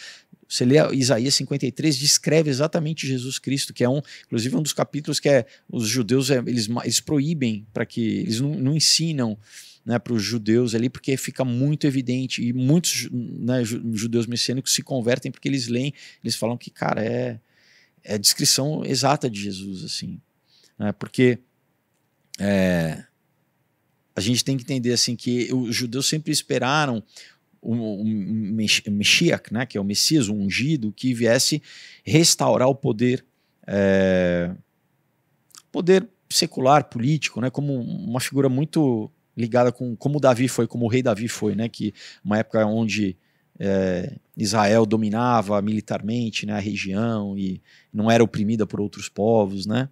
você lê Isaías 53, descreve exatamente Jesus Cristo, que é um, inclusive um dos capítulos que é os judeus é, eles, eles proíbem para que eles não, não ensinam né, para os judeus ali, porque fica muito evidente e muitos né, judeus messiânicos se convertem porque eles leem, eles falam que cara é é a descrição exata de Jesus assim, né, porque é, a gente tem que entender assim que os judeus sempre esperaram o, o Meshiach, né, que é o Messias, o ungido, que viesse restaurar o poder, é, poder secular, político, né, como uma figura muito ligada com como Davi foi, como o rei Davi foi, né, que uma época onde é, Israel dominava militarmente né, a região e não era oprimida por outros povos, né?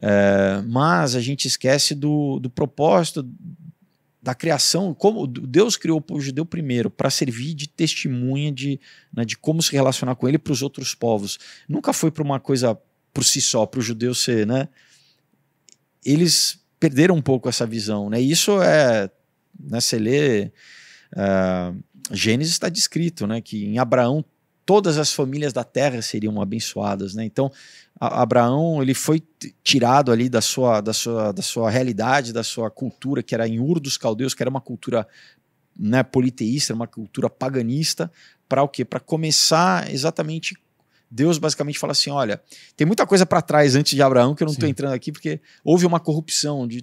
É, mas a gente esquece do, do propósito da criação, como Deus criou o judeu primeiro para servir de testemunha de, né, de como se relacionar com ele para os outros povos. Nunca foi para uma coisa por si só, para o judeu ser, né? Eles perderam um pouco essa visão, né? isso é, né, você lê uh, Gênesis está descrito, né, que em Abraão todas as famílias da terra seriam abençoadas, né? Então, Abraão ele foi tirado ali da sua, da sua, da sua realidade, da sua cultura, que era em Ur dos Caldeus, que era uma cultura né, politeísta, uma cultura paganista, para o quê? Para começar exatamente. Deus basicamente fala assim: olha, tem muita coisa para trás antes de Abraão que eu não estou entrando aqui, porque houve uma corrupção de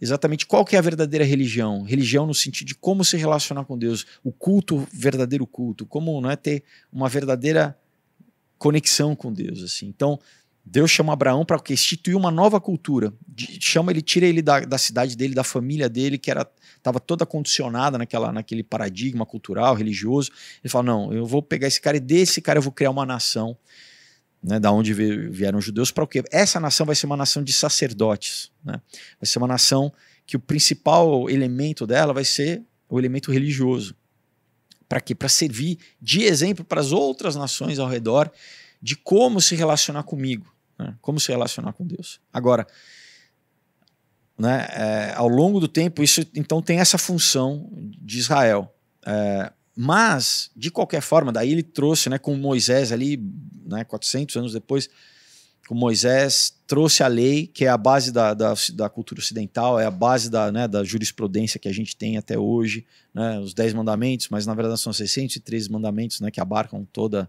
exatamente qual que é a verdadeira religião. Religião no sentido de como se relacionar com Deus, o culto, verdadeiro culto, como não é ter uma verdadeira conexão com Deus, assim. Então, Deus chama Abraão para instituir uma nova cultura. Chama ele, tira ele da, da, cidade dele, da família dele, que era estava toda condicionada naquela, naquele paradigma cultural, religioso. Ele fala: não, eu vou pegar esse cara e desse cara eu vou criar uma nação, né, da onde vieram os judeus, para o quê? Essa nação vai ser uma nação de sacerdotes, né? Vai ser uma nação que o principal elemento dela vai ser o elemento religioso. Para quê? Para servir de exemplo para as outras nações ao redor de como se relacionar comigo, né? como se relacionar com Deus. Agora, né, é, ao longo do tempo, isso então tem essa função de Israel. É, mas, de qualquer forma, daí ele trouxe né, com Moisés ali, né, 400 anos depois, com Moisés, trouxe a lei, que é a base da, da, da cultura ocidental, é a base da, né, da jurisprudência que a gente tem até hoje, né, os 10 mandamentos, mas na verdade são 613 mandamentos né, que abarcam toda,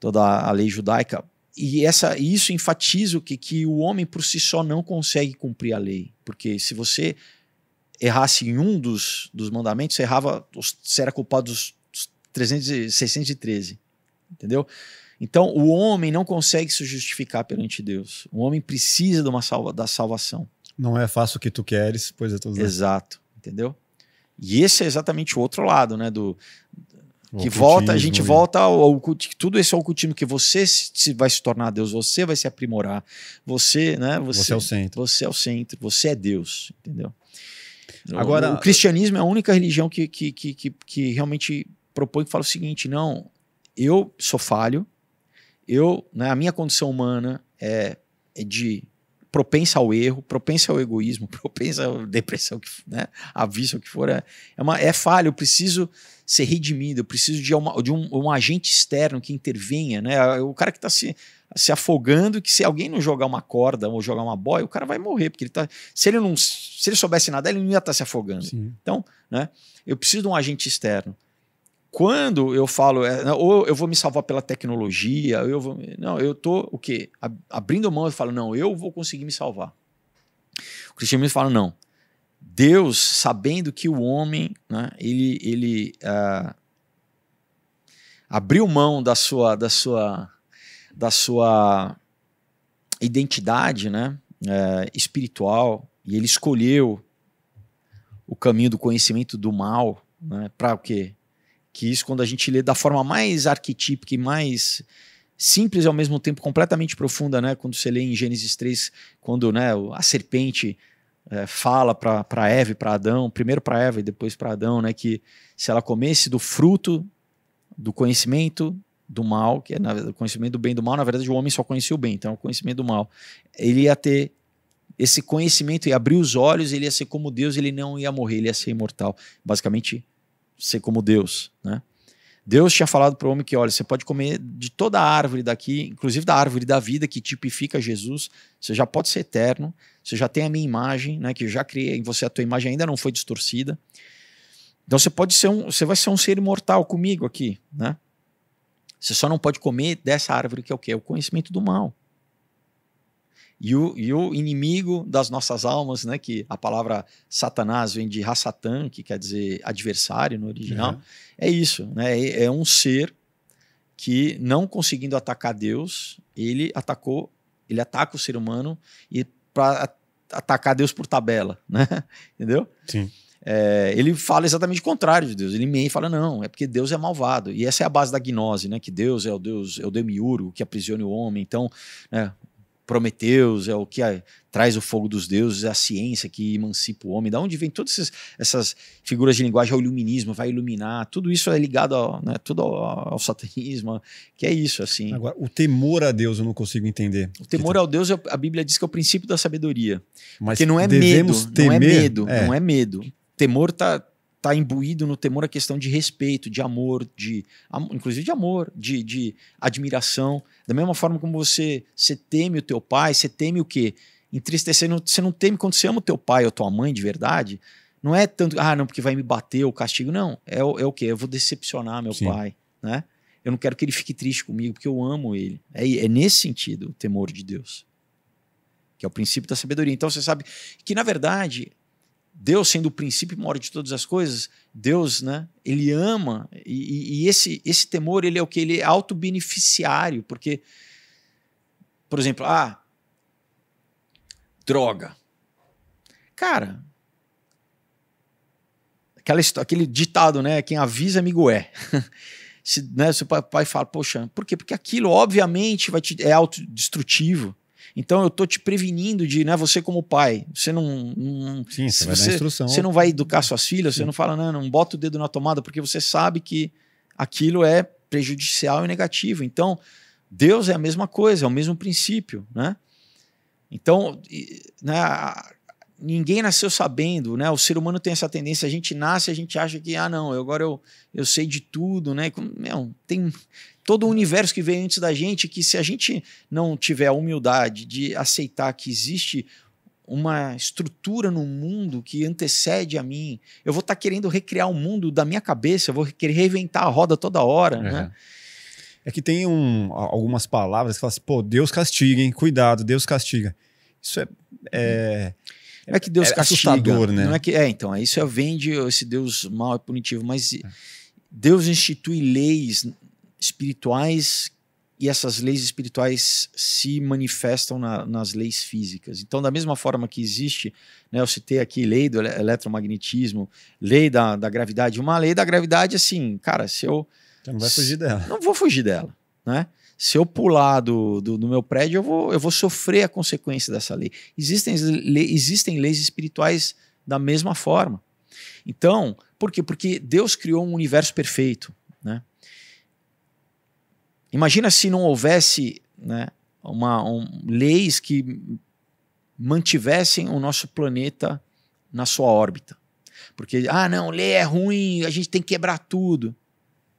toda a lei judaica. E essa, isso enfatiza o que, que o homem por si só não consegue cumprir a lei. Porque se você errasse em um dos, dos mandamentos, você errava, você era culpado dos 300, 613. Entendeu? Então, o homem não consegue se justificar perante Deus. O homem precisa de uma salva, da salvação. Não é fácil o que tu queres, pois é tudo. Exato, entendeu? E esse é exatamente o outro lado, né? Do, que volta, a gente e... volta ao, ao tudo esse é o ocultismo que você se, vai se tornar Deus, você vai se aprimorar, você, né? Você, você é o centro. Você é o centro, você é Deus, entendeu? Agora, o, cristianismo é a única religião que, que, que, que, que realmente propõe que fala o seguinte: não, eu sou falho, eu, né, a minha condição humana é, é de propensa ao erro, propensa ao egoísmo, propensa à depressão, né, a vício, o que for, é, é, uma, é falha, eu preciso ser redimido, eu preciso de, uma, de um, um, agente externo que intervenha, né, o cara que está se, se afogando, que se alguém não jogar uma corda ou jogar uma boia, o cara vai morrer, porque ele tá, se ele não, se ele soubesse nadar, ele não ia estar tá se afogando. Sim. Então, né, eu preciso de um agente externo. Quando eu falo, é, ou eu vou me salvar pela tecnologia, eu vou. Não, eu tô o quê? Abrindo mão, eu falo, não, eu vou conseguir me salvar. O cristianismo fala, não. Deus, sabendo que o homem, né, ele, ele uh, abriu mão da sua, da sua, da sua identidade, né, uh, espiritual, e ele escolheu o caminho do conhecimento do mal, né, para o quê? Que isso quando a gente lê da forma mais arquetípica e mais simples e ao mesmo tempo completamente profunda, né? Quando você lê em Gênesis 3, quando né, a serpente é, fala para Eva e para Adão, primeiro para Eva e depois para Adão, né, que se ela comesse do fruto do conhecimento do mal, que é na, o conhecimento do bem e do mal, na verdade o homem só conhecia o bem, então é o conhecimento do mal. Ele ia ter esse conhecimento e abrir os olhos, ele ia ser como Deus, ele não ia morrer, ele ia ser imortal. Basicamente, ser como Deus, né? Deus tinha falado para o homem que, olha, você pode comer de toda a árvore daqui, inclusive da árvore da vida que tipifica Jesus. Você já pode ser eterno, você já tem a minha imagem, né, que eu já criei em você, a tua imagem ainda não foi distorcida. Então você pode ser um, você vai ser um ser imortal comigo aqui, né? Você só não pode comer dessa árvore que é o quê? É o conhecimento do mal. E o, e o inimigo das nossas almas, né, que a palavra Satanás vem de Hassatan, que quer dizer adversário no original, uhum. é isso, né, é, é um ser que não conseguindo atacar Deus, ele atacou, ele ataca o ser humano e para atacar Deus por tabela, né? Entendeu? Sim. É, ele fala exatamente o contrário de Deus. Ele meio fala não, é porque Deus é malvado. E essa é a base da gnose, né? Que Deus é o Deus, é o demiurgo que aprisiona o homem. Então, né, Prometeus, é o que é, traz o fogo dos deuses, é a ciência que emancipa o homem. Da onde vem todas essas, essas figuras de linguagem? É o iluminismo, vai iluminar. Tudo isso é ligado ao, né, tudo ao, ao, satanismo, que é isso, assim. Agora, o temor a Deus eu não consigo entender. O temor ao Deus, a Bíblia diz que é o princípio da sabedoria. Mas Porque não é medo, temer, não é medo, é. não é medo. Temor tá está imbuído no temor a questão de respeito, de amor, de inclusive de amor, de, de admiração. Da mesma forma como você, você teme o teu pai, você teme o quê? Entristecer, você não teme quando você ama o teu pai ou tua mãe de verdade. Não é tanto, ah, não, porque vai me bater ou castigo. Não, é, é o quê? Eu vou decepcionar meu Sim. pai, né? Eu não quero que ele fique triste comigo, porque eu amo ele. É, é nesse sentido o temor de Deus. Que é o princípio da sabedoria. Então você sabe que, na verdade, Deus sendo o princípio maior de todas as coisas, Deus, né, ele ama e, e esse esse temor ele é o que ele é autobeneficiário, porque Por exemplo, ah, droga. Cara, aquela, aquele ditado, né? Quem avisa, amigo é. Se, né, seu pai fala, poxa, por quê? Porque aquilo, obviamente, vai te, é autodestrutivo. Então eu tô te prevenindo de, né, você como pai, você não, não Sim, você, vai você, dar instrução. Você não vai educar suas filhas, Sim. você não fala, não, não bota o dedo na tomada, porque você sabe que aquilo é prejudicial e negativo. Então, Deus é a mesma coisa, é o mesmo princípio, né? Então, né, ninguém nasceu sabendo, né? O ser humano tem essa tendência, a gente nasce, a gente acha que, ah, não, agora eu, eu sei de tudo, né? Meu, tem todo o universo que veio antes da gente, que se a gente não tiver a humildade de aceitar que existe uma estrutura no mundo que antecede a mim, eu vou estar tá querendo recriar o mundo da minha cabeça, eu vou querer reinventar a roda toda hora, uhum. né? É que tem um, algumas palavras que falam assim, pô, Deus castiga, hein? Cuidado, Deus castiga. Isso é, é não é que Deus é castiga, assustador, né? Não é que é, então, isso vende esse Deus mal e punitivo, mas Deus institui leis espirituais e essas leis espirituais se manifestam na, nas leis físicas. Então, da mesma forma que existe, né, eu citei aqui lei do eletromagnetismo, lei da, da gravidade. Uma lei da gravidade, assim, cara, se eu. Você não vai fugir dela. Não vou fugir dela, né? Se eu pular do, do, do, meu prédio, eu vou, eu vou sofrer a consequência dessa lei. Existem, le, existem leis espirituais da mesma forma. Então, por quê? Porque Deus criou um universo perfeito. Né? Imagina se não houvesse né, uma, um, leis que mantivessem o nosso planeta na sua órbita. Porque, ah, não, lei é ruim, a gente tem que quebrar tudo.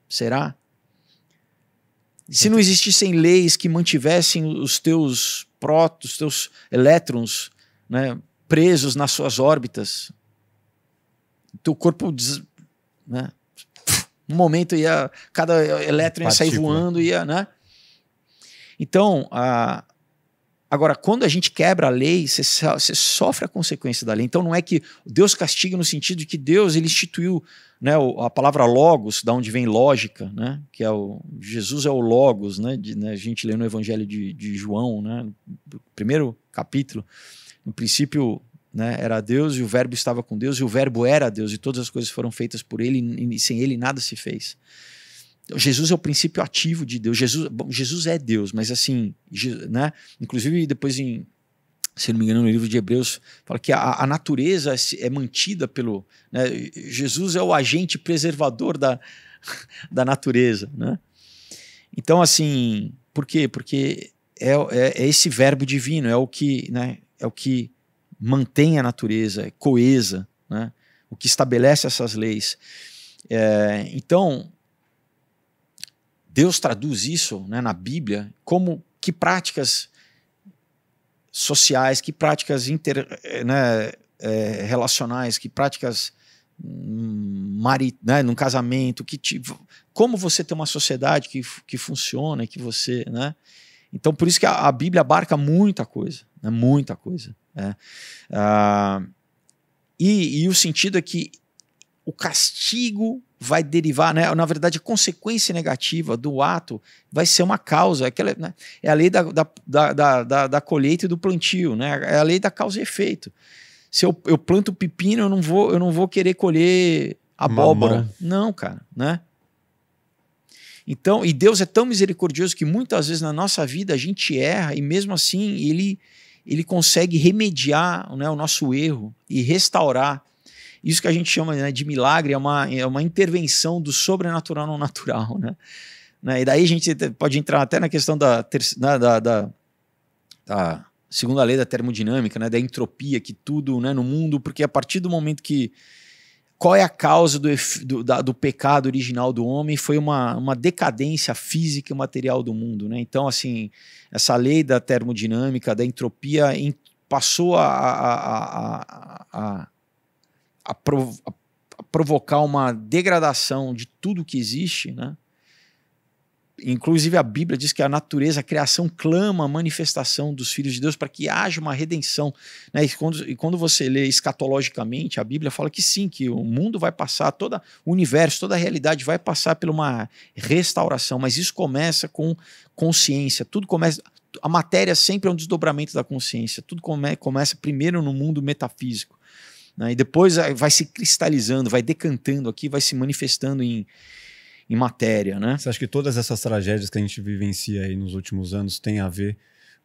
Será? Se não existissem leis que mantivessem os teus prótons, os teus elétrons né, presos nas suas órbitas, teu corpo, né, um momento ia, cada elétron ia sair voando, ia, né? Então, a, Agora, quando a gente quebra a lei, você, sofre a consequência da lei. Então, não é que Deus castiga no sentido de que Deus ele instituiu né, a palavra logos, da onde vem lógica, né, que é o Jesus é o logos, né, de, né a gente lê no Evangelho de, de João, né, no primeiro capítulo, no princípio né, era Deus e o Verbo estava com Deus e o Verbo era Deus e todas as coisas foram feitas por Ele e sem Ele nada se fez. Jesus é o princípio ativo de Deus. Jesus, bom, Jesus é Deus, mas assim, né? Inclusive depois em, se não me engano, no livro de Hebreus fala que a, a natureza é mantida pelo, né? Jesus é o agente preservador da, da natureza, né? Então assim, por quê? Porque é, é, é esse verbo divino, é o que, né? É o que mantém a natureza, é coesa, né? O que estabelece essas leis. É, então Deus traduz isso né, na Bíblia como que práticas sociais, que práticas inter, né, é, relacionais, que práticas hum, mari, né, num casamento, que te, como você tem uma sociedade que, que funciona, que você, né? Então por isso que a, a Bíblia abarca muita coisa, né, muita coisa. Né? Ah, e, e o sentido é que o castigo vai derivar, né? na verdade, a consequência negativa do ato vai ser uma causa. Aquela, né? É a lei da, da, da, da, da colheita e do plantio, né? é a lei da causa e efeito. Se eu, eu planto pepino, eu não vou, eu não vou querer colher abóbora. Mamão. Não, cara, né? Então, e Deus é tão misericordioso que muitas vezes na nossa vida a gente erra e mesmo assim ele, ele consegue remediar né, o nosso erro e restaurar isso que a gente chama né, de milagre é uma, é uma intervenção do sobrenatural no natural. Né? né? E daí a gente pode entrar até na questão da, né, da, da, da segunda lei da termodinâmica, né, da entropia, que tudo né, no mundo, porque a partir do momento que. Qual é a causa do, do, da, do pecado original do homem? Foi uma, uma decadência física e material do mundo. Né? Então, assim, essa lei da termodinâmica, da entropia, em, passou a, a, a, a a, prov a provocar uma degradação de tudo que existe, né? Inclusive a Bíblia diz que a natureza, a criação clama a manifestação dos filhos de Deus para que haja uma redenção. Né? E, quando, e quando você lê escatologicamente, a Bíblia fala que sim, que o mundo vai passar, todo o universo, toda a realidade vai passar por uma restauração, mas isso começa com consciência, tudo começa, a matéria sempre é um desdobramento da consciência. Tudo come, começa primeiro no mundo metafísico. Né? E depois vai se cristalizando, vai decantando aqui, vai se manifestando em, em matéria. Né? Você acha que todas essas tragédias que a gente vivencia aí nos últimos anos têm a ver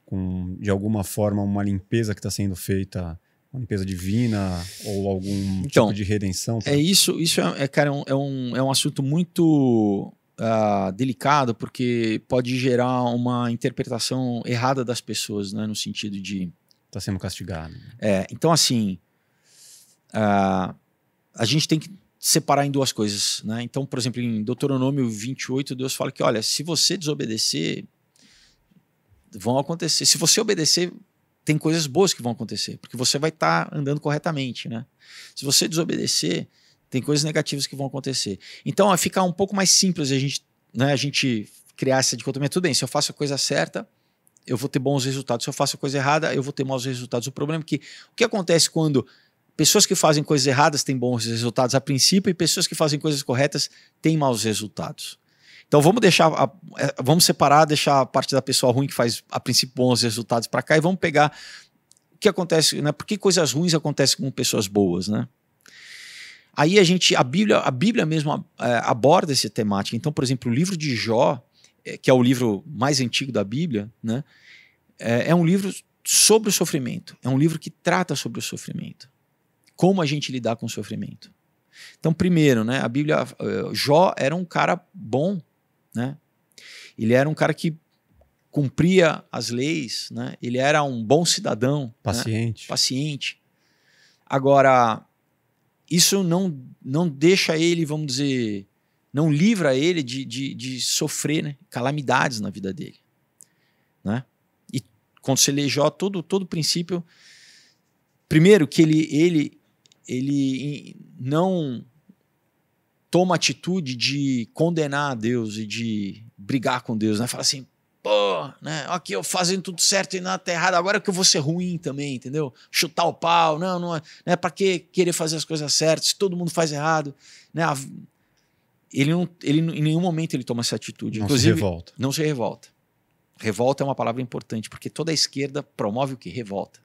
com, de alguma forma, uma limpeza que está sendo feita? Uma limpeza divina ou algum então, tipo de redenção? Pra... É isso, isso é, é cara, é um, é um assunto muito uh, delicado porque pode gerar uma interpretação errada das pessoas, né, no sentido de está sendo castigado. É, então assim, uh, a gente tem que separar em duas coisas, né? Então, por exemplo, em Deuteronômio 28, Deus fala que, olha, se você desobedecer, vão acontecer. Se você obedecer, tem coisas boas que vão acontecer, porque você vai estar tá andando corretamente, né? Se você desobedecer, tem coisas negativas que vão acontecer. Então, fica um pouco mais simples a gente, né, a gente criar essa dicotomia. Tudo bem, se eu faço a coisa certa, eu vou ter bons resultados. Se eu faço a coisa errada, eu vou ter maus resultados. O problema é que o que acontece quando pessoas que fazem coisas erradas têm bons resultados a princípio e pessoas que fazem coisas corretas têm maus resultados. Então vamos deixar, a, é, vamos separar, deixar a parte da pessoa ruim que faz a princípio bons resultados para cá e vamos pegar o que acontece, né? Por que coisas ruins acontecem com pessoas boas, né? Aí a gente, a Bíblia, a Bíblia mesmo é, aborda essa temática. Então, por exemplo, o livro de Jó, é, que é o livro mais antigo da Bíblia, né, é, é um livro sobre o sofrimento. É um livro que trata sobre o sofrimento. Como a gente lidar com o sofrimento. Então, primeiro, né, a Bíblia, uh, Jó era um cara bom, né? Ele era um cara que cumpria as leis, né? Ele era um bom cidadão, né? paciente. Né? Paciente. Agora, isso não, não deixa ele, vamos dizer, não livra ele de, de, de sofrer né, calamidades na vida dele. Né? E quando você lê Jó, todo, todo princípio. Primeiro, que ele, ele, ele não toma atitude de condenar a Deus e de brigar com Deus, né? Fala assim, pô, né? Aqui eu fazendo tudo certo e nada tá errado, agora que eu vou ser ruim também, entendeu? Chutar o pau, não, não é, né? para que querer fazer as coisas certas se todo mundo faz errado, né? Ele não, ele em nenhum momento ele toma essa atitude, não inclusive se revolta. não se revolta. Revolta é uma palavra importante, porque toda a esquerda promove o que revolta.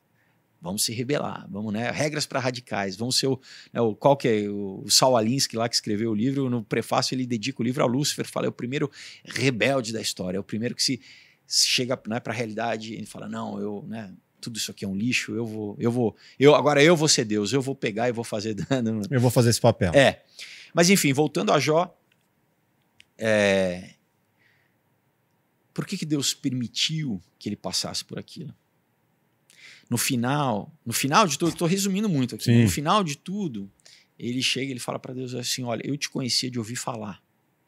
Vamos se rebelar, vamos, né? Regras para radicais. Vamos ser o, né, o qual que é o, o Saul Alinsky lá que escreveu o livro. No prefácio ele dedica o livro a Lúcifer, fala é o primeiro rebelde da história, é o primeiro que se, chega né, para a realidade e fala não, eu, né? Tudo isso aqui é um lixo. Eu vou, eu vou, eu agora eu vou ser Deus. Eu vou pegar e vou fazer. eu vou fazer esse papel. É, mas enfim, voltando a Jó, é, por que, que Deus permitiu que ele passasse por aquilo? No final, no final de tudo, estou resumindo muito aqui, Sim. no final de tudo, ele chega ele fala para Deus assim: Olha, eu te conhecia de ouvir falar,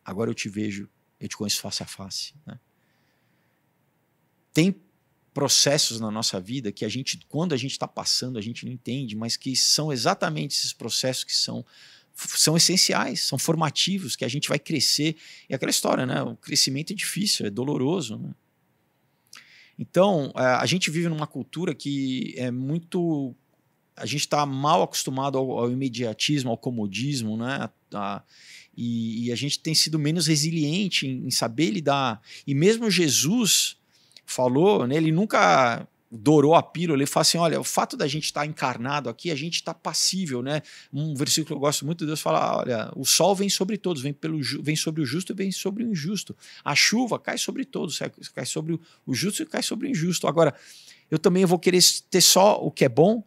agora eu te vejo, eu te conheço face a face. Né? Tem processos na nossa vida que a gente, quando a gente está passando, a gente não entende, mas que são exatamente esses processos que são são essenciais, são formativos, que a gente vai crescer. E aquela história, né? O crescimento é difícil, é doloroso. Né? Então, é, a gente vive numa cultura que é muito. A gente está mal acostumado ao, ao, imediatismo, ao comodismo, né? A, e, e, a gente tem sido menos resiliente em, em saber lidar. E mesmo Jesus falou, né, ele nunca dourou a pílula, ele fala assim: olha, o fato da gente estar tá encarnado aqui, a gente está passível, né? Um versículo que eu gosto muito, Deus fala: olha, o sol vem sobre todos, vem, pelo, vem sobre o justo e vem sobre o injusto. A chuva cai sobre todos, cai sobre o justo e cai sobre o injusto. Agora, eu também vou querer ter só o que é bom.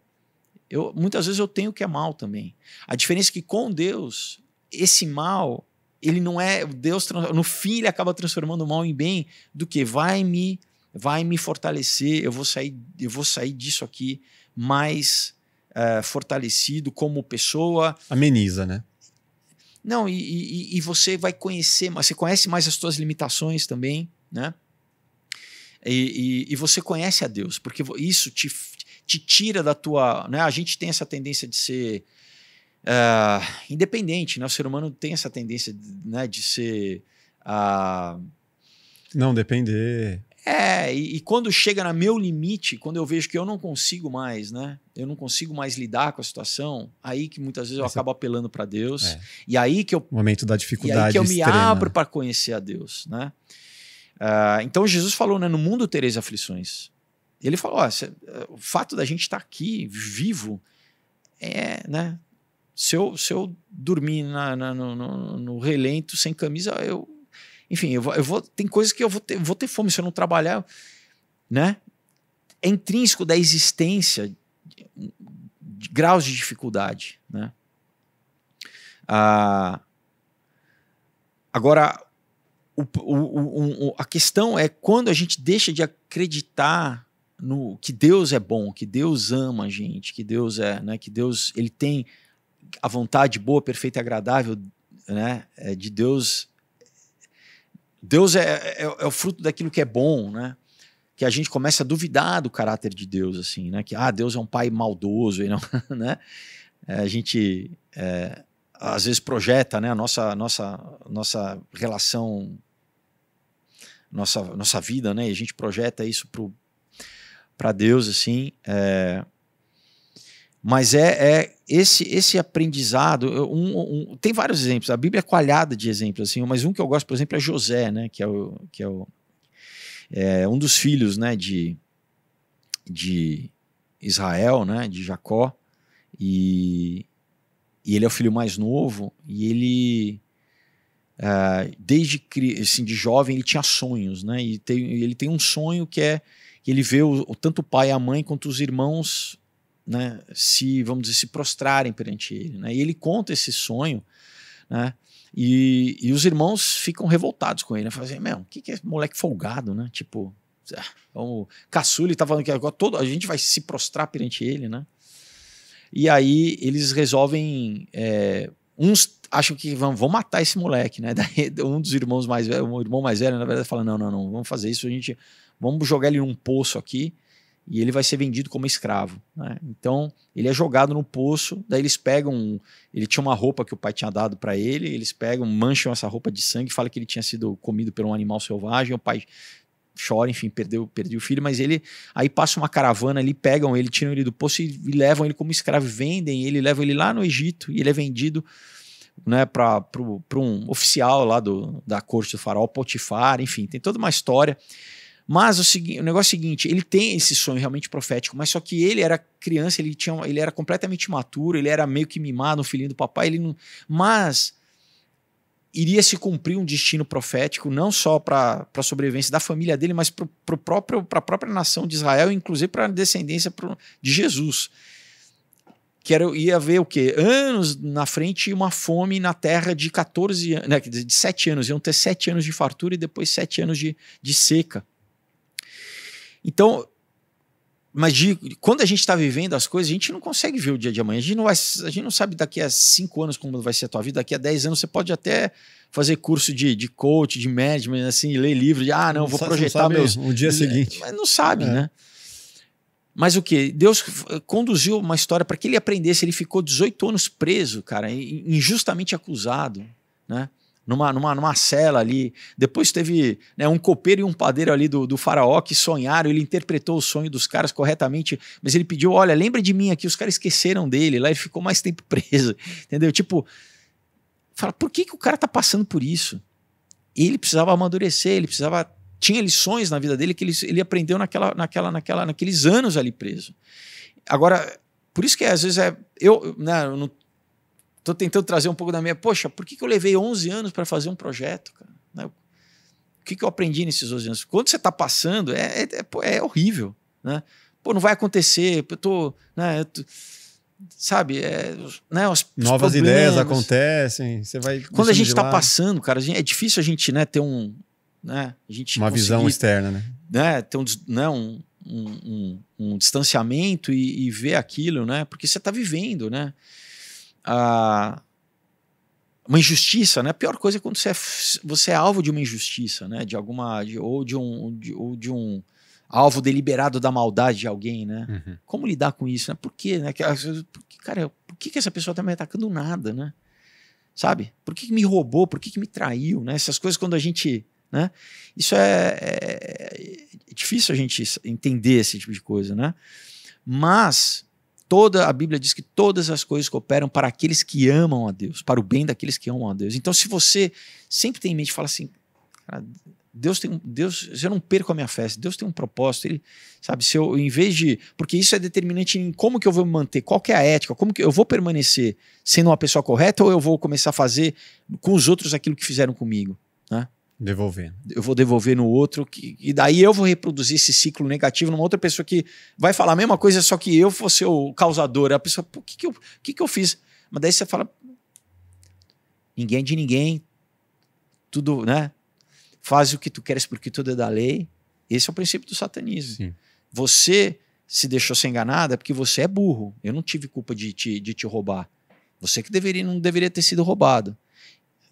Eu, muitas vezes eu tenho o que é mal também. A diferença é que com Deus, esse mal, ele não é. Deus, no fim, ele acaba transformando o mal em bem, do que vai me vai me fortalecer, eu vou sair, eu vou sair disso aqui mais uh, fortalecido como pessoa. Ameniza, né? Não, e, e, e, você vai conhecer, você conhece mais as suas limitações também, né? E, e, você conhece a Deus, porque isso te, te tira da tua. Né? A gente tem essa tendência de ser uh, independente, né? O ser humano tem essa tendência né, de ser. Uh, não depender. É, e, e, quando chega no meu limite, quando eu vejo que eu não consigo mais, né? Eu não consigo mais lidar com a situação, aí que muitas vezes eu Essa... acabo apelando para Deus. É. E aí que eu. O momento da dificuldade. E aí que eu extrema. me abro para conhecer a Deus, né? Uh, então Jesus falou, né, no mundo tereis aflições. Ele falou, ó, cê, o fato da gente estar tá aqui vivo é, né, se eu, se eu dormir na, na, no, no, no, relento sem camisa, eu, enfim, eu vou, eu vou, tem coisas que eu vou ter, vou ter fome se eu não trabalhar, né? É intrínseco da existência de graus de dificuldade, né? Ah, agora, o, o, o, a questão é quando a gente deixa de acreditar no que Deus é bom, que Deus ama a gente, que Deus é, né, que Deus ele tem a vontade boa, perfeita e agradável, né, é de Deus. Deus é, é, é, o fruto daquilo que é bom, né? Que a gente começa a duvidar do caráter de Deus, assim, né? Que ah, Deus é um pai maldoso e não, né? É, a gente é, às vezes projeta, né? A nossa nossa nossa relação, nossa nossa vida, né? E a gente projeta isso para Deus, assim. É... Mas é, é, esse esse aprendizado. Um, um, tem vários exemplos. A Bíblia é coalhada de exemplos, assim. Mas um que eu gosto, por exemplo, é José, né? Que é o que é, o, é um dos filhos, né? De de Israel, né? De Jacó e, e ele é o filho mais novo e ele Uh, desde assim, de jovem ele tinha sonhos, né? E tem, ele tem um sonho que é ele vê o, tanto o pai, a mãe quanto os irmãos, né, se vamos dizer se prostrarem perante ele, né? E ele conta esse sonho, né? E, e os irmãos ficam revoltados com ele, né? Fazem, assim, meu, o que, que é moleque folgado, né? Tipo, ah, o caçula tá falando que agora todo, a gente vai se prostrar perante ele, né? E aí eles resolvem. É, uns acham que vão, vão matar esse moleque, né? Daí um dos irmãos mais velho, um irmão mais velho, na verdade, fala: não, não, não, vamos fazer isso, a gente vamos jogar ele num poço aqui e ele vai ser vendido como escravo. Né? Então ele é jogado no poço, daí eles pegam, ele tinha uma roupa que o pai tinha dado para ele, eles pegam, mancham essa roupa de sangue, fala que ele tinha sido comido por um animal selvagem, o pai chora, enfim, perdeu, perdeu o filho, mas ele aí passa uma caravana ali, pegam ele, tiram ele do poço e, e levam ele como escravo, vendem ele, levam ele lá no Egito e ele é vendido né, para um oficial lá do, da corte do faraó, Potifar, enfim, tem toda uma história. Mas o, o negócio é o seguinte, ele tem esse sonho realmente profético, mas só que ele era criança, ele, tinha, ele era completamente maturo, ele era meio que mimado, um filhinho do papai, ele não, mas iria se cumprir um destino profético, não só para a sobrevivência da família dele, mas para a própria nação de Israel, inclusive para a descendência de Jesus. Que era, ia haver o quê? Anos na frente uma fome na terra de 14 anos, né, de 7 anos, iam ter 7 anos de fartura e depois 7 anos de, de seca. Então, mas de, quando a gente está vivendo as coisas, a gente não consegue ver o dia de amanhã. A gente não, vai, a gente não sabe daqui a cinco anos como vai ser a tua vida, daqui a dez anos você pode até fazer curso de, de coach, de management, assim, ler livro de ah, não, vou projetar meus. O dia seguinte. Mas não sabe, é. né? Mas o que? Deus conduziu uma história para que ele aprendesse. Ele ficou 18 anos preso, cara, injustamente acusado, né? Numa, numa, numa cela ali. Depois teve né, um copeiro e um padeiro ali do, do faraó que sonharam, ele interpretou o sonho dos caras corretamente, mas ele pediu, olha, lembra de mim aqui, os caras esqueceram dele, lá ele ficou mais tempo preso, entendeu? Tipo, fala, por que, que o cara tá passando por isso? Ele precisava amadurecer, ele precisava tinha lições na vida dele que ele, ele aprendeu naquela, naquela, naquela, naqueles anos ali preso. Agora, por isso que às vezes é. Eu, né, eu não Estou tentando trazer um pouco da minha. Poxa, por que, que eu levei 11 anos para fazer um projeto, cara? Né? O que, que eu aprendi nesses 11 anos? Quando você está passando, é, é, é, é, horrível. Né? Pô, não vai acontecer. Eu tô. Né, eu tô sabe, é, né, os, novas os ideias acontecem, você vai quando a gente está passando, cara, é difícil a gente, né, ter um, né, a gente uma visão externa, né, né, ter um, né, um, um, um, um distanciamento e, e, ver aquilo, né, porque você está vivendo, né, a, uma injustiça, né? A pior coisa é quando você é, você é alvo de uma injustiça, né? De alguma de, ou de um de, ou de um alvo deliberado da maldade de alguém, né? Uhum. Como lidar com isso, né? Por quê, né? Porque, cara, por que, que essa pessoa tá me atacando nada, né? Sabe? Por que, que me roubou? Por que, que me traiu, né? Essas coisas quando a gente, né? Isso é, é, é difícil a gente entender esse tipo de coisa, né? Mas toda a Bíblia diz que todas as coisas cooperam para aqueles que amam a Deus, para o bem daqueles que amam a Deus. Então, se você sempre tem em mente, fala assim, Deus tem Deus, eu não perco a minha fé, Deus tem um propósito, ele sabe, se eu em vez de, porque isso é determinante em como que eu vou me manter, qual que é a ética, como que eu vou permanecer sendo uma pessoa correta ou eu vou começar a fazer com os outros aquilo que fizeram comigo, Devolvendo. Eu vou devolver no outro, que, e daí eu vou reproduzir esse ciclo negativo numa outra pessoa que vai falar a mesma coisa, só que eu vou ser o causador. A pessoa, o que, que, eu, que, que eu fiz? Mas daí você fala, ninguém é de ninguém, tudo, né? Faz o que tu queres porque tudo é da lei. Esse é o princípio do satanismo. Sim. Você se deixou ser enganada porque você é burro. Eu não tive culpa de te, de te roubar. Você que deveria, não deveria ter sido roubado.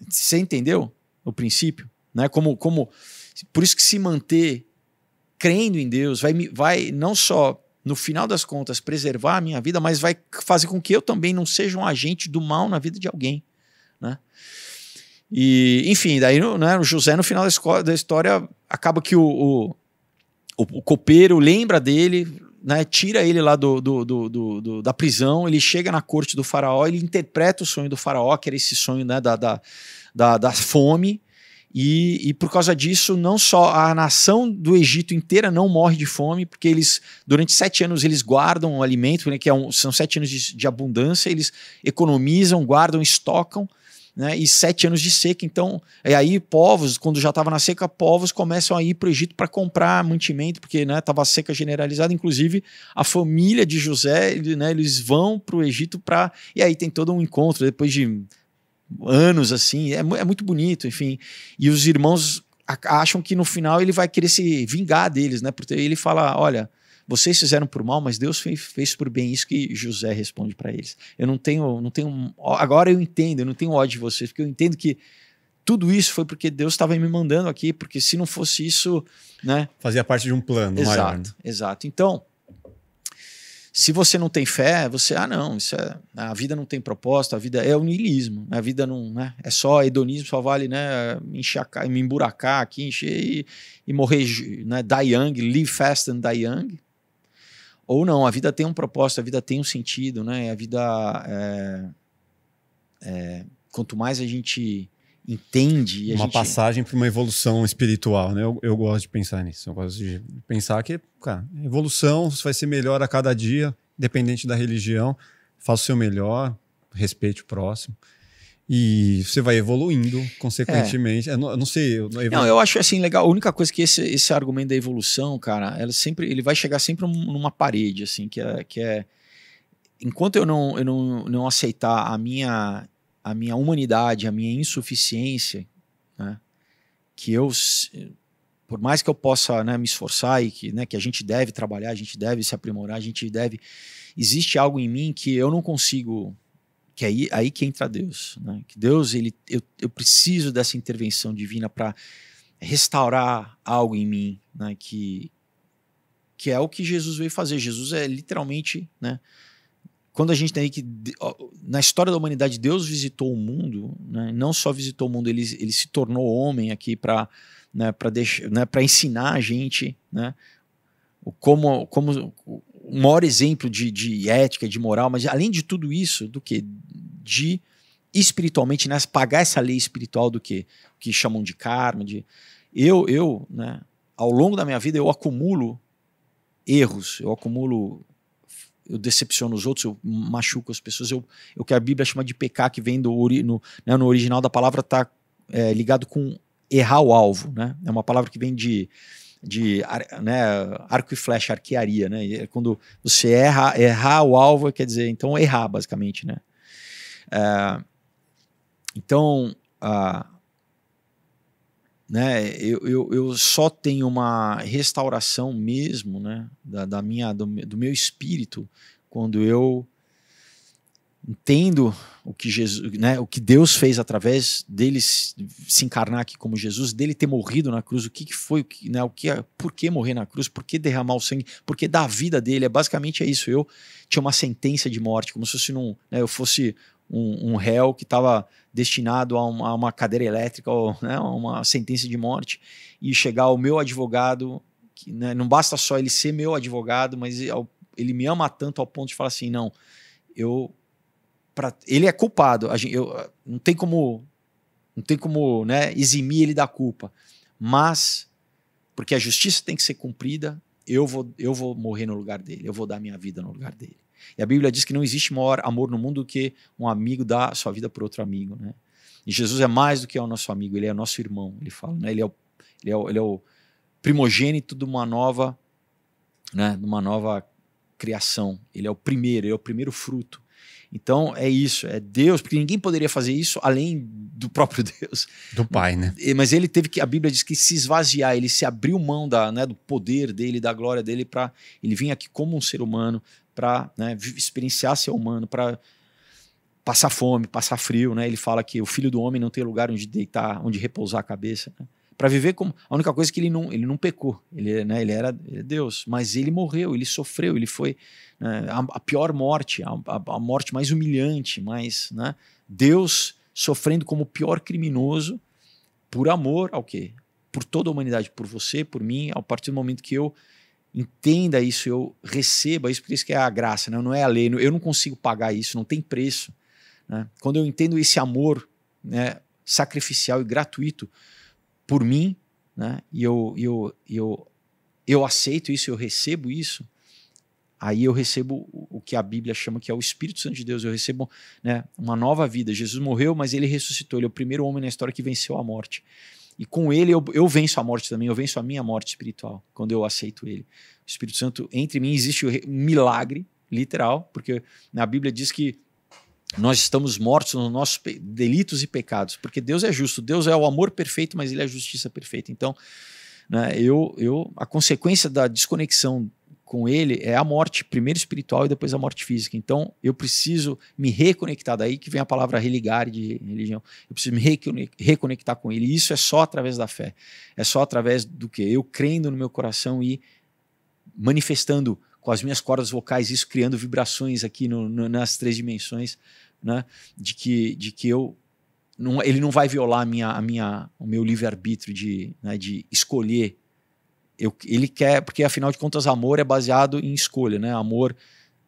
Você entendeu o princípio? Né? Como, como, por isso que se manter crendo em Deus vai, vai não só, no final das contas, preservar a minha vida, mas vai fazer com que eu também não seja um agente do mal na vida de alguém. Né? E, enfim, daí né, o José, no final da, história, acaba que o, o, o, copeiro lembra dele, né, tira ele lá do, do, do, do, da prisão, ele chega na corte do faraó, ele interpreta o sonho do faraó, que era esse sonho né, da, da, da, da fome, e, e, por causa disso, não só a nação do Egito inteira não morre de fome, porque eles, durante sete anos, eles guardam o alimento, né, que é um, são sete anos de, de, abundância, eles economizam, guardam, estocam, né, e sete anos de seca. Então, e aí povos, quando já estava na seca, povos começam a ir para o Egito para comprar mantimento, porque estava né, seca generalizada. Inclusive, a família de José, né, eles vão para o Egito para. E aí tem todo um encontro, depois de anos assim, é, é muito bonito, enfim. E os irmãos acham que no final ele vai querer se vingar deles, né? Porque ele fala: olha, vocês fizeram por mal, mas Deus fez, fez por bem. Isso que José responde para eles. Eu não tenho, não tenho. Agora eu entendo, eu não tenho ódio de vocês, porque eu entendo que tudo isso foi porque Deus estava me mandando aqui, porque se não fosse isso, né? Fazia parte de um plano exato, maior. Né? Exato. Então, se você não tem fé, você, ah, não, isso é, a vida não tem propósito, a vida é o niilismo, a vida não, né, é só hedonismo, só vale, né, me, enxacar, me emburacar aqui, encher e, e morrer, né, die young, live fast and die young. Ou não, a vida tem um propósito, a vida tem um sentido, né, a vida, é, é, quanto mais a gente entende. uma gente... passagem para uma evolução espiritual, né? Eu, eu gosto de pensar nisso. Eu gosto de pensar que, cara, evolução vai ser melhor a cada dia, independente da religião. Faça o seu melhor, respeite o próximo. E você vai evoluindo, consequentemente. É. Eu, não, eu não sei. Eu não, não, eu acho assim legal. A única coisa que esse, esse argumento da evolução, cara, ela sempre, ele vai chegar sempre numa parede, assim, que é, que é enquanto eu não, eu não, não aceitar a minha a minha humanidade, a minha insuficiência, né? que eu, por mais que eu possa né, me esforçar e que, né, que a gente deve trabalhar, a gente deve se aprimorar, a gente deve. Existe algo em mim que eu não consigo. Que aí, aí que entra Deus. Né? Que Deus, ele, eu, eu preciso dessa intervenção divina para restaurar algo em mim, né? que, que é o que Jesus veio fazer. Jesus é literalmente né, quando a gente tem que na história da humanidade Deus visitou o mundo, né? não só visitou o mundo, ele, ele se tornou homem aqui para né, né, ensinar a gente, né, como como o maior exemplo de, de ética, de moral, mas além de tudo isso, do que de espiritualmente, né, pagar essa lei espiritual do que que chamam de karma, de eu eu, né, ao longo da minha vida eu acumulo erros, eu acumulo eu decepciono os outros, eu machuco as pessoas. Eu, o que a Bíblia chama de pecar, que vem do no, né, no original da palavra, está é, ligado com errar o alvo. Né? É uma palavra que vem de, de né, arco e flecha, arquearia. Né? É quando você erra, errar o alvo, quer dizer, então errar, basicamente. Né? É, então, uh, né, eu, eu, eu, só tenho uma restauração mesmo né, da, da minha, do, do, meu espírito quando eu entendo o que Jesus, né, o que Deus fez através dele se encarnar aqui como Jesus, dele ter morrido na cruz, o que, que foi, o que, né, o que, por que morrer na cruz, por que derramar o sangue, por que dar a vida dele, é basicamente é isso. Eu tinha uma sentença de morte, como se fosse num, né, eu fosse um, um réu que estava destinado a uma, a uma, cadeira elétrica ou né, uma sentença de morte e chegar o meu advogado, que, né, não basta só ele ser meu advogado, mas ele me ama tanto ao ponto de falar assim, não, eu pra, ele é culpado, gente, eu, não tem como não tem como né, eximir ele da culpa, mas porque a justiça tem que ser cumprida, eu vou, eu vou morrer no lugar dele, eu vou dar minha vida no lugar dele. E a Bíblia diz que não existe maior amor no mundo do que um amigo dar sua vida por outro amigo, né? E Jesus é mais do que o nosso amigo, ele é nosso irmão, ele fala, né? Ele é o, ele é o, ele é o primogênito de uma nova, né? De uma nova criação. Ele é o primeiro, ele é o primeiro fruto. Então é isso, é Deus, porque ninguém poderia fazer isso além do próprio Deus. Do Pai, né? Mas ele teve que, a Bíblia diz que se esvaziar, ele se abriu mão da, né, do poder dele, da glória dele, para ele vir aqui como um ser humano, para né, experienciar ser humano, para passar fome, passar frio, né? Ele fala que o filho do homem não tem lugar onde deitar, onde repousar a cabeça, né? para viver como a única coisa que ele não ele não pecou ele né ele era Deus mas ele morreu ele sofreu ele foi né, a, a, pior morte a, a, morte mais humilhante mais né, Deus sofrendo como o pior criminoso por amor ao quê por toda a humanidade por você por mim a partir do momento que eu entenda isso eu receba isso por isso que é a graça né? não é a lei eu não consigo pagar isso não tem preço né? quando eu entendo esse amor né, sacrificial e gratuito por mim, né? E eu, eu, eu, eu aceito isso, eu recebo isso. Aí eu recebo o que a Bíblia chama que é o Espírito Santo de Deus. Eu recebo né, uma nova vida. Jesus morreu, mas ele ressuscitou. Ele é o primeiro homem na história que venceu a morte. E com ele eu, eu venço a morte também. Eu venço a minha morte espiritual quando eu aceito ele. O Espírito Santo entre mim existe um milagre literal, porque na Bíblia diz que nós estamos mortos nos nossos delitos e pecados, porque Deus é justo, Deus é o amor perfeito, mas Ele é a justiça perfeita. Então, né, eu, eu, a consequência da desconexão com Ele é a morte, primeiro espiritual e depois a morte física. Então, eu preciso me reconectar, daí que vem a palavra religar de religião. Eu preciso me reconectar com Ele. E isso é só através da fé. É só através do que? Eu crendo no meu coração e manifestando com as minhas cordas vocais, isso criando vibrações aqui no, no, nas três dimensões, né? De que, de que eu não, ele não vai violar a minha, a minha, o meu livre arbítrio de, né, de escolher. Eu, ele quer, porque afinal de contas, amor é baseado em escolha, né? Amor,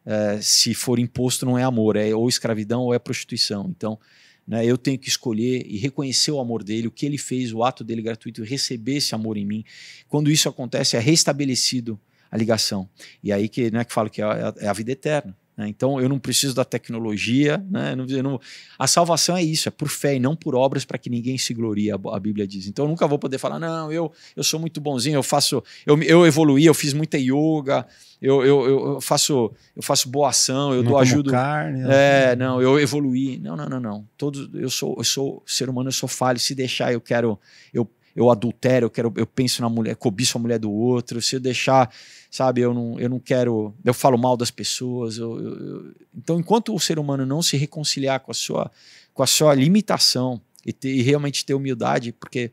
é, se for imposto, não é amor, é ou escravidão ou é prostituição. Então, né, eu tenho que escolher e reconhecer o amor dele, o que ele fez, o ato dele gratuito, receber esse amor em mim. Quando isso acontece, é restabelecido a ligação. E aí que, né, que falo que é a, é a vida eterna. Né? Então eu não preciso da tecnologia. Né? Eu não, a salvação é isso, é por fé e não por obras para que ninguém se glorie, a, Bíblia diz. Então eu nunca vou poder falar, não, eu, eu sou muito bonzinho, eu faço, eu, eu evoluí, eu fiz muita yoga, eu, eu, eu faço eu faço boa ação, eu não dou ajuda. Carne, é, não, eu evoluí. Não, não, não, não. Todos, eu sou eu sou ser humano, eu sou falho. Se deixar, eu quero eu eu adultero, eu quero eu penso na mulher, cobiço a mulher do outro. Se eu deixar sabe? Eu não, eu não quero, eu falo mal das pessoas. Eu, eu, então, enquanto o ser humano não se reconciliar com a sua, com a sua limitação e, ter, e realmente ter humildade, porque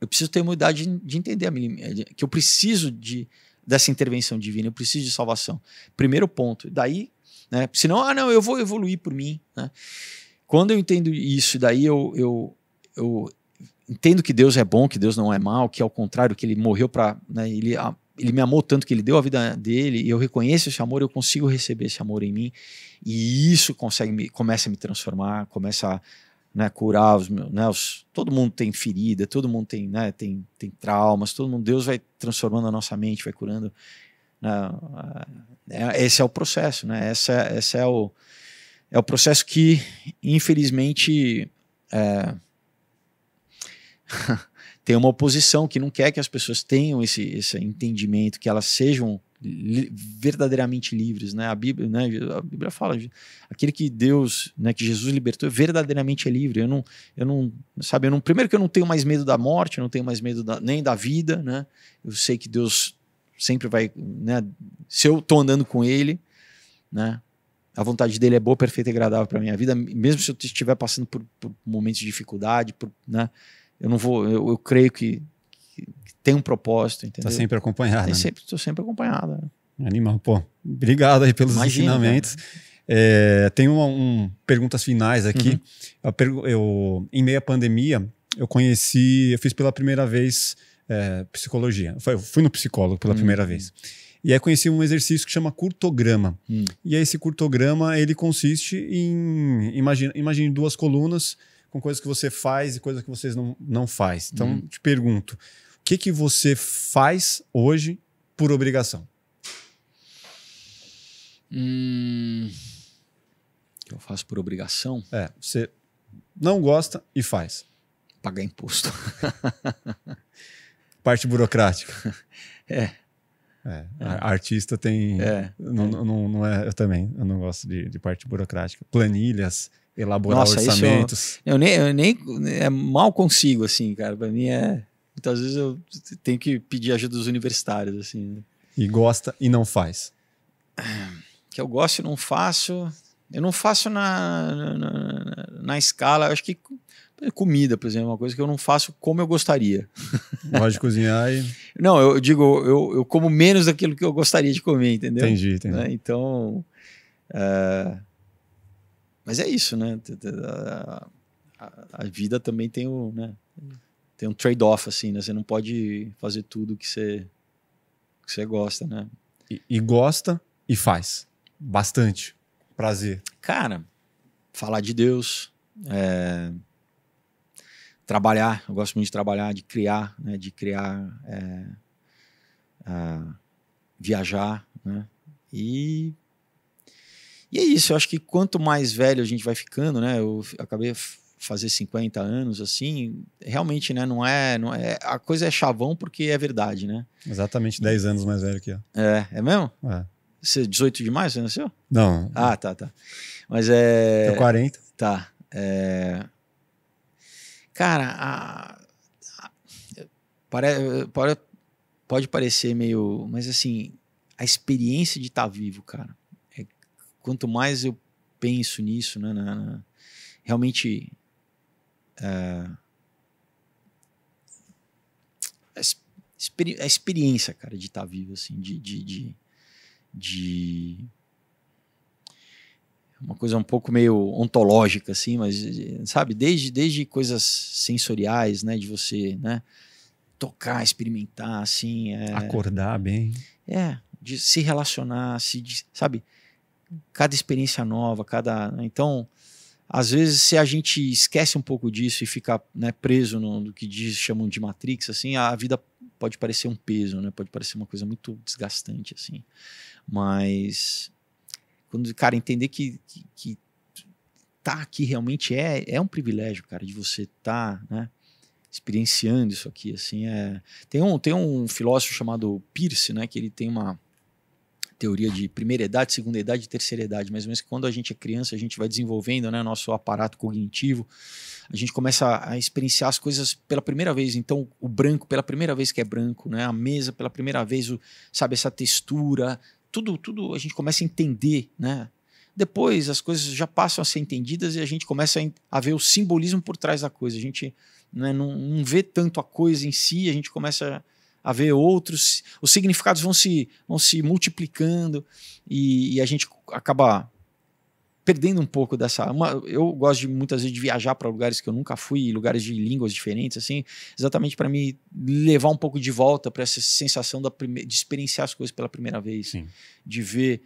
eu preciso ter humildade de, de entender a minha, que eu preciso de dessa intervenção divina, eu preciso de salvação. Primeiro ponto. Daí, né? Senão, ah, não, eu vou evoluir por mim. Né? Quando eu entendo isso, daí eu, eu, eu entendo que Deus é bom, que Deus não é mal, que ao contrário, que ele morreu para. Né, ele ele me amou tanto que ele deu a vida dele e eu reconheço esse amor, eu consigo receber esse amor em mim e isso consegue me, começa a me transformar, começa a né, curar os meus, né, os, todo mundo tem ferida, todo mundo tem, né, tem, tem traumas, todo mundo, Deus vai transformando a nossa mente, vai curando. Né, esse é o processo, né? Esse é, esse é o é o processo que infelizmente é, tem uma oposição que não quer que as pessoas tenham esse, esse entendimento, que elas sejam li verdadeiramente livres, né? A Bíblia, né? A Bíblia fala, aquele que Deus, né, que Jesus libertou, verdadeiramente é livre. Eu não, eu não, sabe, eu não, primeiro que eu não tenho mais medo da morte, eu não tenho mais medo da, nem da vida, né? Eu sei que Deus sempre vai, né? Se eu estou andando com Ele, né? A vontade dele é boa, perfeita e agradável para minha vida, mesmo se eu estiver passando por, por momentos de dificuldade, por, né? Eu não vou, eu, eu creio que, que, tem um propósito, entendeu? Tá sempre acompanhado. Né? Sempre, tô sempre acompanhado. Né? Animal, pô. Obrigado aí pelos Imagina, ensinamentos. É, tem uma, um, perguntas finais aqui. Uhum. Eu, eu, em meio à pandemia, eu conheci, eu fiz pela primeira vez é, psicologia. Eu fui no psicólogo pela uhum. primeira vez. E aí conheci um exercício que chama curtograma. Uhum. E aí esse curtograma, ele consiste em, imagine, imagine duas colunas com coisas que você faz e coisas que vocês não, não faz. Então, hum. te pergunto, o que, que você faz hoje por obrigação? Hum, eu faço por obrigação? É, você não gosta e faz. Pagar imposto. Parte burocrática. É. É, é. Artista tem. É, não, é. Não, não é. Eu também. Eu não gosto de, de parte burocrática. Planilhas, elaborar Nossa, orçamentos. Eu, eu, nem, eu nem é, mal consigo, assim, cara. Para mim é. Muitas vezes eu tenho que pedir ajuda dos universitários, assim. Né? E gosta e não faz. Que eu gosto e não faço. Eu não faço na, na, na, na escala. Acho que comida, por exemplo, é uma coisa que eu não faço como eu gostaria. Gosto de cozinhar e. Não, eu digo, eu, eu como menos daquilo que eu gostaria de comer, entendeu? Entendi, entendi. Né? Então. Uh... Mas é isso, né? A, a, vida também tem o. Né? Tem um trade-off, assim, né? Você não pode fazer tudo que você, que você gosta, né? E, e gosta e faz. Bastante. Prazer. Cara, falar de Deus. É, trabalhar, eu gosto muito de trabalhar, de criar, né, de criar, é, viajar, né, e e é isso, eu acho que quanto mais velho a gente vai ficando, né? Eu acabei fazer 50 anos assim, realmente, né, não é, não é, a coisa é chavão porque é verdade, né? Exatamente 10 anos mais velho que eu. É, é mesmo? É. Você 18 de maio, você nasceu? Não. Ah, tá, tá. Mas é Tenho 40. Tá. É... Cara, a, pare, pode, pode parecer meio, mas assim, a experiência de estar tá vivo, cara, quanto mais eu penso nisso, né, na, na, realmente é, a, experiência, cara, de estar tá vivo, assim, de, de, de, de uma coisa um pouco meio ontológica, assim, mas sabe, desde, desde coisas sensoriais, né, de você, né, tocar, experimentar, assim, é, acordar bem, é, de se relacionar, se, de, sabe, cada experiência nova, cada. Né? Então, às vezes, se a gente esquece um pouco disso e fica né, preso no, no que diz, chamam de Matrix, assim, a vida pode parecer um peso, né? Pode parecer uma coisa muito desgastante, assim. Mas quando, cara, entender que, que, que tá aqui realmente é, é um privilégio, cara, de você estar, tá, né? experienciando isso aqui, assim, é... Tem um, tem um filósofo chamado Pierce, né, que ele tem uma teoria de primeira idade, segunda idade e terceira idade, ou menos quando a gente é criança, a gente vai desenvolvendo né, nosso aparato cognitivo, a gente começa a experienciar as coisas pela primeira vez. Então, o branco, pela primeira vez que é branco, né, a mesa, pela primeira vez, o, sabe, essa textura, tudo, tudo a gente começa a entender, né? Depois as coisas já passam a ser entendidas e a gente começa a ver o simbolismo por trás da coisa. A gente né, não, não vê tanto a coisa em si, a gente começa a a ver outros, os significados vão se, vão se multiplicando e, e a gente acaba perdendo um pouco dessa. Uma, eu gosto de muitas vezes de viajar para lugares que eu nunca fui, lugares de línguas diferentes, assim, exatamente para me levar um pouco de volta para essa sensação da prime, de experienciar as coisas pela primeira vez, Sim. de ver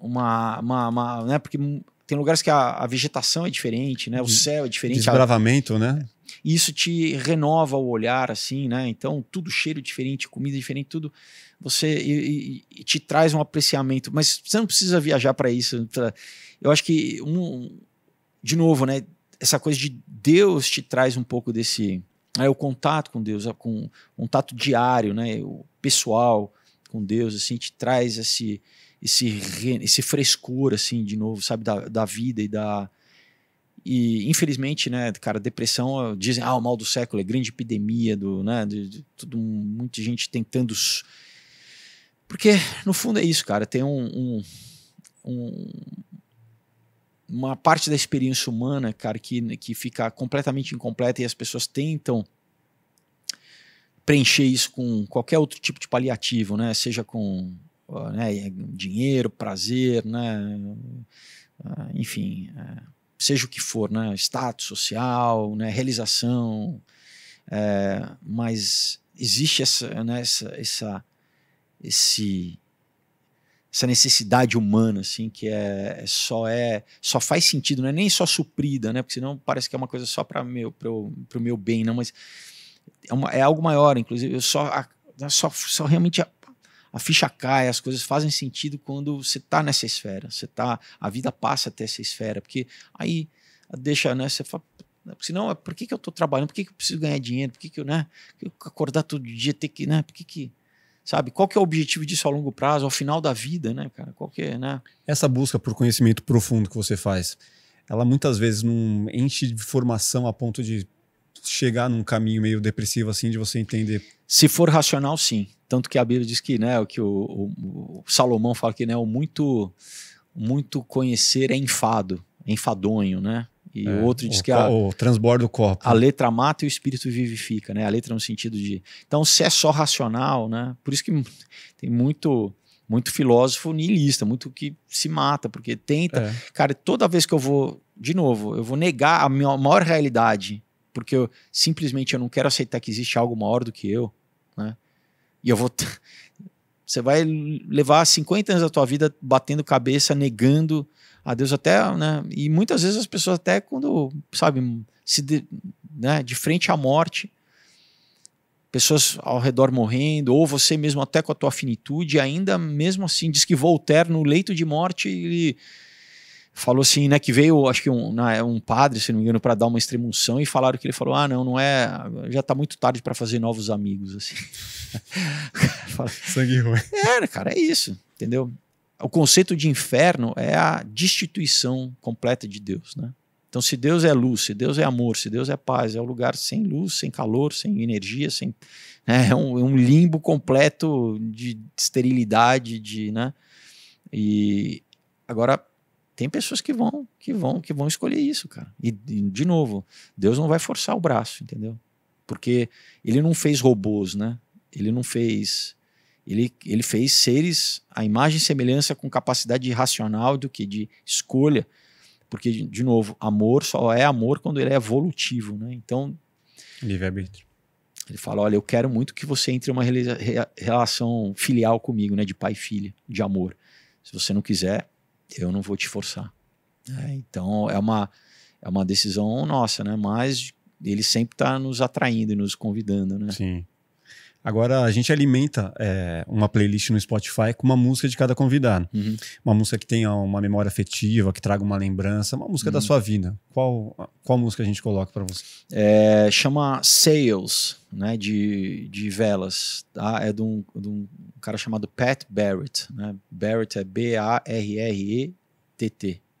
uma, uma, uma, né, porque tem lugares que a, a vegetação é diferente, né, o céu é diferente. Desbravamento, a, né? E isso te renova o olhar, assim, né? Então, tudo cheiro diferente, comida diferente, tudo. Você e, e, te traz um apreciamento. Mas você não precisa viajar para isso. Pra, eu acho que, um, de novo, né? Essa coisa de Deus te traz um pouco desse. É, o contato com Deus, com contato diário, né? O pessoal com Deus, assim, te traz esse, esse, esse frescor, assim, de novo, sabe, da, da vida e da e, infelizmente, né, cara, depressão, dizem, ah, o mal do século é grande epidemia, do, né, de, de, tudo, muita gente tentando. Porque, no fundo, é isso, cara, tem um, um, um uma parte da experiência humana, cara, que, que fica completamente incompleta e as pessoas tentam preencher isso com qualquer outro tipo de paliativo, né? Seja com né, dinheiro, prazer, né? Ah, enfim, é, seja o que for, né? status social, né? realização, é, mas existe essa, né? essa, essa, esse, essa necessidade humana, assim, que é, é só é só faz sentido, não é nem só suprida, né? Porque senão parece que é uma coisa só para meu pro, meu bem, não, mas é, uma, é algo maior, inclusive eu só a, só, só realmente a, ficha cai, as coisas fazem sentido quando você está nessa esfera, você tá a vida passa até essa esfera, porque aí deixa, né? Você fala, senão, por que, que eu estou trabalhando? Por que, que eu preciso ganhar dinheiro? Por que, que eu, né? Que eu acordar todo dia ter que, né? Por que que sabe? Qual que é o objetivo disso a longo prazo, ao final da vida, né, cara? Qual que é, né? Essa busca por conhecimento profundo que você faz, ela muitas vezes não enche de formação a ponto de chegar num caminho meio depressivo assim de você entender. Se for racional, sim. Tanto que a Bíblia diz que, né, o que o, o, o Salomão fala que, né, o muito muito conhecer é enfado, enfadonho, né? E é, o outro diz o, que a, o transborda o copo. A letra mata e o espírito vivifica, né? A letra no sentido de. Então, se é só racional, né? Por isso que tem muito muito filósofo niilista, muito que se mata, porque tenta. É. Cara, toda vez que eu vou, de novo, eu vou negar a minha maior realidade, porque eu simplesmente eu não quero aceitar que existe algo maior do que eu, né? E eu vou. Você vai levar 50 anos da tua vida batendo cabeça, negando a Deus até, né? E muitas vezes as pessoas até quando, sabe, se de, né, de frente à morte, pessoas ao redor morrendo, ou você mesmo até com a tua finitude, ainda mesmo assim, diz que Voltaire no leito de morte, ele falou assim, né, que veio, acho que um, né, um padre, se não me engano, para dar uma extremunção e falaram que ele falou: "Ah, não, não é, já está muito tarde para fazer novos amigos assim". Sangue ruim. É, cara, é isso, entendeu? o conceito de inferno é a destituição completa de Deus, né? Então, se Deus é luz, se Deus é amor, se Deus é paz, é um lugar sem luz, sem calor, sem energia, sem né? é, um, é um limbo completo de esterilidade, de, né? E agora tem pessoas que vão, que vão, que vão escolher isso, cara. E, e de novo, Deus não vai forçar o braço, entendeu? Porque ele não fez robôs, né? Ele não fez ele, ele fez seres a imagem e semelhança com capacidade racional do que de escolha, porque de novo, amor só é amor quando ele é evolutivo, né? Então, livre arbítrio. Ele fala, olha, eu quero muito que você entre em uma relação filial comigo, né, de pai e filha, de amor. Se você não quiser, eu não vou te forçar. É, então é uma é uma decisão nossa, né? Mas ele sempre está nos atraindo e nos convidando, né? Sim. Agora a gente alimenta é, uma playlist no Spotify com uma música de cada convidado. Uhum. Uma música que tenha uma memória afetiva, que traga uma lembrança, uma música uhum. da sua vida. Qual, qual música a gente coloca para você? É, chama Sails, né, de, de velas. Tá? É de um, de um cara chamado Pat Barrett. Né? Barrett é B-A-R-R-E-T-T.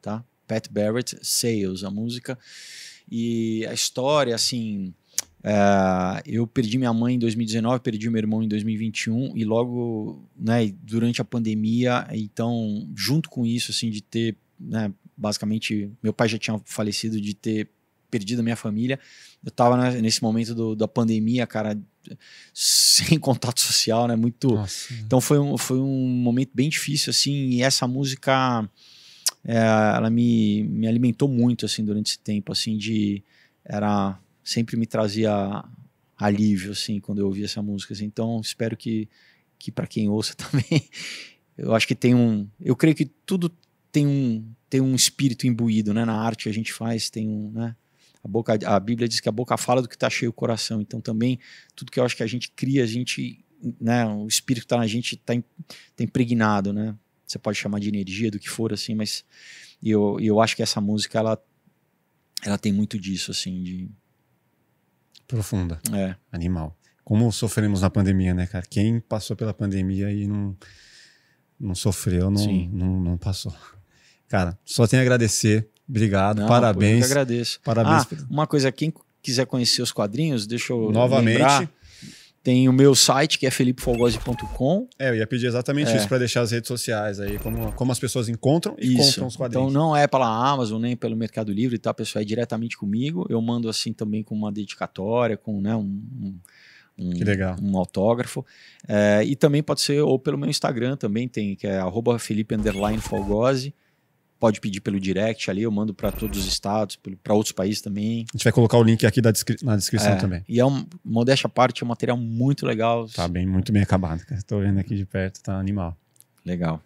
Tá? Pat Barrett, Sails, a música. E a história, assim é, eu perdi minha mãe em 2019, perdi meu irmão em 2021 e logo, né, durante a pandemia, então, junto com isso, assim, de ter, né, basicamente, meu pai já tinha falecido, de ter perdido a minha família, eu tava né, nesse momento do, da pandemia, cara, sem contato social, né, muito... Nossa. Então foi um, foi um momento bem difícil, assim, e essa música, é, ela me, me alimentou muito, assim, durante esse tempo, assim, de... Era sempre me trazia alívio, assim, quando eu ouvia essa música. Assim. Então, espero que, que para quem ouça também, eu acho que tem um. Eu creio que tudo tem um, tem um espírito imbuído, né? Na arte a gente faz, tem um. Né? A, boca, a Bíblia diz que a boca fala do que está cheio o coração. Então, também, tudo que eu acho que a gente cria, a gente. Né, o espírito que está na gente está tá impregnado, né? Você pode chamar de energia, do que for, assim, mas eu, eu acho que essa música, ela, ela tem muito disso, assim, de, Profunda. É. Animal. Como sofremos na pandemia, né, cara? Quem passou pela pandemia e não, não sofreu, não, não, não, passou. Cara, só tenho a agradecer. Obrigado, não, parabéns. eu que agradeço. Parabéns. Ah, uma coisa, quem quiser conhecer os quadrinhos, deixa eu Novamente. Lembrar, tem o meu site, que é felipefolgose.com. É, eu ia pedir exatamente é. isso para deixar as redes sociais aí, como, como as pessoas encontram e isso. compram os quadrinhos. Então não é pela Amazon, nem pelo Mercado Livre, tá, pessoal? É diretamente comigo. Eu mando assim também com uma dedicatória, com né, um, um, que legal. um autógrafo. É, e também pode ser ou pelo meu Instagram também, tem, que é arroba Felipe pode pedir pelo direct ali, eu mando para todos os estados, para outros países também. A gente vai colocar o link aqui descri na descrição é, também. E é um, modéstia à parte, é um material muito legal. Tá bem, muito bem acabado. Estou vendo aqui de perto, tá animal. Legal.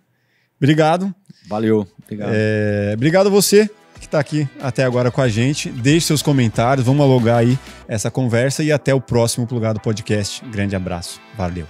Obrigado. Valeu. Obrigado. É, obrigado a você que está aqui até agora com a gente. Deixe seus comentários, vamos alugar aí essa conversa e até o próximo Plugado Podcast. Grande abraço. Valeu.